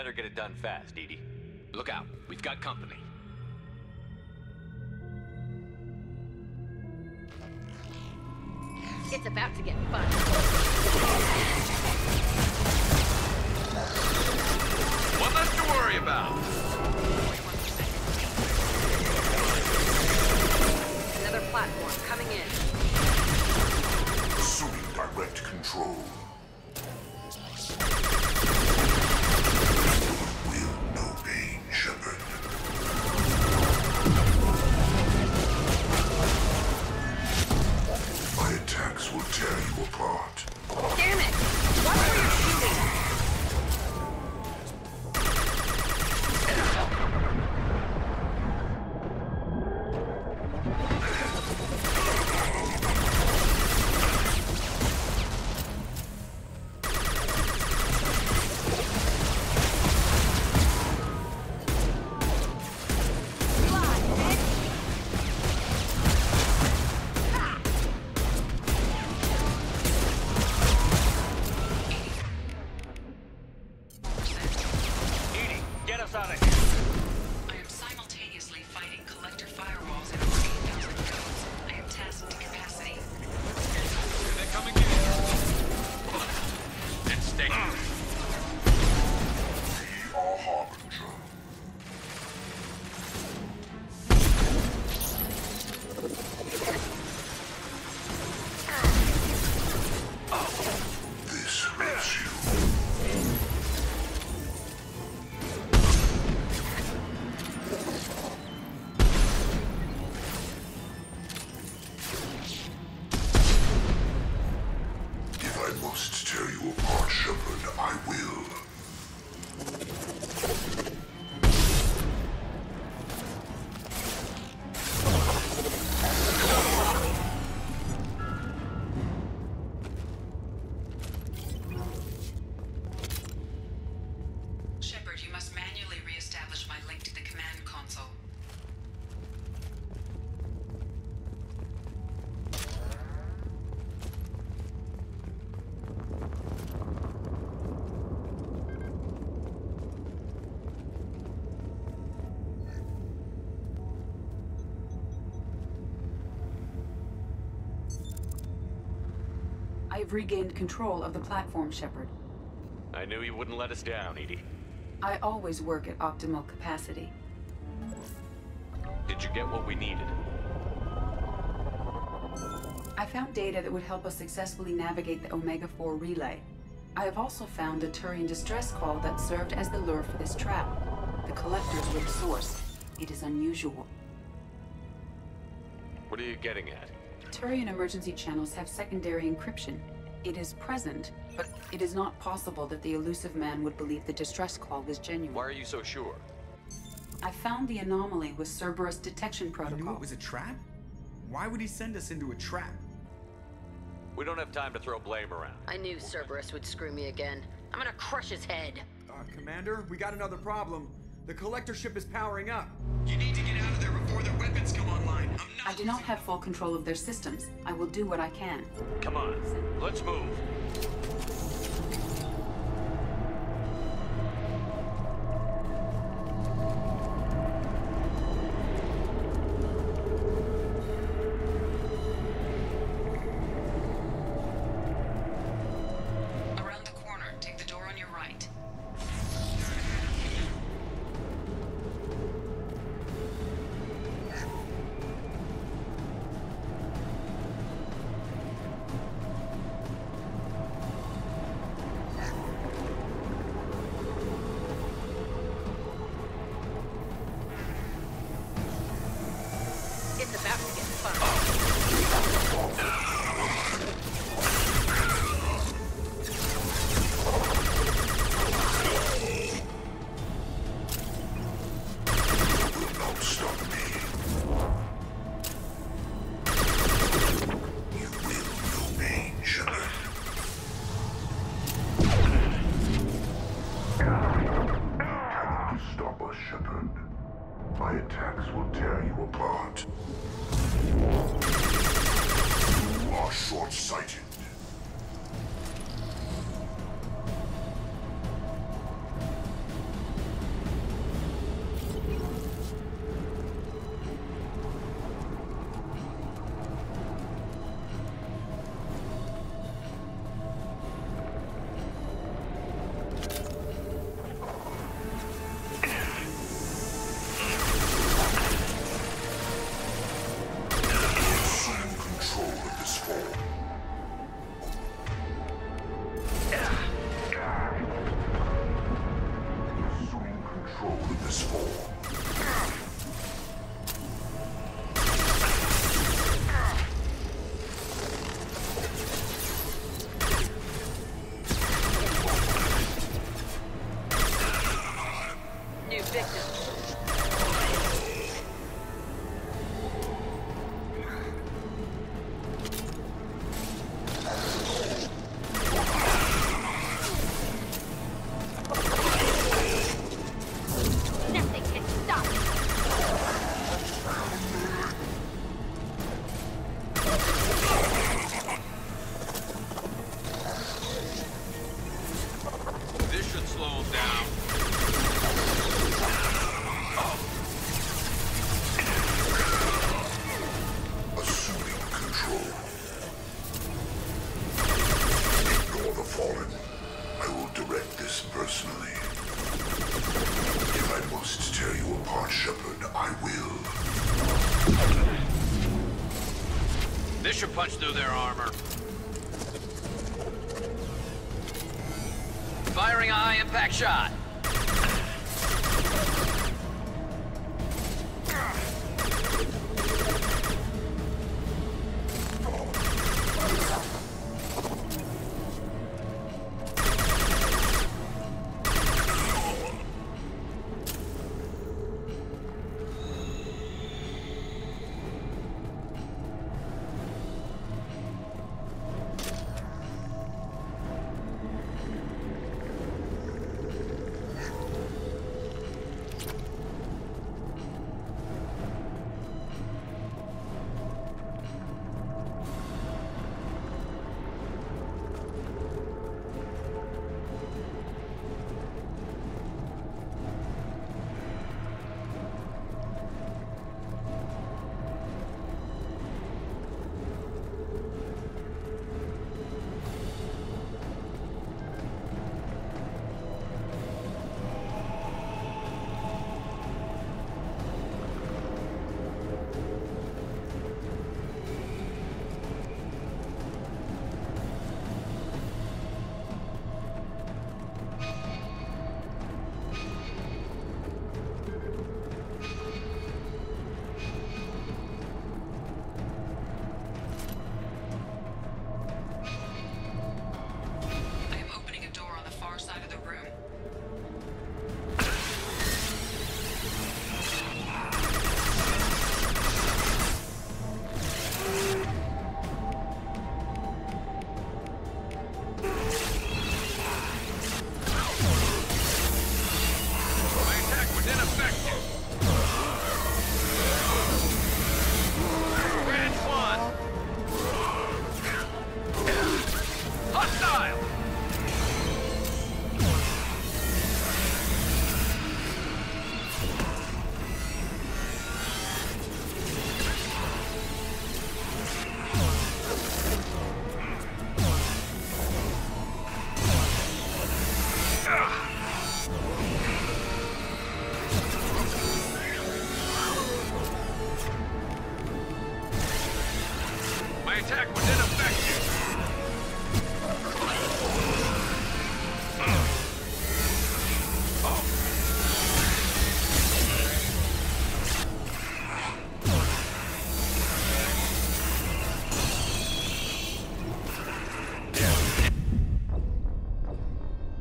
better get it done fast, EDI. Look out. We've got company. I've regained control of the platform, Shepard. I knew you wouldn't let us down, EDI. I always work at optimal capacity. Did you get what we needed? I found data that would help us successfully navigate the Omega-4 relay. I have also found a Turian distress call that served as the lure for this trap. The collectors were the source. It is unusual. What are you getting at? Turian emergency channels have secondary encryption. It is present, but it is not possible that the Illusive Man would believe the distress call was genuine. Why are you so sure? I found the anomaly with Cerberus detection protocol. You protocol. knew it was a trap? Why would he send us into a trap? We don't have time to throw blame around. I knew Cerberus would screw me again. I'm gonna crush his head. Uh, Commander, we got another problem. The collector ship is powering up. You need to get out of there before their weapons come online. I do not have full control of their systems. I will do what I can. Come on, let's move. Through their armor. Firing a high impact shot.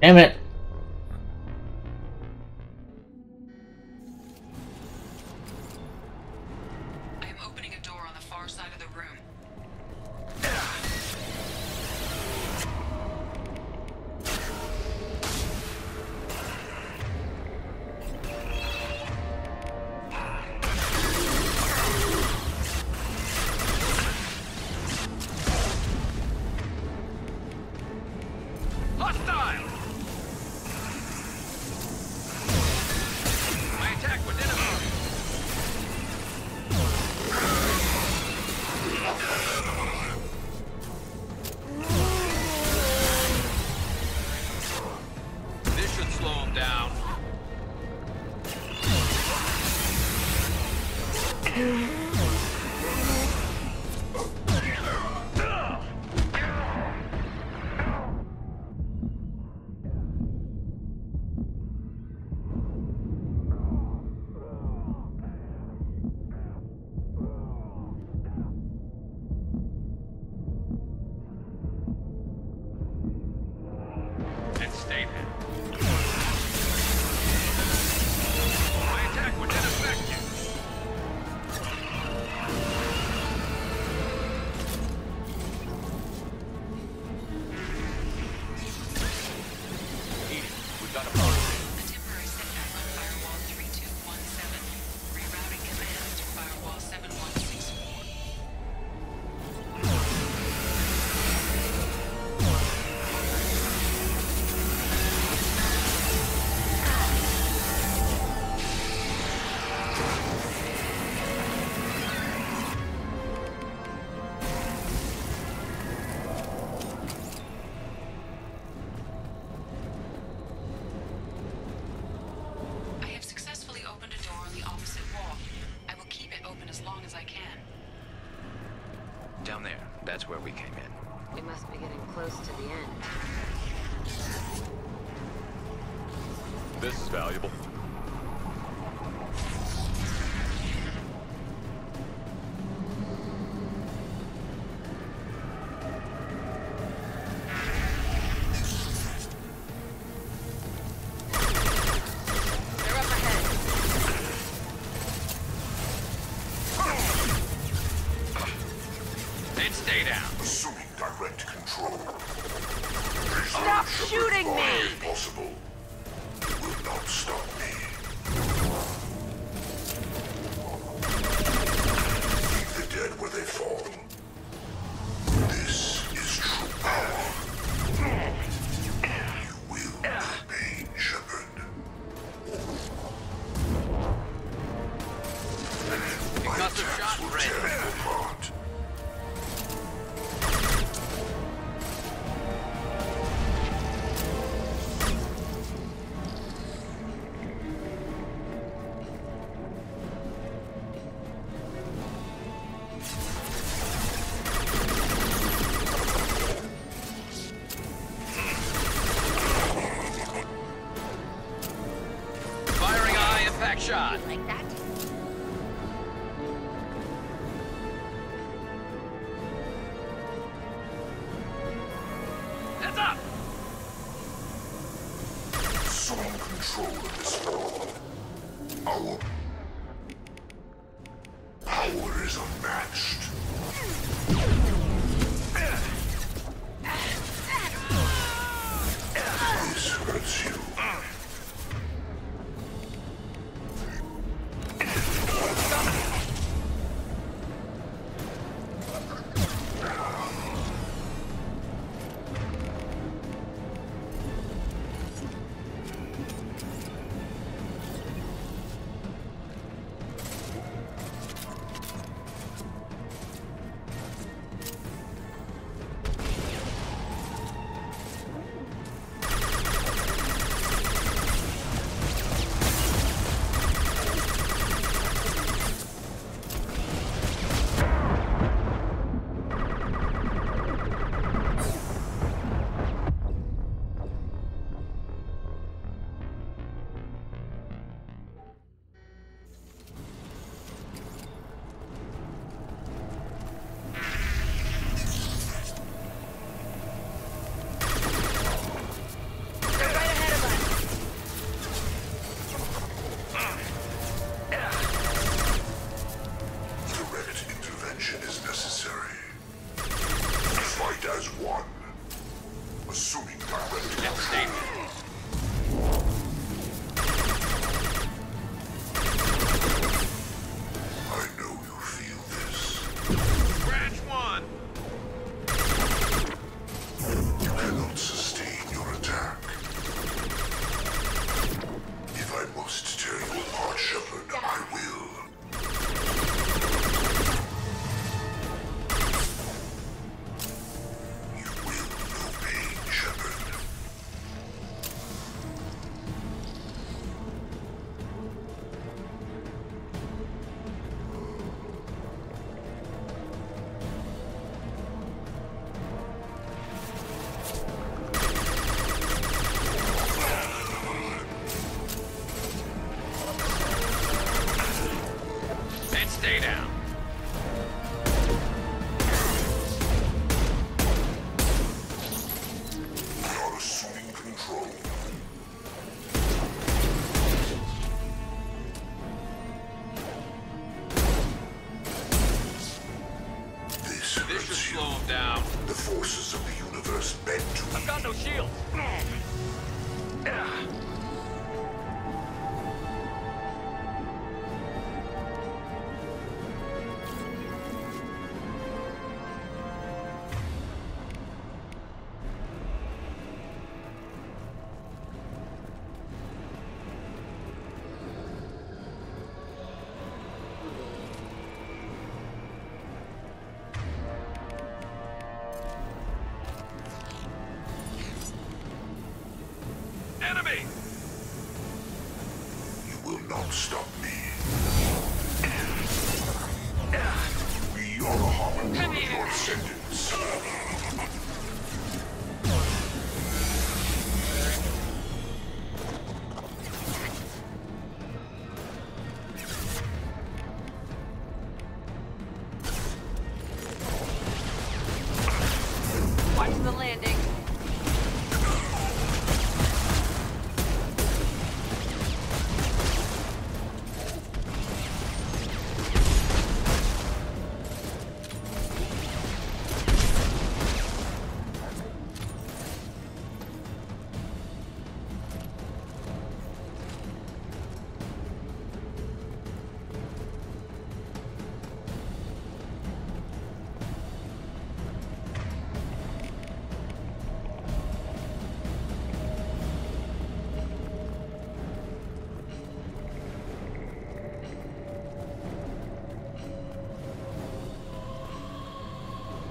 Damn it.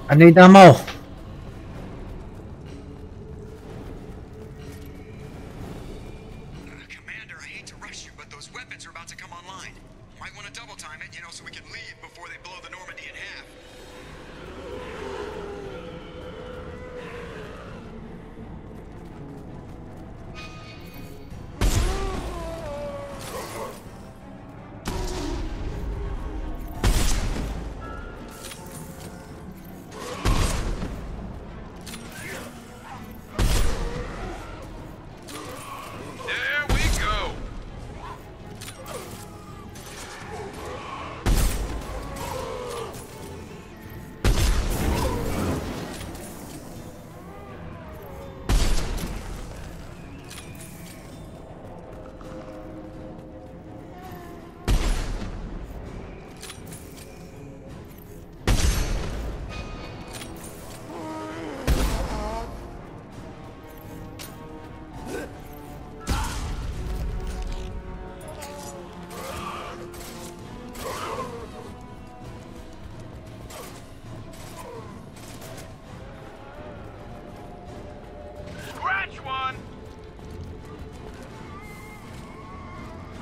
An den Damm auch.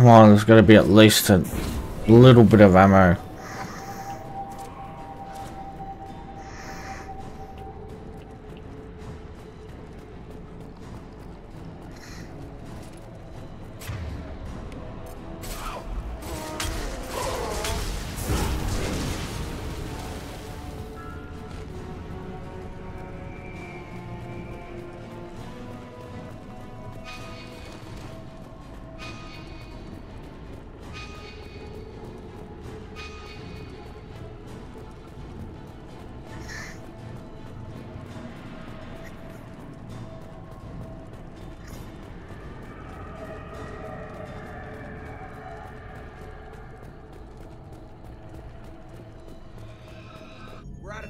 Come on, there's got to be at least a little bit of ammo.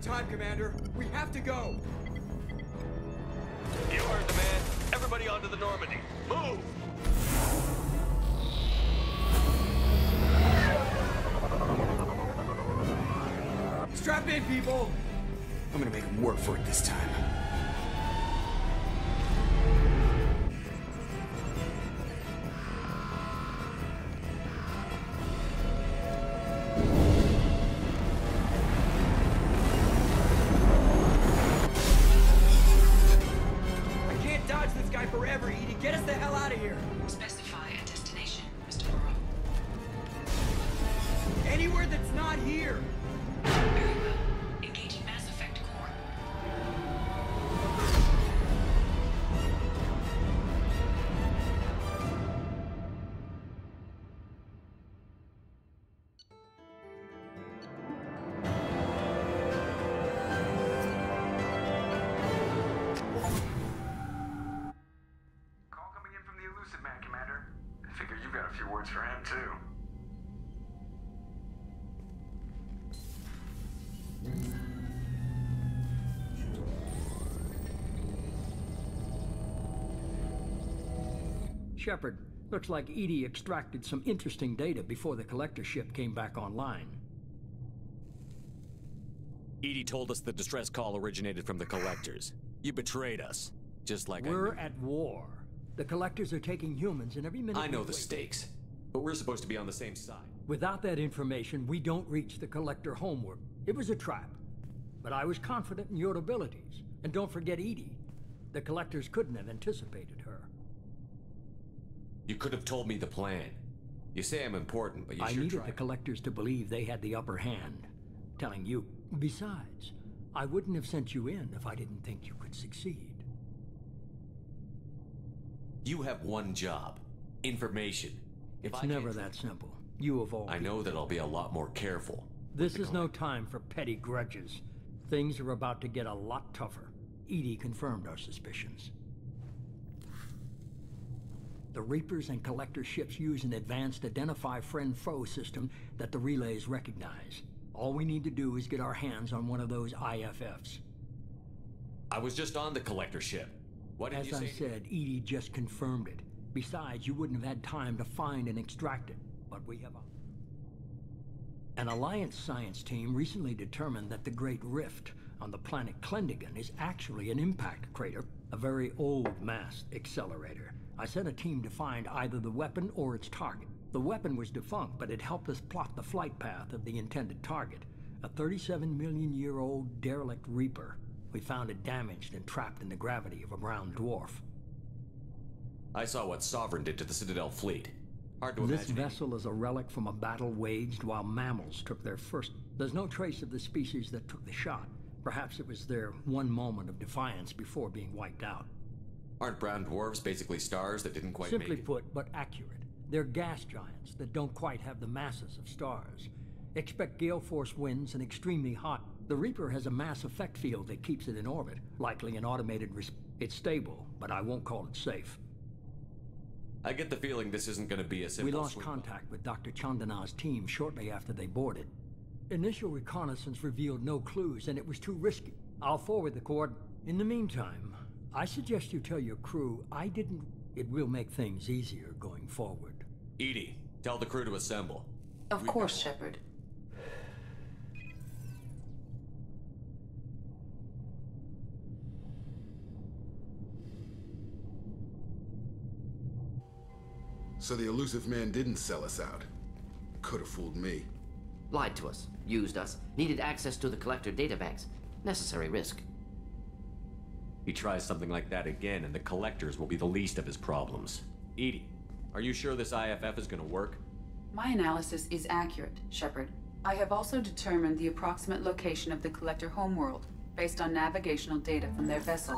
time, Commander. We have to go. You heard the man. Everybody onto the Normandy. Move! Strap in, people! I'm gonna make him work for it this time. Shepard, looks like EDI extracted some interesting data before the collector ship came back online. EDI told us the distress call originated from the collectors. You betrayed us. Just like We're at war. The collectors are taking humans, and every minute I know the wait- stakes. But we're supposed to be on the same side. Without that information, we don't reach the collector homeworld. It was a trap. But I was confident in your abilities. And don't forget EDI. The collectors couldn't have anticipated her. You could have told me the plan. You say I'm important, but you I sure needed the collectors to believe they had the upper hand. Telling you. Besides, I wouldn't have sent you in if I didn't think you could succeed. You have one job. Information. If It's I never that simple. You of all I know that I'll be a lot more careful. This is no time for petty grudges. Things are about to get a lot tougher. EDI confirmed our suspicions. The Reapers and Collector ships use an advanced identify friend-foe system that the relays recognize. All we need to do is get our hands on one of those IFFs. I was just on the collector ship. What did As you I said, EDI just confirmed it. Besides, you wouldn't have had time to find and extract it. But we have a... An Alliance science team recently determined that the Great Rift on the planet Klendagon is actually an impact crater, a very old mass accelerator. I sent a team to find either the weapon or its target. The weapon was defunct, but it helped us plot the flight path of the intended target. A 37 million year old derelict Reaper. We found it damaged and trapped in the gravity of a brown dwarf. I saw what Sovereign did to the Citadel fleet. Hard to This imagine. vessel is a relic from a battle waged while mammals took their first. There's no trace of the species that took the shot. Perhaps it was their one moment of defiance before being wiped out. Aren't brown dwarves basically stars that didn't quite Simply make it? put, but accurate. They're gas giants that don't quite have the masses of stars. Expect gale force winds and extremely hot. The Reaper has a mass effect field that keeps it in orbit, likely an automated res- It's stable, but I won't call it safe. I get the feeling this isn't going to be a simple We lost contact with Dr. Chandana's team shortly after they boarded. Initial reconnaissance revealed no clues, and it was too risky. I'll forward the cord. In the meantime, I suggest you tell your crew I didn't. It will make things easier going forward. EDI, tell the crew to assemble. Of course, Shepard. So the Illusive Man didn't sell us out. Could have fooled me. Lied to us, used us, needed access to the collector databanks. Necessary risk. He tries something like that again, and the collectors will be the least of his problems. EDI, are you sure this IFF is going to work? My analysis is accurate, Shepard. I have also determined the approximate location of the collector homeworld based on navigational data from their vessel.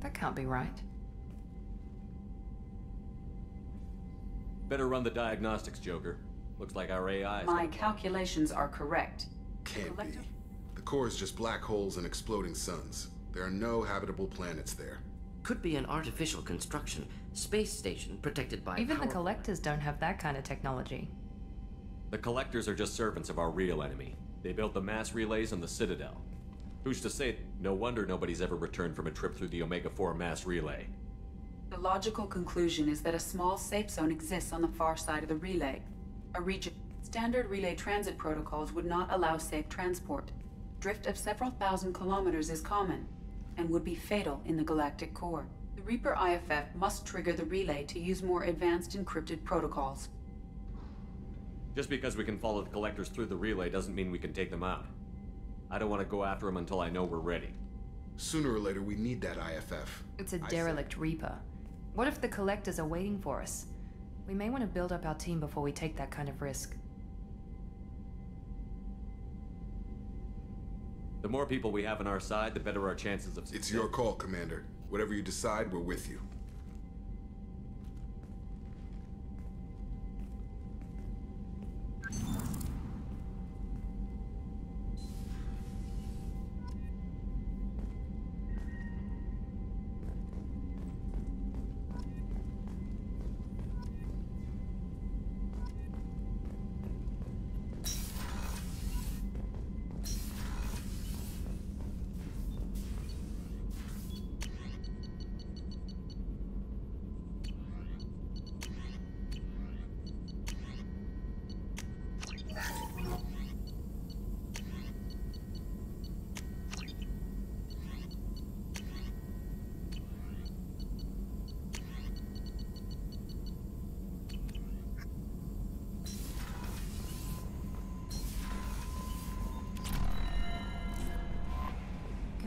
That can't be right. Better run the diagnostics, Joker. Looks like our AI My calculations are correct. Can't be. The core is just black holes and exploding suns. There are no habitable planets there. Could be an artificial construction, space station protected by Even the power- collectors don't have that kind of technology. The collectors are just servants of our real enemy. They built the mass relays on the Citadel. Who's to say? No wonder nobody's ever returned from a trip through the Omega 4 mass relay. The logical conclusion is that a small safe zone exists on the far side of the relay. A region. Standard relay transit protocols would not allow safe transport. Drift of several thousand kilometers is common and would be fatal in the galactic core. The Reaper IFF must trigger the relay to use more advanced encrypted protocols. Just because we can follow the collectors through the relay doesn't mean we can take them out. I don't want to go after them until I know we're ready. Sooner or later, we need that IFF. It's a I derelict Reaper. What if the collectors are waiting for us? We may want to build up our team before we take that kind of risk. The more people we have on our side, the better our chances of It's your call, Commander. Whatever you decide, we're with you.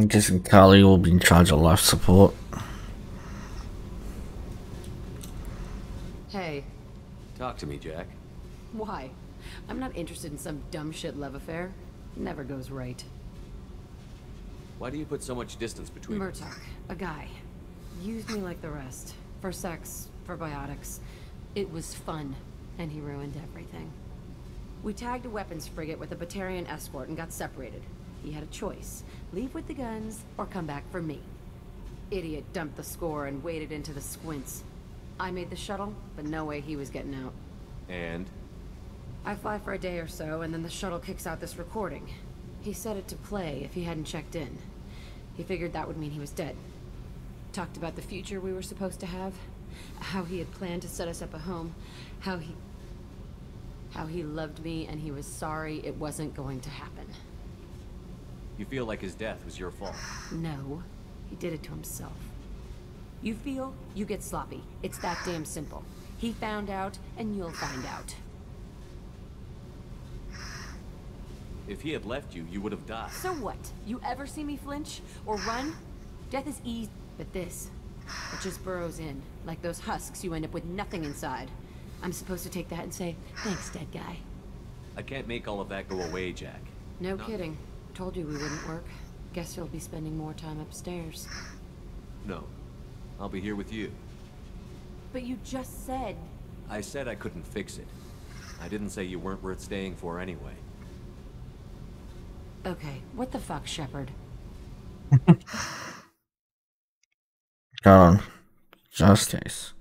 I'm guessing Carly will be in charge of life support. Hey, Talk to me, Jack. why? I'm not interested in some dumb shit love affair. Never goes right. Why do you put so much distance between us? Murtaugh, a guy, used me like the rest. For sex, for biotics. It was fun, and he ruined everything. We tagged a weapons frigate with a Batarian escort and got separated. He had a choice. Leave with the guns, or come back for me. Idiot dumped the score and waded into the squints. I made the shuttle, but no way he was getting out. And? I fly for a day or so, and then the shuttle kicks out this recording. He set it to play if he hadn't checked in. He figured that would mean he was dead. Talked about the future we were supposed to have. How he had planned to set us up a home. How he... How he loved me and he was sorry it wasn't going to happen. You feel like his death was your fault. No, he did it to himself. You feel, you get sloppy. It's that damn simple. He found out, and you'll find out. If he had left you, you would have died. So what? You ever see me flinch? Or run? Death is easy, but this, it just burrows in. Like those husks, you end up with nothing inside. I'm supposed to take that and say, thanks, dead guy. I can't make all of that go away, Jack. No kidding. Told you we wouldn't work. Guess you'll be spending more time upstairs. No. I'll be here with you. But you just said... I said I couldn't fix it. I didn't say you weren't worth staying for anyway. Okay, what the fuck, Shepard? Go on. Justice. What's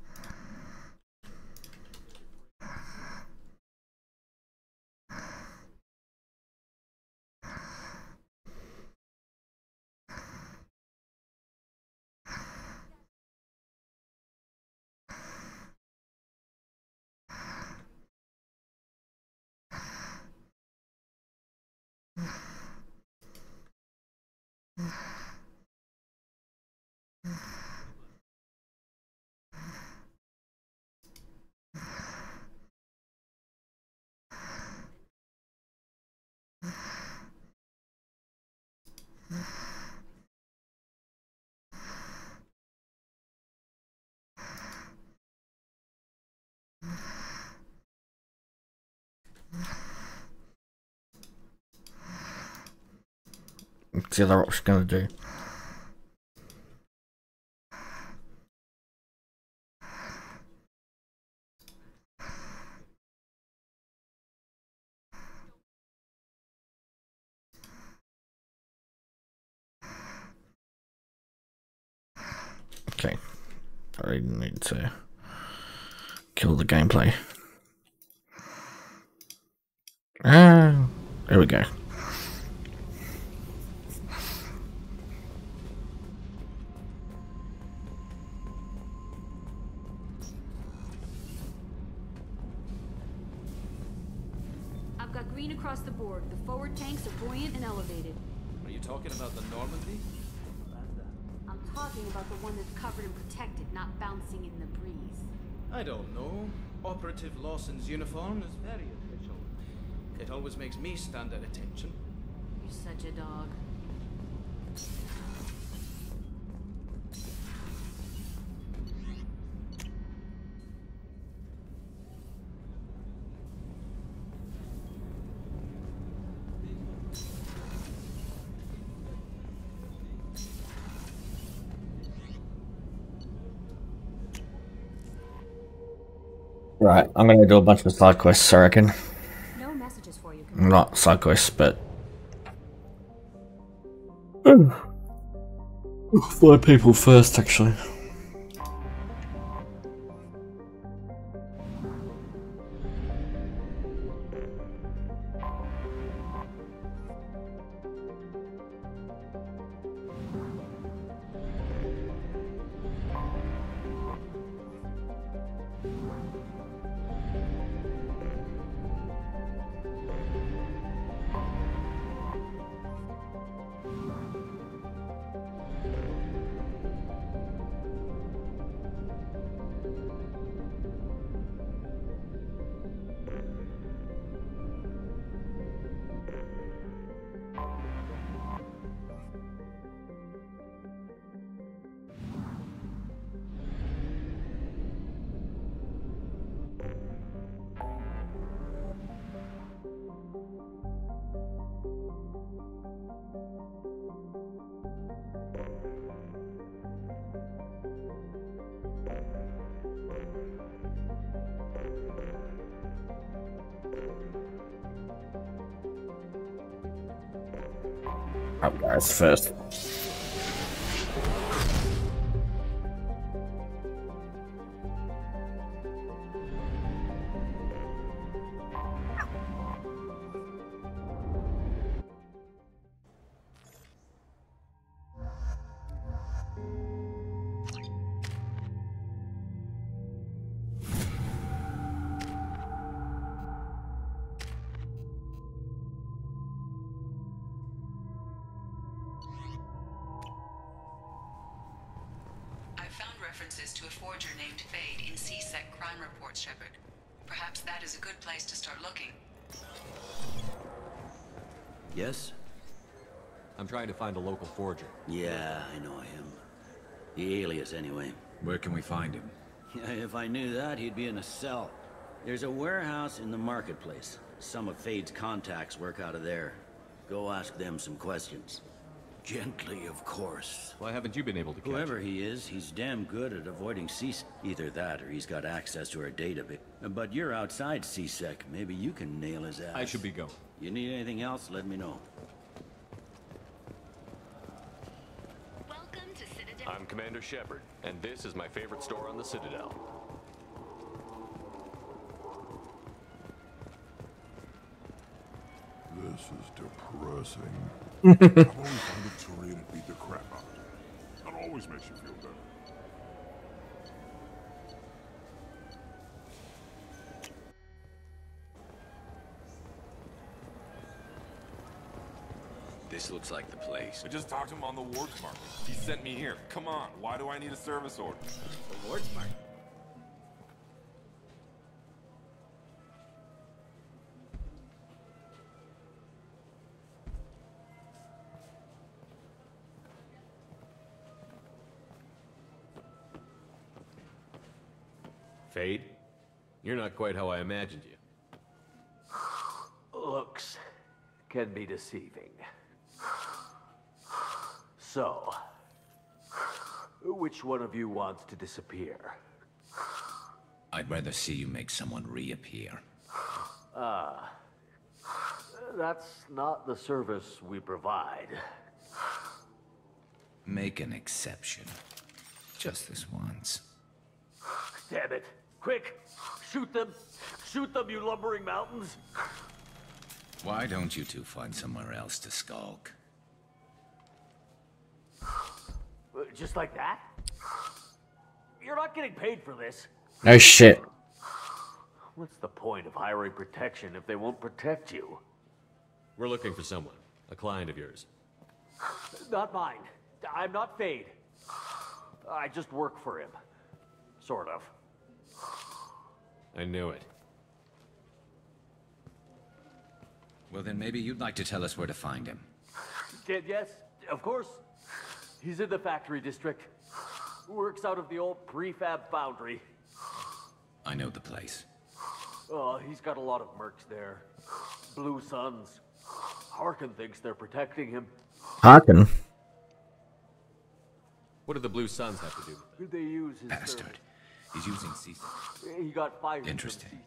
Mm-hmm. the other option going to do? Okay. I need to kill the gameplay. Ah, there we go. Talking about the one that's covered and protected, not bouncing in the breeze. I don't know. Operative Lawson's uniform is very official. It always makes me stand at attention. You're such a dog. Right, I'm gonna do a bunch of side quests, I reckon. No messages for you. Not side quests, but. Find people first, actually. First. He'd be in a cell. There's a warehouse in the marketplace. Some of Fade's contacts work out of there. Go ask them some questions. Gently, of course. Why haven't you been able to catch Whoever him? he is, he's damn good at avoiding C-Sec. Either that, or he's got access to our database. But you're outside C-Sec. Maybe you can nail his ass. I should be going. You need anything else, let me know. Welcome to Citadel. I'm Commander Shepard, and this is my favorite store on the Citadel. This is depressing. I've always wanted Turian to beat the crap out of you. That always makes you feel better. This looks like the place. I just talked to him on the Wards Market. He sent me here. Come on, why do I need a service order? The Wards Market? Quite how I imagined you. Looks can be deceiving. So, which one of you wants to disappear? I'd rather see you make someone reappear. Ah, that's not the service we provide. Make an exception. Just this once. Damn it. Quick! Shoot them! Shoot them, you lumbering mountains! Why don't you two find somewhere else to skulk? Uh, Just like that? You're not getting paid for this. No shit. What's the point of hiring protection if they won't protect you? We're looking for someone. A client of yours. Not mine. I'm not Fade. I just work for him. Sort of. I knew it. Well, then maybe you'd like to tell us where to find him. Kid, yes, of course. He's in the factory district. Works out of the old prefab foundry. I know the place. Oh, he's got a lot of mercs there. Blue Suns. Harkin thinks they're protecting him. Harkin. What do the Blue Suns have to do with it? They use his Bastard. He's using CISA. service. He got fired. Interesting.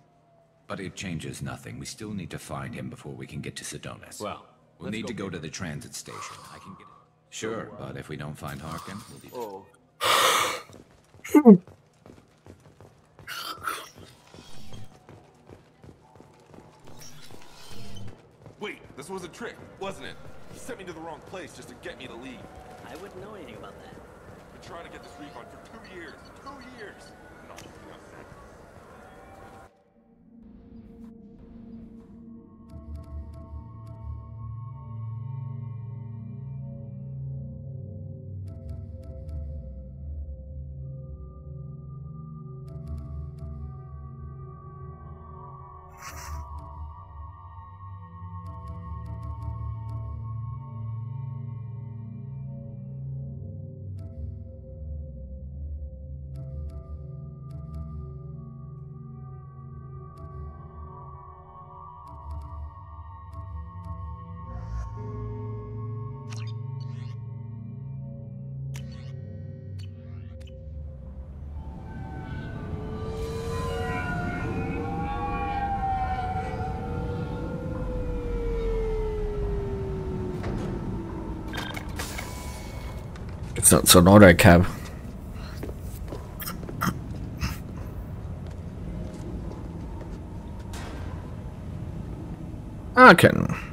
But it changes nothing. We still need to find him before we can get to Sidonis. Well, we'll let's need go to go to the transit station. I can get it. Sure, uh, but if we don't find Harkin, we'll be. Oh. Wait, this was a trick, wasn't it? He sent me to the wrong place just to get me to leave. I wouldn't know anything about that. Been trying to get this refund for two years. Two years. It's, it's an auto cab. Harkin. There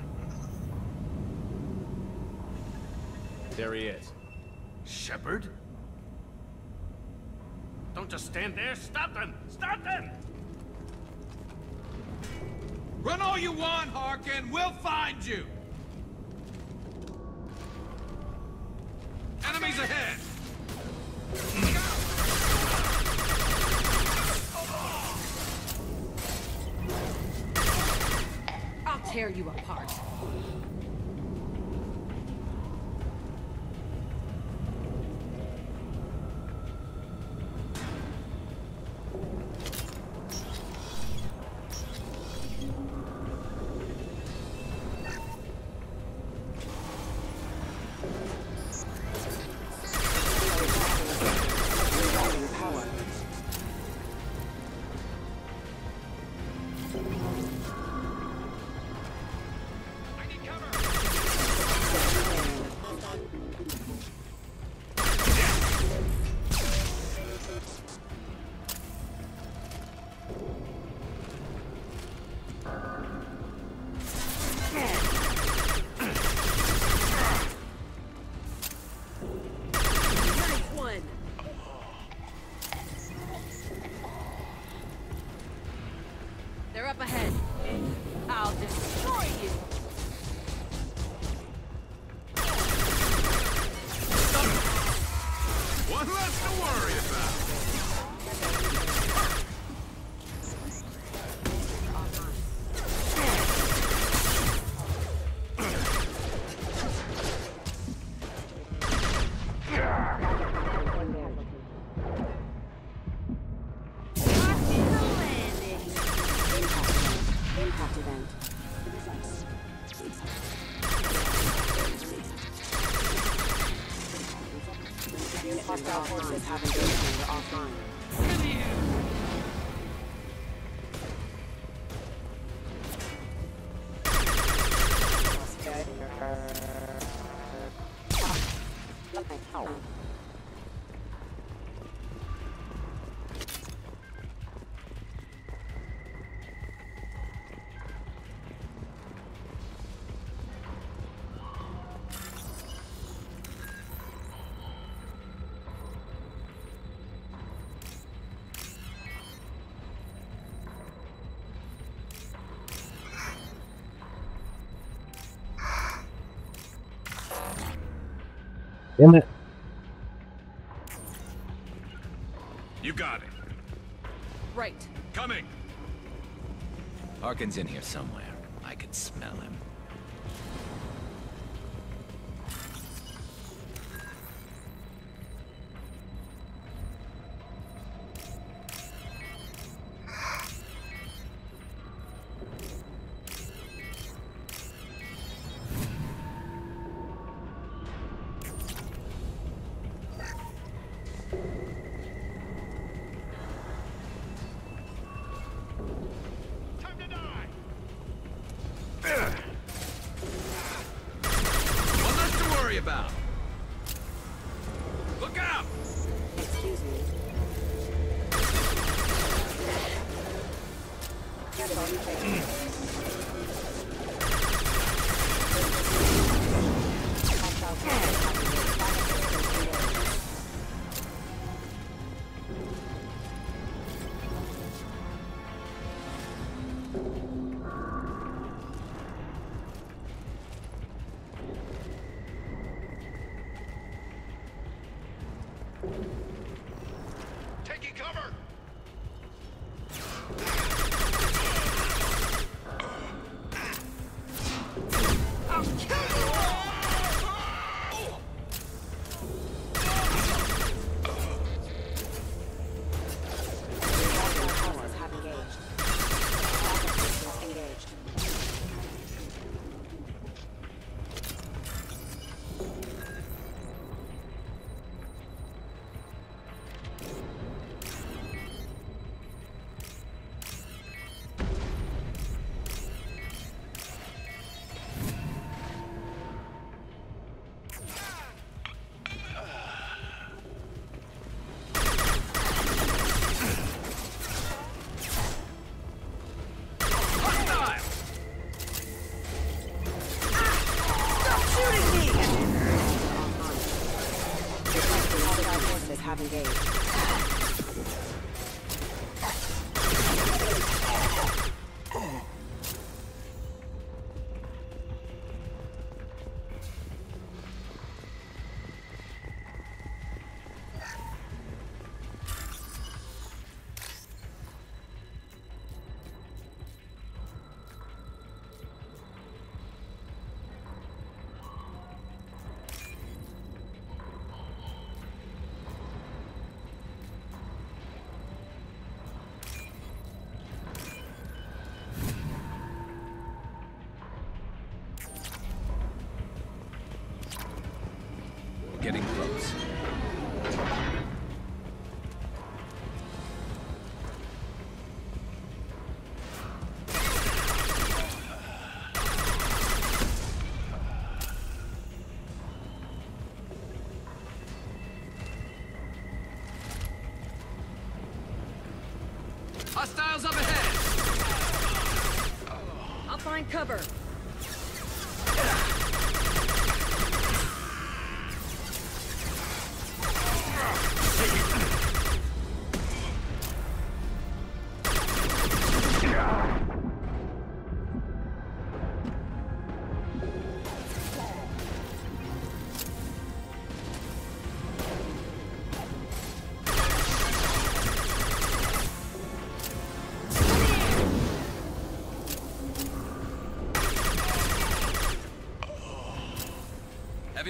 right. Coming! Harkin's in here somewhere. I can smell him. Find cover.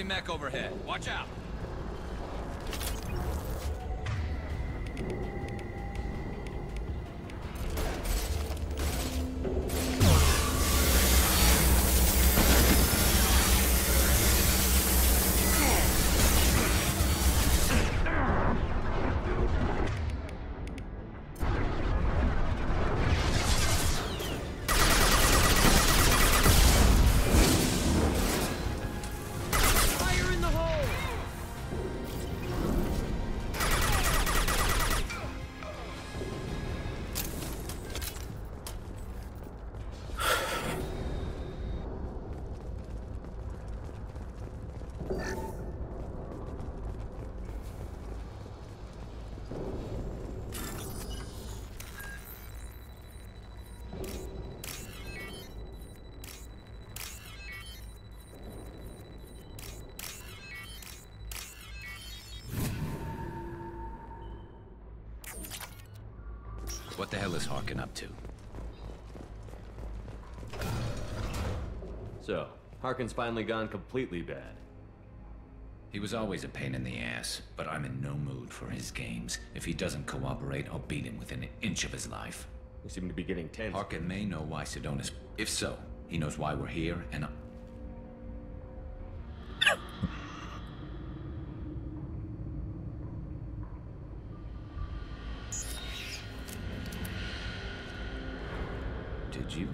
mech overhead. Watch out! What the hell is Harkin up to? So, Harkin's finally gone completely bad. He was always a pain in the ass, but I'm in no mood for his games. If he doesn't cooperate, I'll beat him within an inch of his life. You seem to be getting tense. Harkin may know why Sidonis... If so, he knows why we're here, and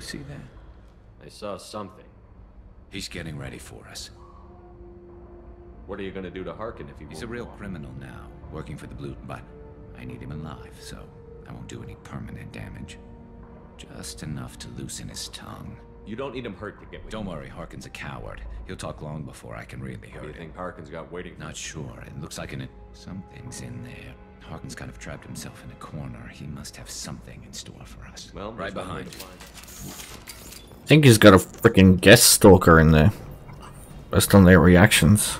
see that? I saw something. He's getting ready for us. What are you gonna do to Harkin if he He's a real criminal now, working for the Blue... But I need him alive, so I won't do any permanent damage. Just enough to loosen his tongue. You don't need him hurt to get with Don't worry, Harkin's a coward. He'll talk long before I can really hurt Do you him. think Harkin's got waiting? Not sure. It looks like an... Something's in there. Harkin's kind of trapped himself in a corner. He must have something in store for us. Well, right there's one way behind to you. find I think he's got a freaking guest stalker in there. Based on their reactions.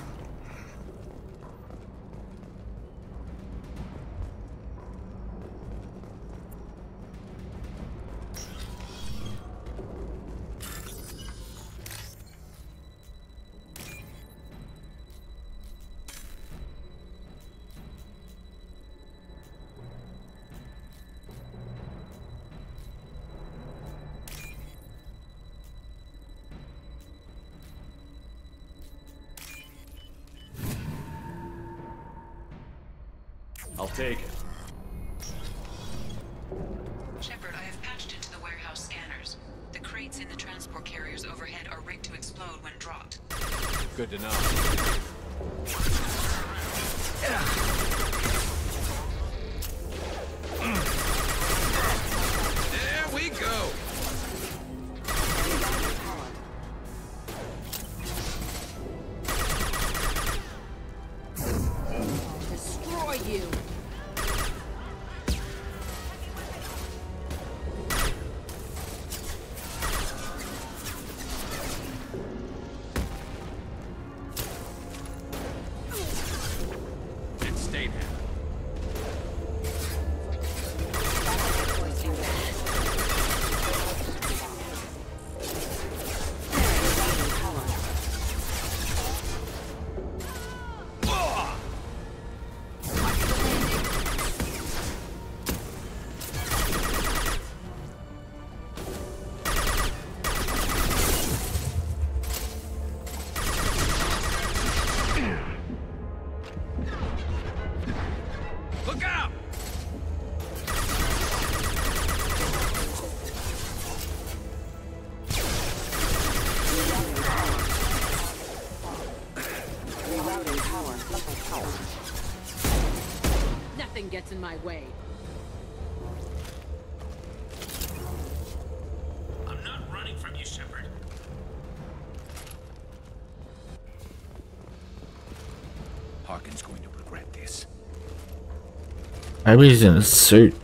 Maybe he's in a suit.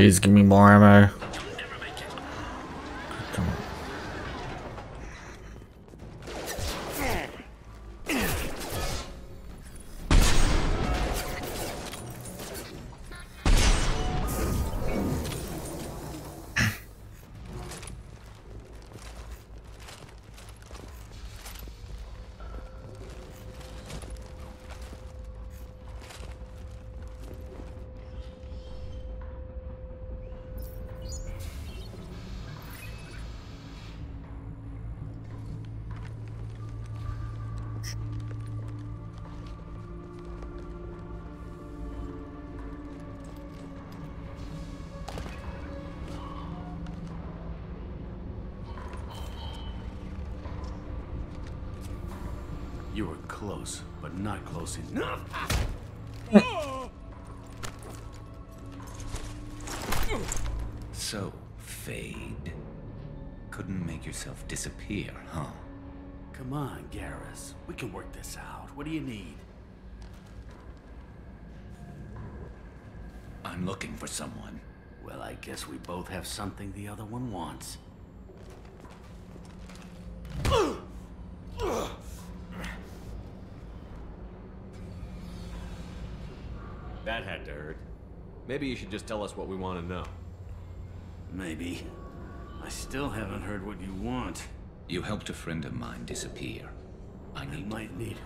Please give me more ammo. Close, but not close enough. So, Fade. Couldn't make yourself disappear, huh? Come on, Garrus. We can work this out. What do you need? I'm looking for someone. Well, I guess we both have something the other one wants. That had to hurt. Maybe you should just tell us what we want to know. Maybe. I still haven't heard what you want. You helped a friend of mine disappear. I need might need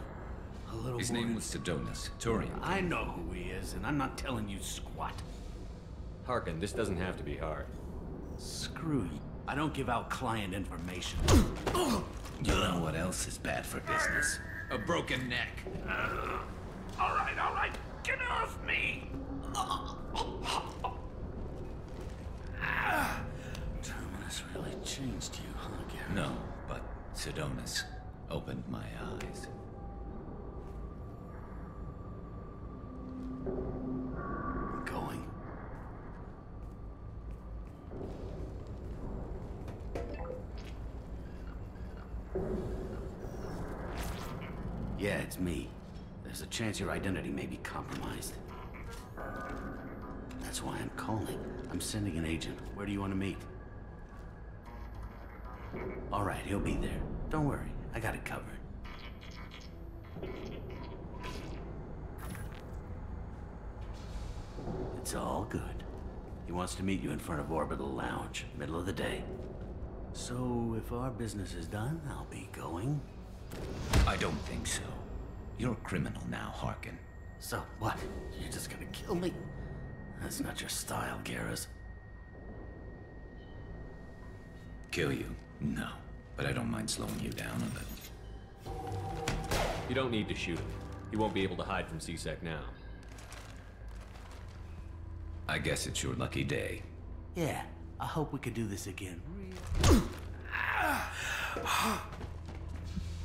a little His name was Sidonis, Turian. I know who he is, and I'm not telling you squat. Harkin, this doesn't have to be hard. Screw you. I don't give out client information. You know what else is bad for business? A broken neck. all right, all right. Get off me! Terminus really changed you, huh, Garrus? No, but Sidonis opened my eyes. Going. Yeah, it's me. There's a chance your identity may be compromised. That's why I'm calling. I'm sending an agent. Where do you want to meet? All right, he'll be there. Don't worry, I got it covered. It's all good. He wants to meet you in front of Orbital Lounge, middle of the day. So, if our business is done, I'll be going. I don't think so. You're a criminal now, Harkin. So, what? You're just gonna kill me? That's not your style, Garrus. Kill you? No. But I don't mind slowing you down a little. You don't need to shoot him. He won't be able to hide from C-Sec now. I guess it's your lucky day. Yeah, I hope we could do this again.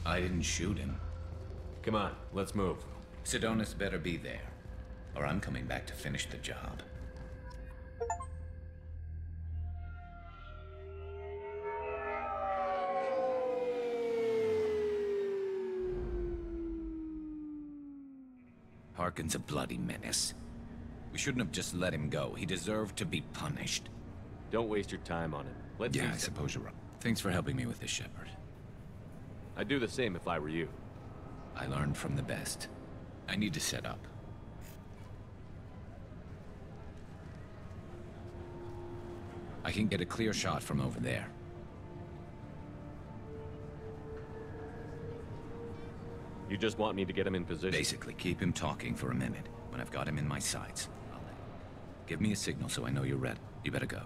I didn't shoot him. Come on, let's move. Sidonis better be there, or I'm coming back to finish the job. Harkin's a bloody menace. We shouldn't have just let him go. He deserved to be punished. Don't waste your time on him. Let's yeah, I suppose you're right. Thanks for helping me with this, Shepard. I'd do the same if I were you. I learned from the best. I need to set up. I can get a clear shot from over there. You just want me to get him in position? Basically, keep him talking for a minute. When I've got him in my sights, I'll let him. Give me a signal so I know you're ready. You better go.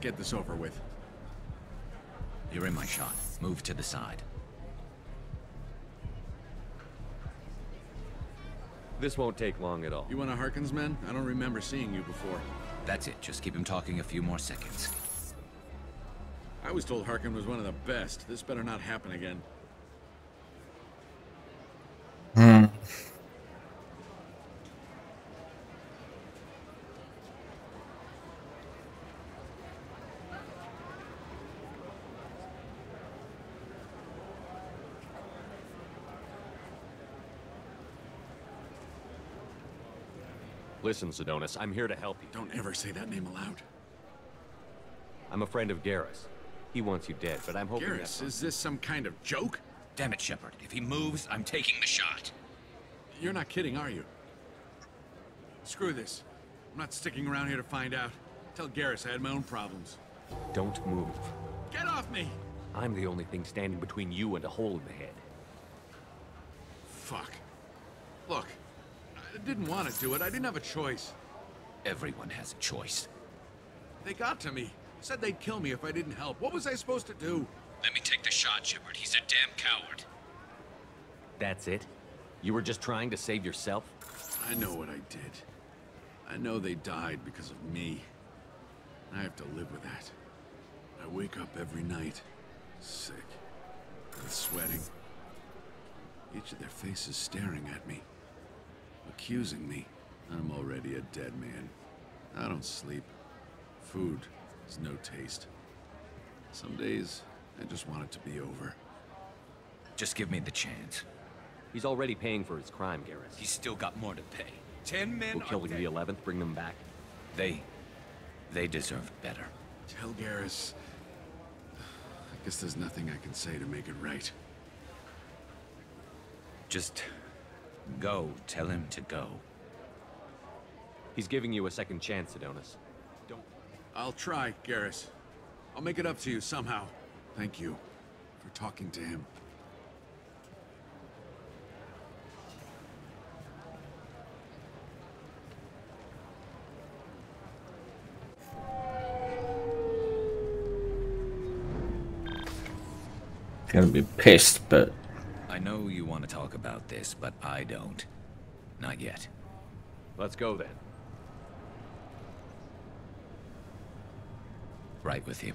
Get this over with. You're in my shot. Move to the side. This won't take long at all. You want a Harkin's man? I don't remember seeing you before. That's it. Just keep him talking a few more seconds. I was told Harkin was one of the best. This better not happen again. Hmm. Listen, Sidonis, I'm here to help you. Don't ever say that name aloud. I'm a friend of Garrus. He wants you dead, but I'm hoping Garrus, is this some kind of joke? Damn it, Shepard. If he moves, I'm taking the shot. You're not kidding, are you? Screw this. I'm not sticking around here to find out. Tell Garrus I had my own problems. Don't move. Get off me! I'm the only thing standing between you and a hole in the head. Fuck. Look, I didn't want to do it. I didn't have a choice. Everyone has a choice. They got to me. Said they'd kill me if I didn't help. What was I supposed to do? Let me take the shot, Shepard. He's a damn coward. That's it? You were just trying to save yourself? I know what I did. I know they died because of me. I have to live with that. I wake up every night, sick, and sweating. Each of their faces staring at me, accusing me. I'm already a dead man. I don't sleep. Food has no taste. Some days, I just want it to be over. Just give me the chance. He's already paying for his crime, Garrus. He's still got more to pay. Ten men We'll kill the 11th, bring them back. They... they deserve better. Tell Garrus... I guess there's nothing I can say to make it right. Just... go. Tell him to go. He's giving you a second chance, Adonis. Don't... I'll try, Garrus. I'll make it up to you somehow. Thank you for talking to him. Gonna be pissed, but I know you want to talk about this, but I don't. Not yet. Let's go then. Right with you.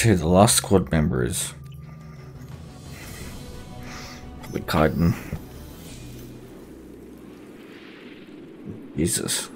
to the last squad members. Probably Cotton. Jesus.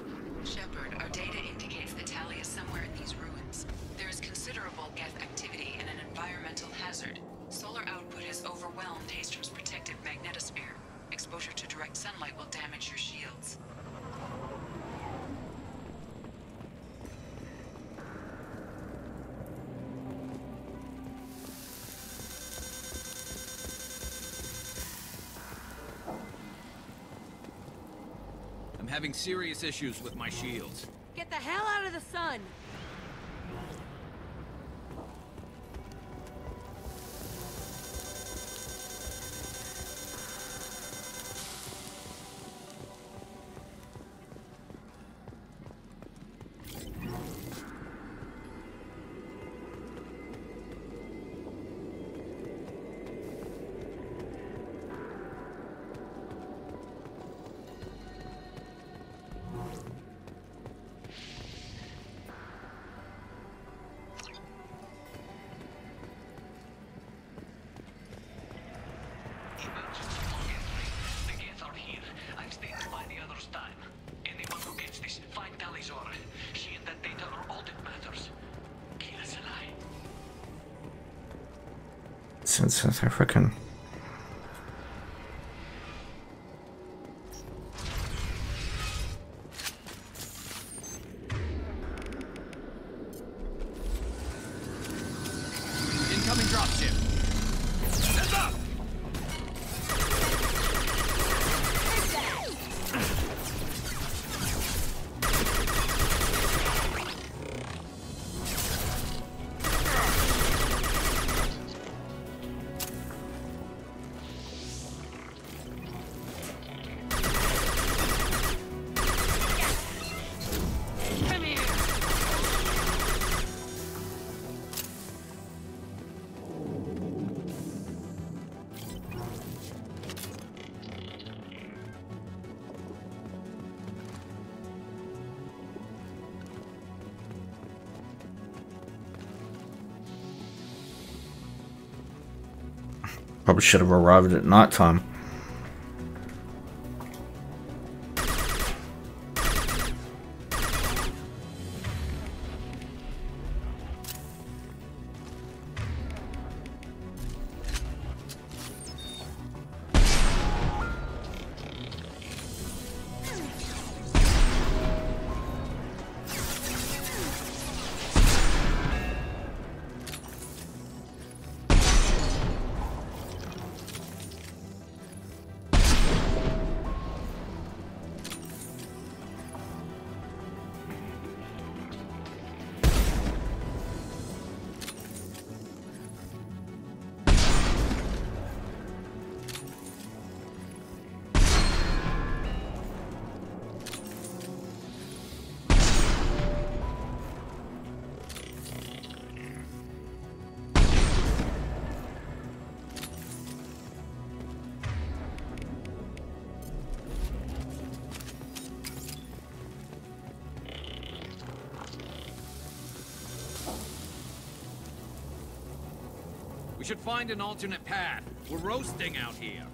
issues with my shields. Get the hell out of the sun! probably should have arrived at night time. We should find an alternate path. We're roasting out here.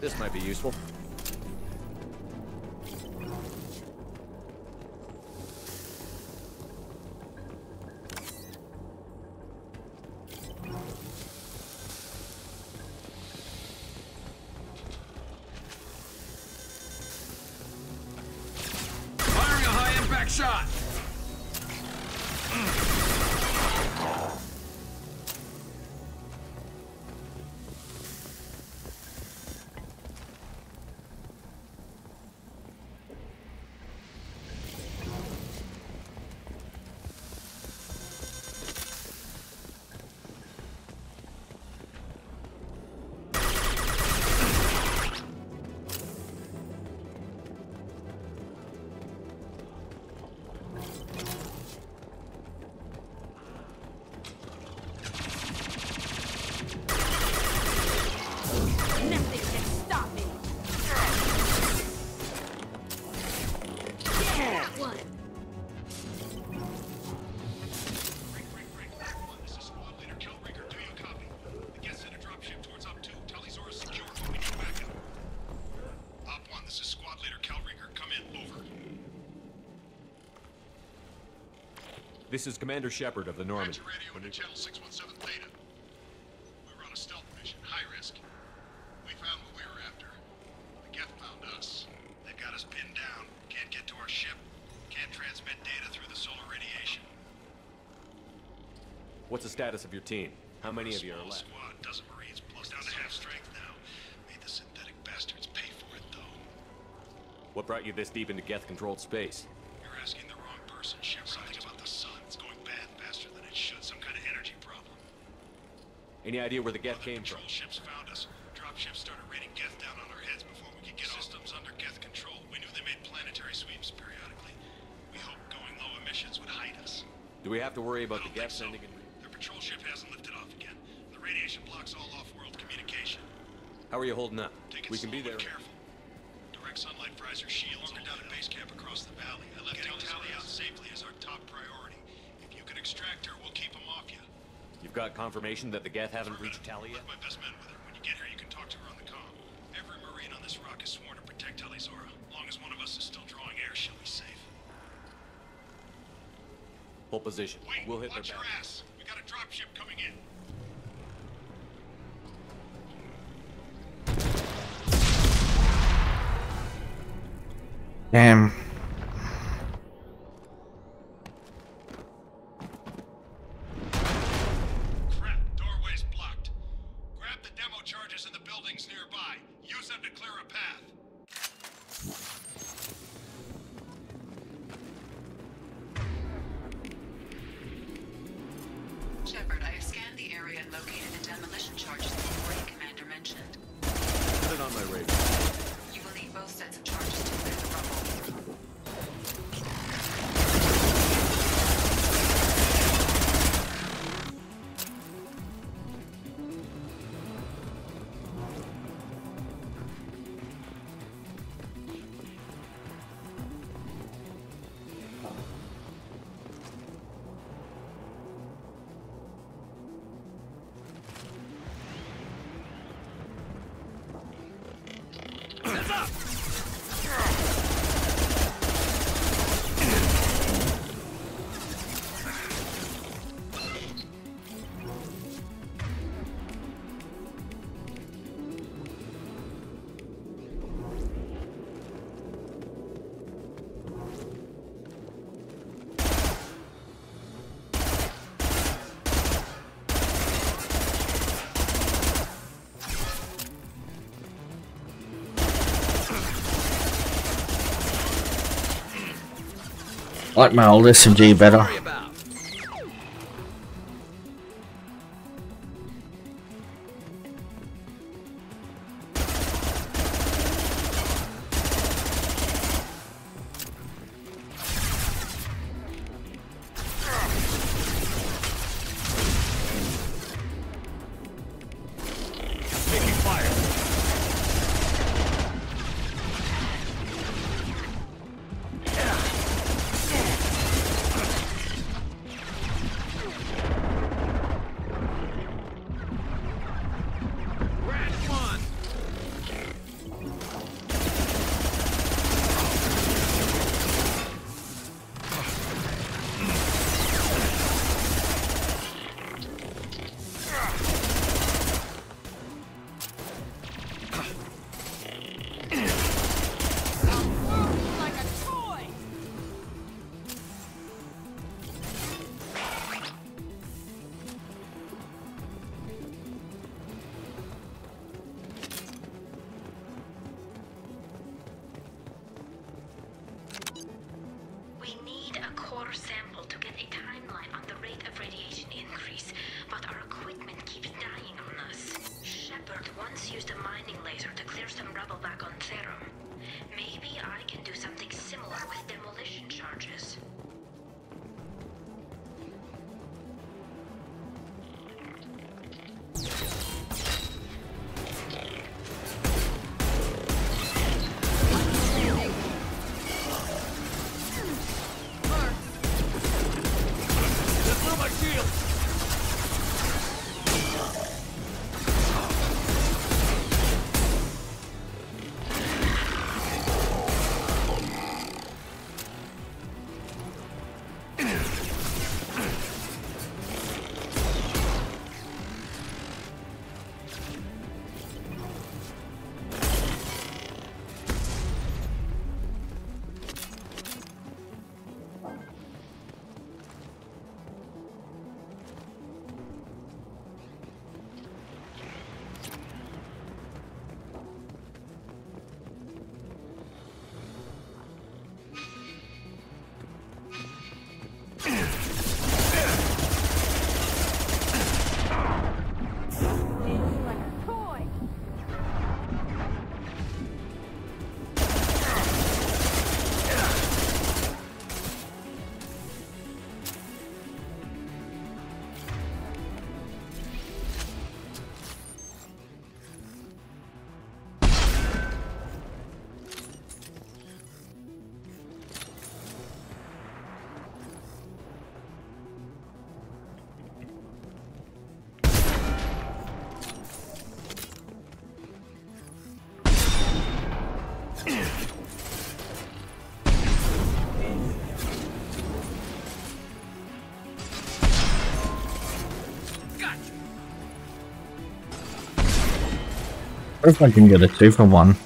This might be useful. Shot! This is Commander Shepard of the Normandy. Radio into Channel 617 Theta. We were on a stealth mission, high risk. We found what we were after. The Geth found us. They've got us pinned down. Can't get to our ship. Can't transmit data through the solar radiation. What's the status of your team? How many of you are left? Squad, dozen Marines plus down to half strength now. Made the synthetic bastards pay for it, though. What brought you this deep into Geth-controlled space? You're asking the wrong person, Shep. Something about the sun. It's going bad faster than it should. Some kind of energy problem. Any idea where the Geth came from? Patrol ships found us. Drop ships started raining Geth down on our heads before we could get systems under Geth control. We knew they made planetary sweeps periodically. We hoped going low emissions would hide us. Do we have to worry about the Geth sending in... Their patrol ship hasn't lifted off again. The radiation blocks all off-world communication. How are you holding up? Take it We can be there. careful. Direct sunlight fries our shields. Longer down at base camp across the valley. I left Getting Tali out safely is our top priority. If you can extract her, we'll keep them off you. You've got confirmation that the Geth haven't reached Tali yet? My best men with her. When you get here, you can talk to her on the comm. Every Marine on this rock is sworn to protect Tali'Zorah. Long as one of us is still drawing air, she'll be safe. Hold position. Wait, we'll hit watch their your back. ass. We got a dropship coming in. Damn. Like my old SMG better. If I can get a two for one.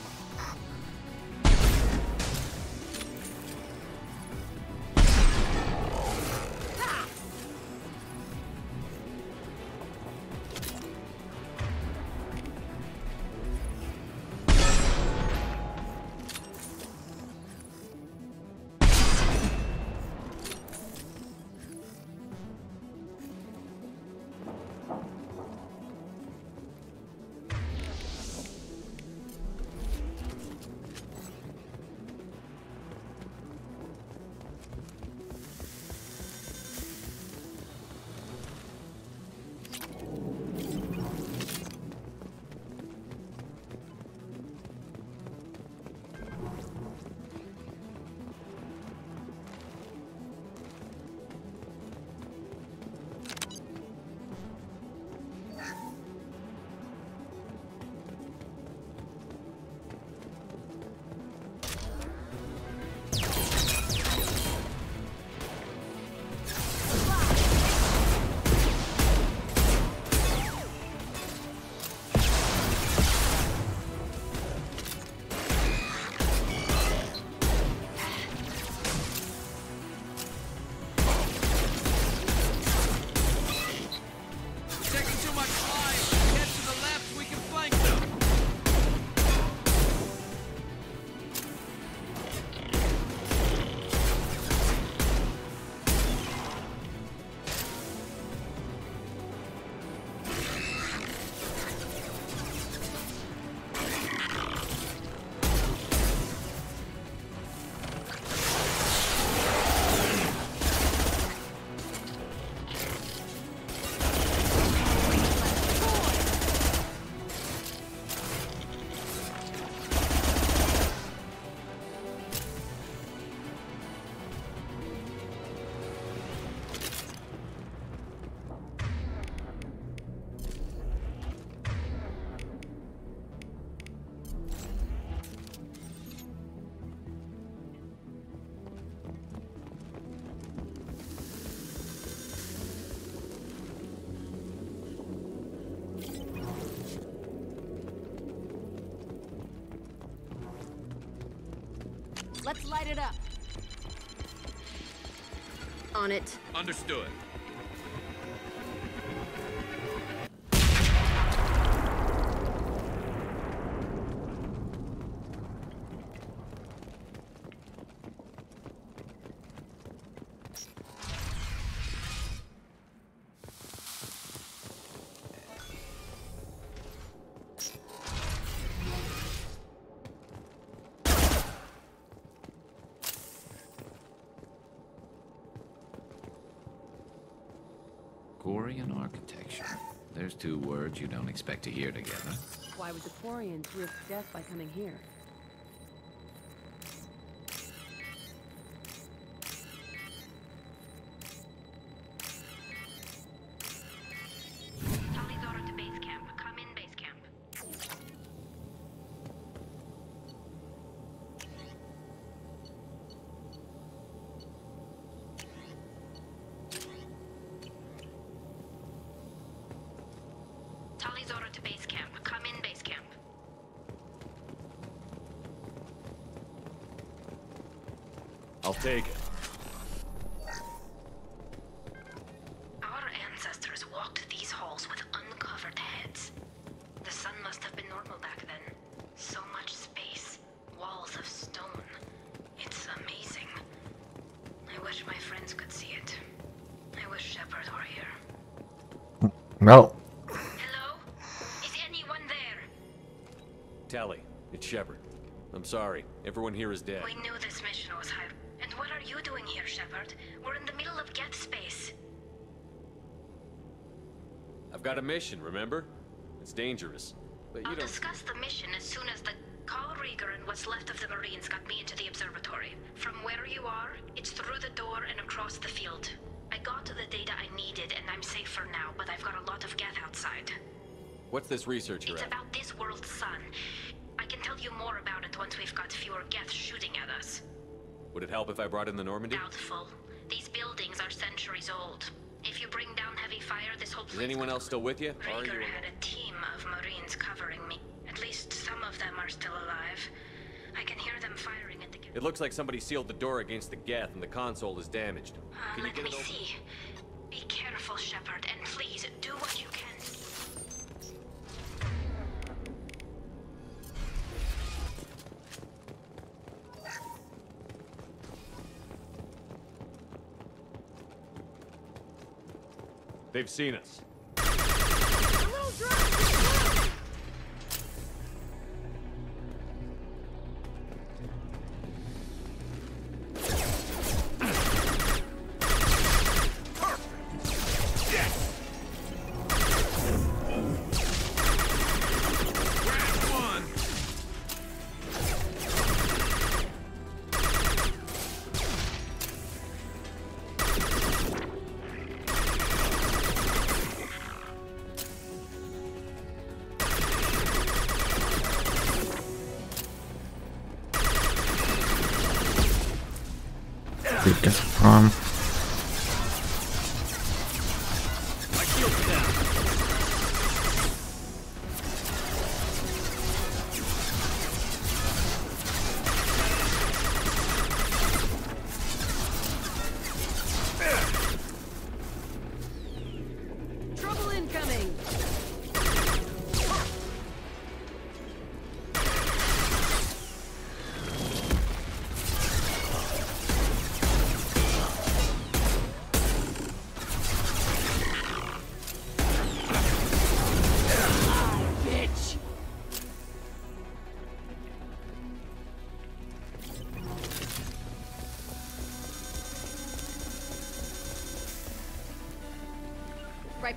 Light it up. On it. Understood. Quarian architecture. There's two words you don't expect to hear together. Why would the Quarians risk death by coming here? Sorry. Everyone here is dead. We knew this mission was high. And what are you doing here, Shepard? We're in the middle of Geth space. I've got a mission, remember? It's dangerous. But you I'll don't... discuss the mission as soon as the Kal'Reegar and what's left of the Marines got me into the observatory. From where you are, it's through the door and across the field. I got the data I needed and I'm safe for now, but I've got a lot of Geth outside. What's this research you're It's at? about this world's sun once we've got fewer Geth shooting at us. Would it help if I brought in the Normandy? Doubtful. These buildings are centuries old. If you bring down heavy fire, this whole place... Is anyone else still with you? Reegar you... had a team of Marines covering me. At least some of them are still alive. I can hear them firing at the... It looks like somebody sealed the door against the Geth and the console is damaged. Uh, let me see. They've seen us.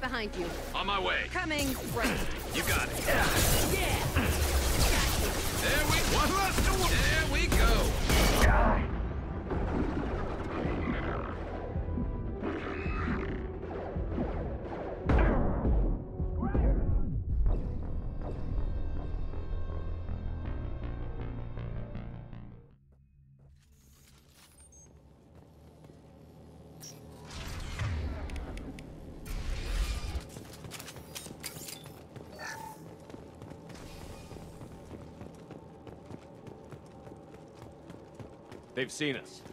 right behind you. On my way. Coming. They've seen us.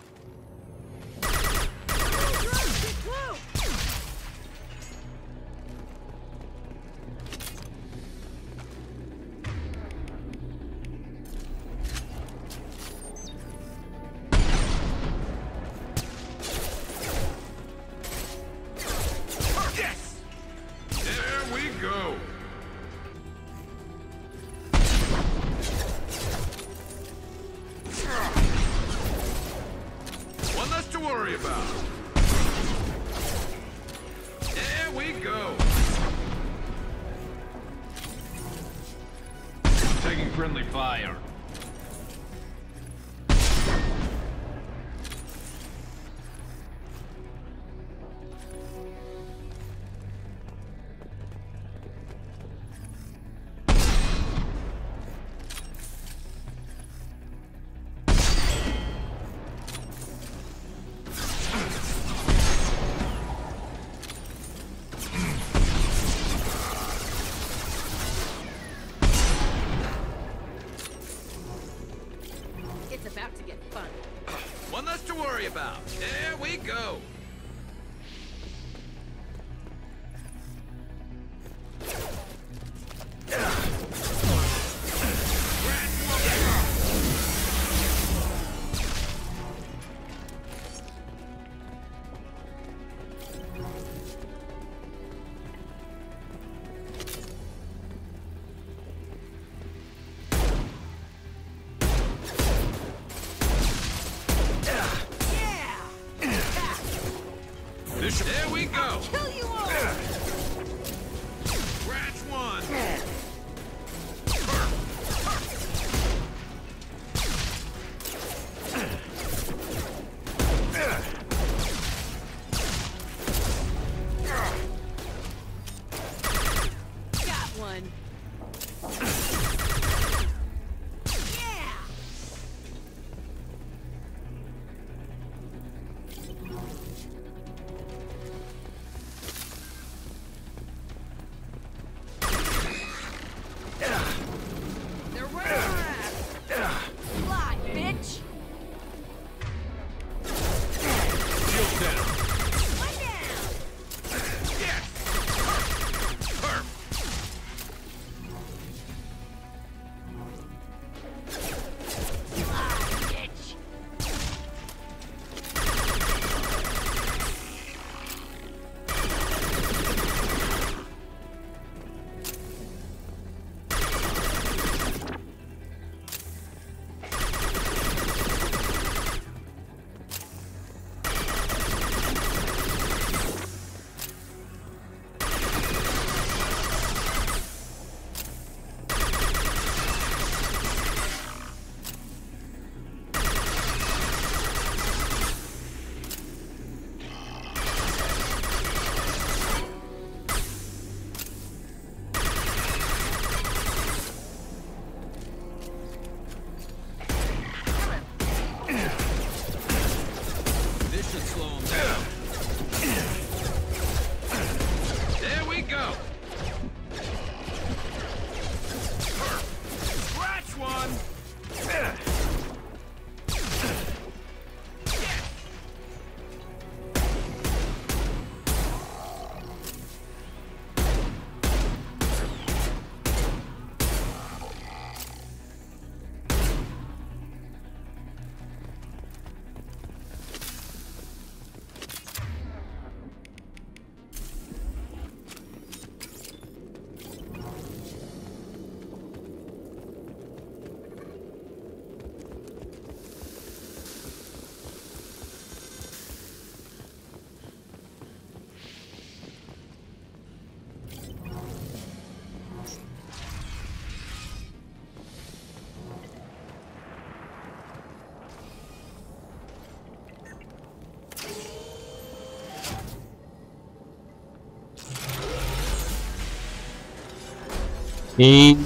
Get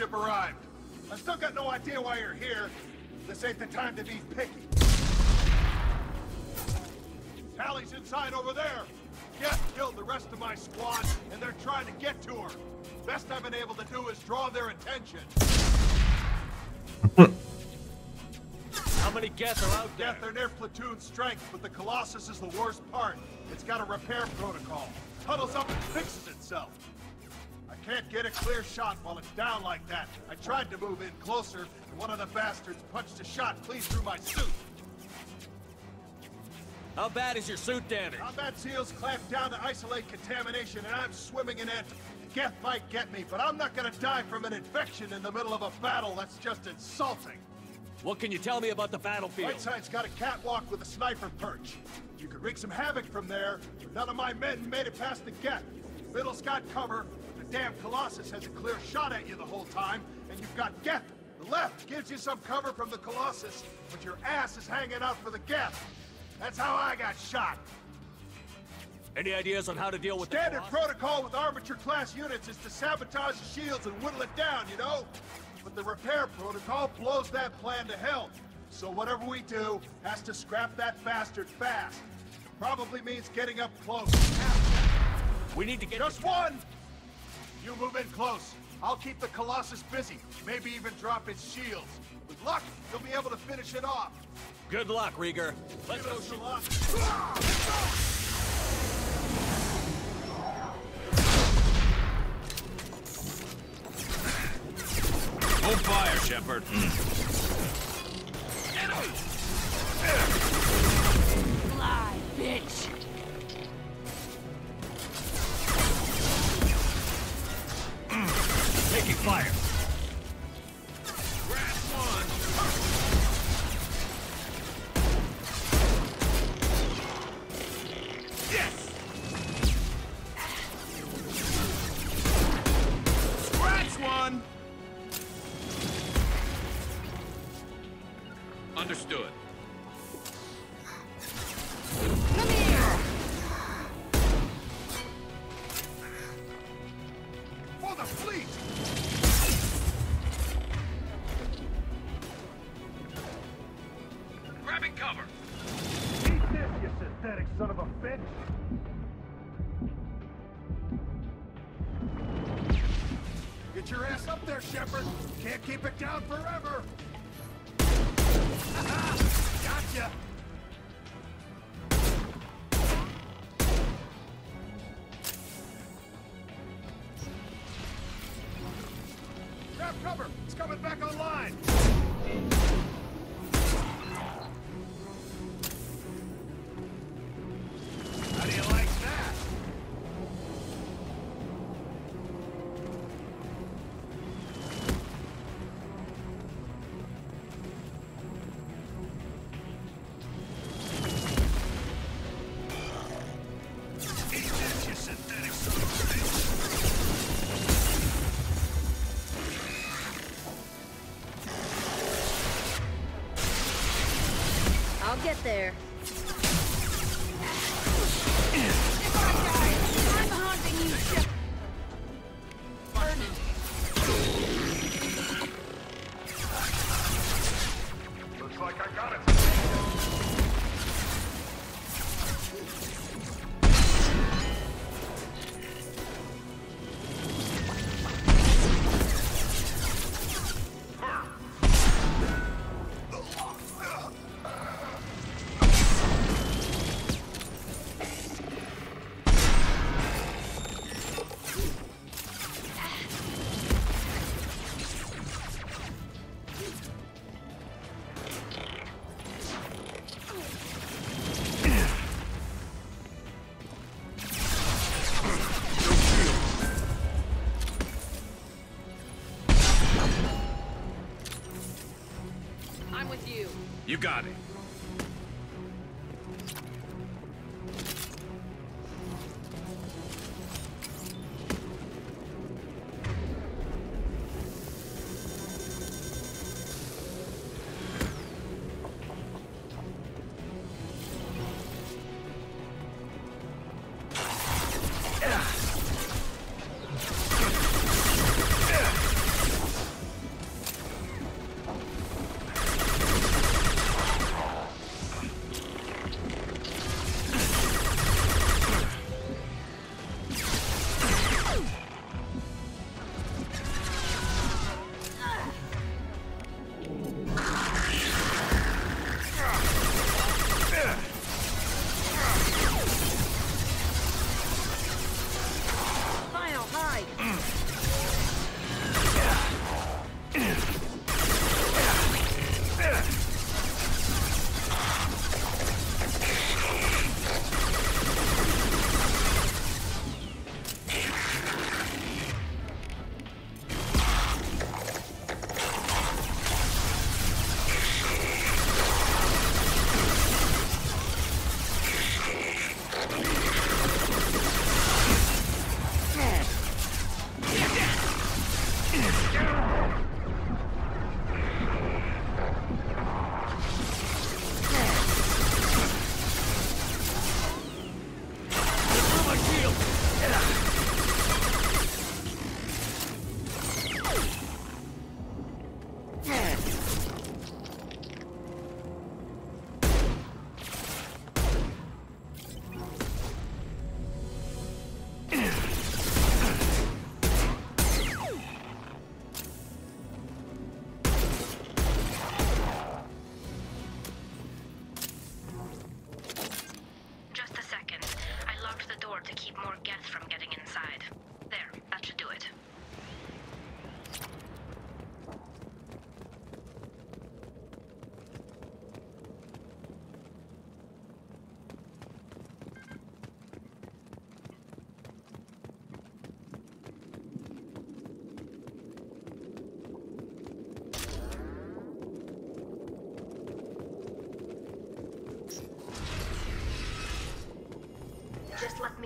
dropship arrived. I still got no idea why you're here. This ain't the time to be picky. Tali's inside over there. Geth killed the rest of my squad, and they're trying to get to her. Best I've been able to do is draw their attention. How many Geth are out there? Geth are near platoon strength, but the Colossus is the worst part. It's got a repair protocol. Huddles up and fixes itself. Get a clear shot while it's down like that. I tried to move in closer, and one of the bastards punched a shot clean through my suit. How bad is your suit damaged? Combat SEALs clamped down to isolate contamination, and I'm swimming in it. Geth might get me, but I'm not gonna die from an infection in the middle of a battle. That's just insulting. What can you tell me about the battlefield? Whiteside's got a catwalk with a sniper perch. You could wreak some havoc from there, but none of my men made it past the gap. Middle's got cover, damn Colossus has a clear shot at you the whole time, and you've got Geth. The left gives you some cover from the Colossus, but your ass is hanging out for the Geth. That's how I got shot. Any ideas on how to deal with the Standard protocol with armature-class units is to sabotage the shields and whittle it down, you know? But the repair protocol blows that plan to hell. So whatever we do has to scrap that bastard fast. Probably means getting up close. We need to get... Just one! You move in close. I'll keep the Colossus busy. Maybe even drop its shields. With luck, you'll be able to finish it off. Good luck, Reegar. Let's go Give us shoot. a luck. Hold fire, Shepard. Hmm. Fly, bitch! Fire. There. Got it.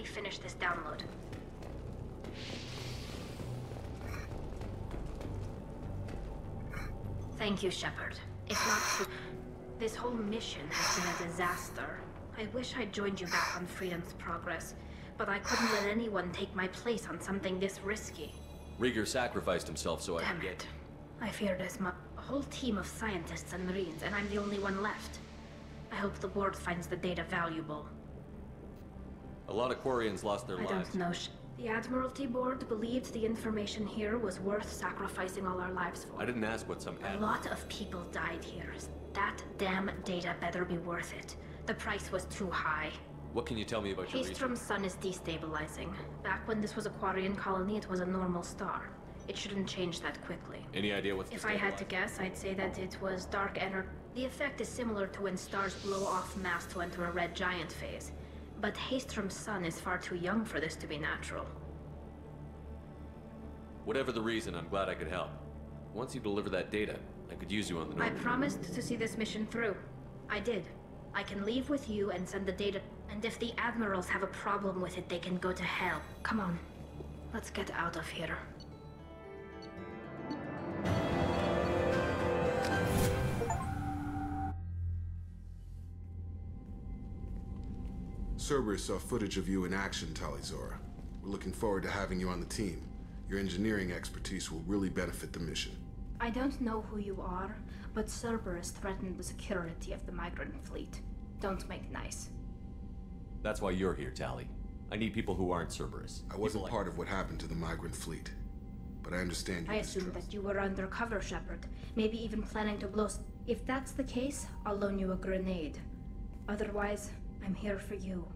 Finish this download. Thank you, Shepard. If not for... This whole mission has been a disaster. I wish I'd joined you back on Freedom's Progress, but I couldn't let anyone take my place on something this risky. Reegar sacrificed himself so I Damn could it. get. I feared as much. A whole team of scientists and Marines, and I'm the only one left. I hope the board finds the data valuable. A lot of Quarians lost their I lives. don't know. The Admiralty Board believed the information here was worth sacrificing all our lives for. I didn't ask what some A lot of people died here. That damn data better be worth it. The price was too high. What can you tell me about your research? Haestrom's sun is destabilizing. Back when this was a Quarian colony, it was a normal star. It shouldn't change that quickly. Any idea what's If I had to guess, I'd say that it was dark energy. The effect is similar to when stars blow off mass to enter a red giant phase. But Haestrom's sun is far too young for this to be natural. Whatever the reason, I'm glad I could help. Once you deliver that data, I could use you on the I promised to see this mission through. I did. I can leave with you and send the data. And if the admirals have a problem with it, they can go to hell. Come on. Let's get out of here. Cerberus saw footage of you in action, Tali'Zorah. We're looking forward to having you on the team. Your engineering expertise will really benefit the mission. I don't know who you are, but Cerberus threatened the security of the migrant fleet. Don't make nice. That's why you're here, Tali. I need people who aren't Cerberus. I wasn't part of what happened to the migrant fleet, but I understand your I assumed that you were undercover, Shepard. Maybe even planning to blow. If that's the case, I'll loan you a grenade. Otherwise, I'm here for you,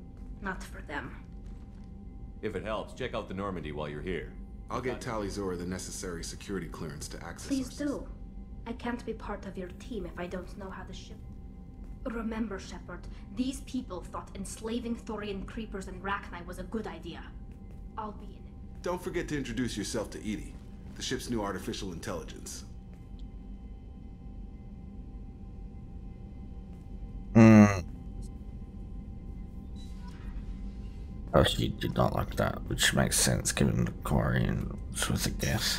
not for them. If it helps, check out the Normandy while you're here. I'll get Tali'Zorah the necessary security clearance to access Please our do. I can't be part of your team if I don't know how the ship. Remember, Shepard, these people thought enslaving Thorian creepers and Rachni was a good idea. I'll be in it. Don't forget to introduce yourself to EDI, the ship's new artificial intelligence. Hmm. Oh, she did not like that, which makes sense given the Quarian was a guess.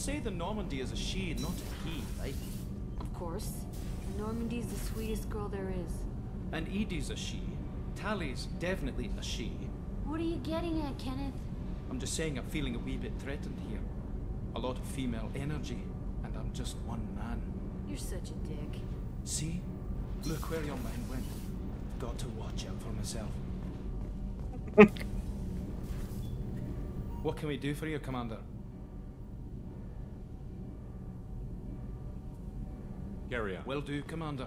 Say the Normandy is a she, not a he, right? Eh? Of course. Normandy's the sweetest girl there is. And EDI's a she. Tali's definitely a she. What are you getting at, Kenneth? I'm just saying I'm feeling a wee bit threatened here. A lot of female energy, and I'm just one man. You're such a dick. See? Look where your mind went. Got to watch out for myself. what can we do for you, Commander? Carry on. Will do, Commander.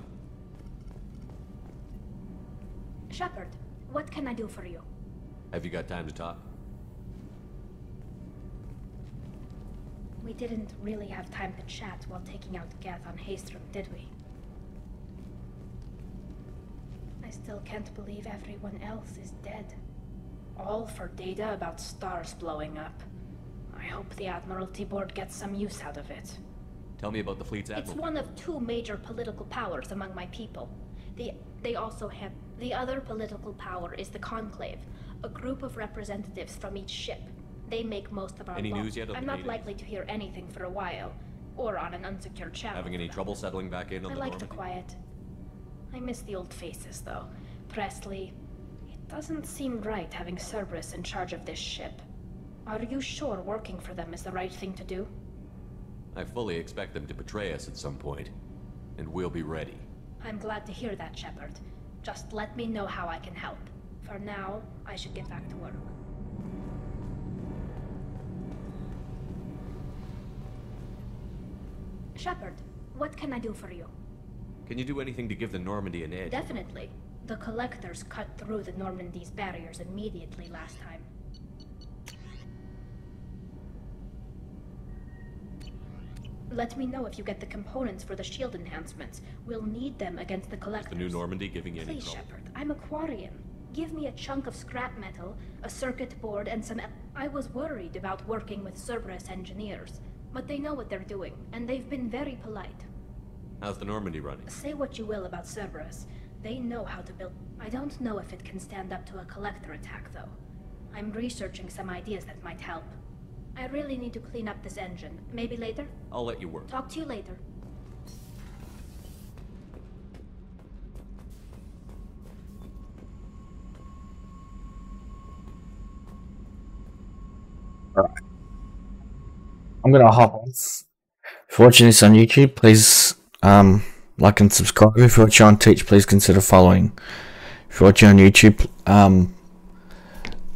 Shepard, what can I do for you? Have you got time to talk? We didn't really have time to chat while taking out Geth on Haestrom, did we? I still can't believe everyone else is dead. All for data about stars blowing up. I hope the Admiralty Board gets some use out of it. Tell me about the fleet's It's one of two major political powers among my people. The, they also have. The other political power is the Conclave, a group of representatives from each ship. They make most of our Any law. news yet I'm not likely to hear anything for a while, or on an unsecured channel. Having any trouble settling back in on I the like the quiet. I miss the old faces, though. Pressly. It doesn't seem right having Cerberus in charge of this ship. Are you sure working for them is the right thing to do? I fully expect them to betray us at some point, and we'll be ready. I'm glad to hear that, Shepard. Just let me know how I can help. For now, I should get back to work. Shepard, what can I do for you? Can you do anything to give the Normandy an edge? Definitely. The collectors cut through the Normandy's barriers immediately last time. Let me know if you get the components for the shield enhancements. We'll need them against the Is collectors. the new Normandy giving you any Please. Shepard. I'm a Quarian. Give me a chunk of scrap metal, a circuit board, and some. I was worried about working with Cerberus engineers, but they know what they're doing, and they've been very polite. How's the Normandy running? Say what you will about Cerberus. They know how to build. I don't know if it can stand up to a collector attack, though. I'm researching some ideas that might help. I really need to clean up this engine. Maybe later? I'll let you work. Talk to you later. I'm gonna hop on. If you're watching this on YouTube, please um, like and subscribe. If you're watching on Twitch, please consider following. If you're watching on YouTube um,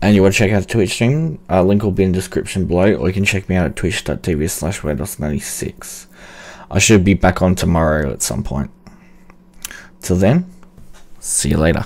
and you want to check out the Twitch stream, uh, link will be in the description below, or you can check me out at twitch.tv slash 96 I should be back on tomorrow at some point. Till then, see you later.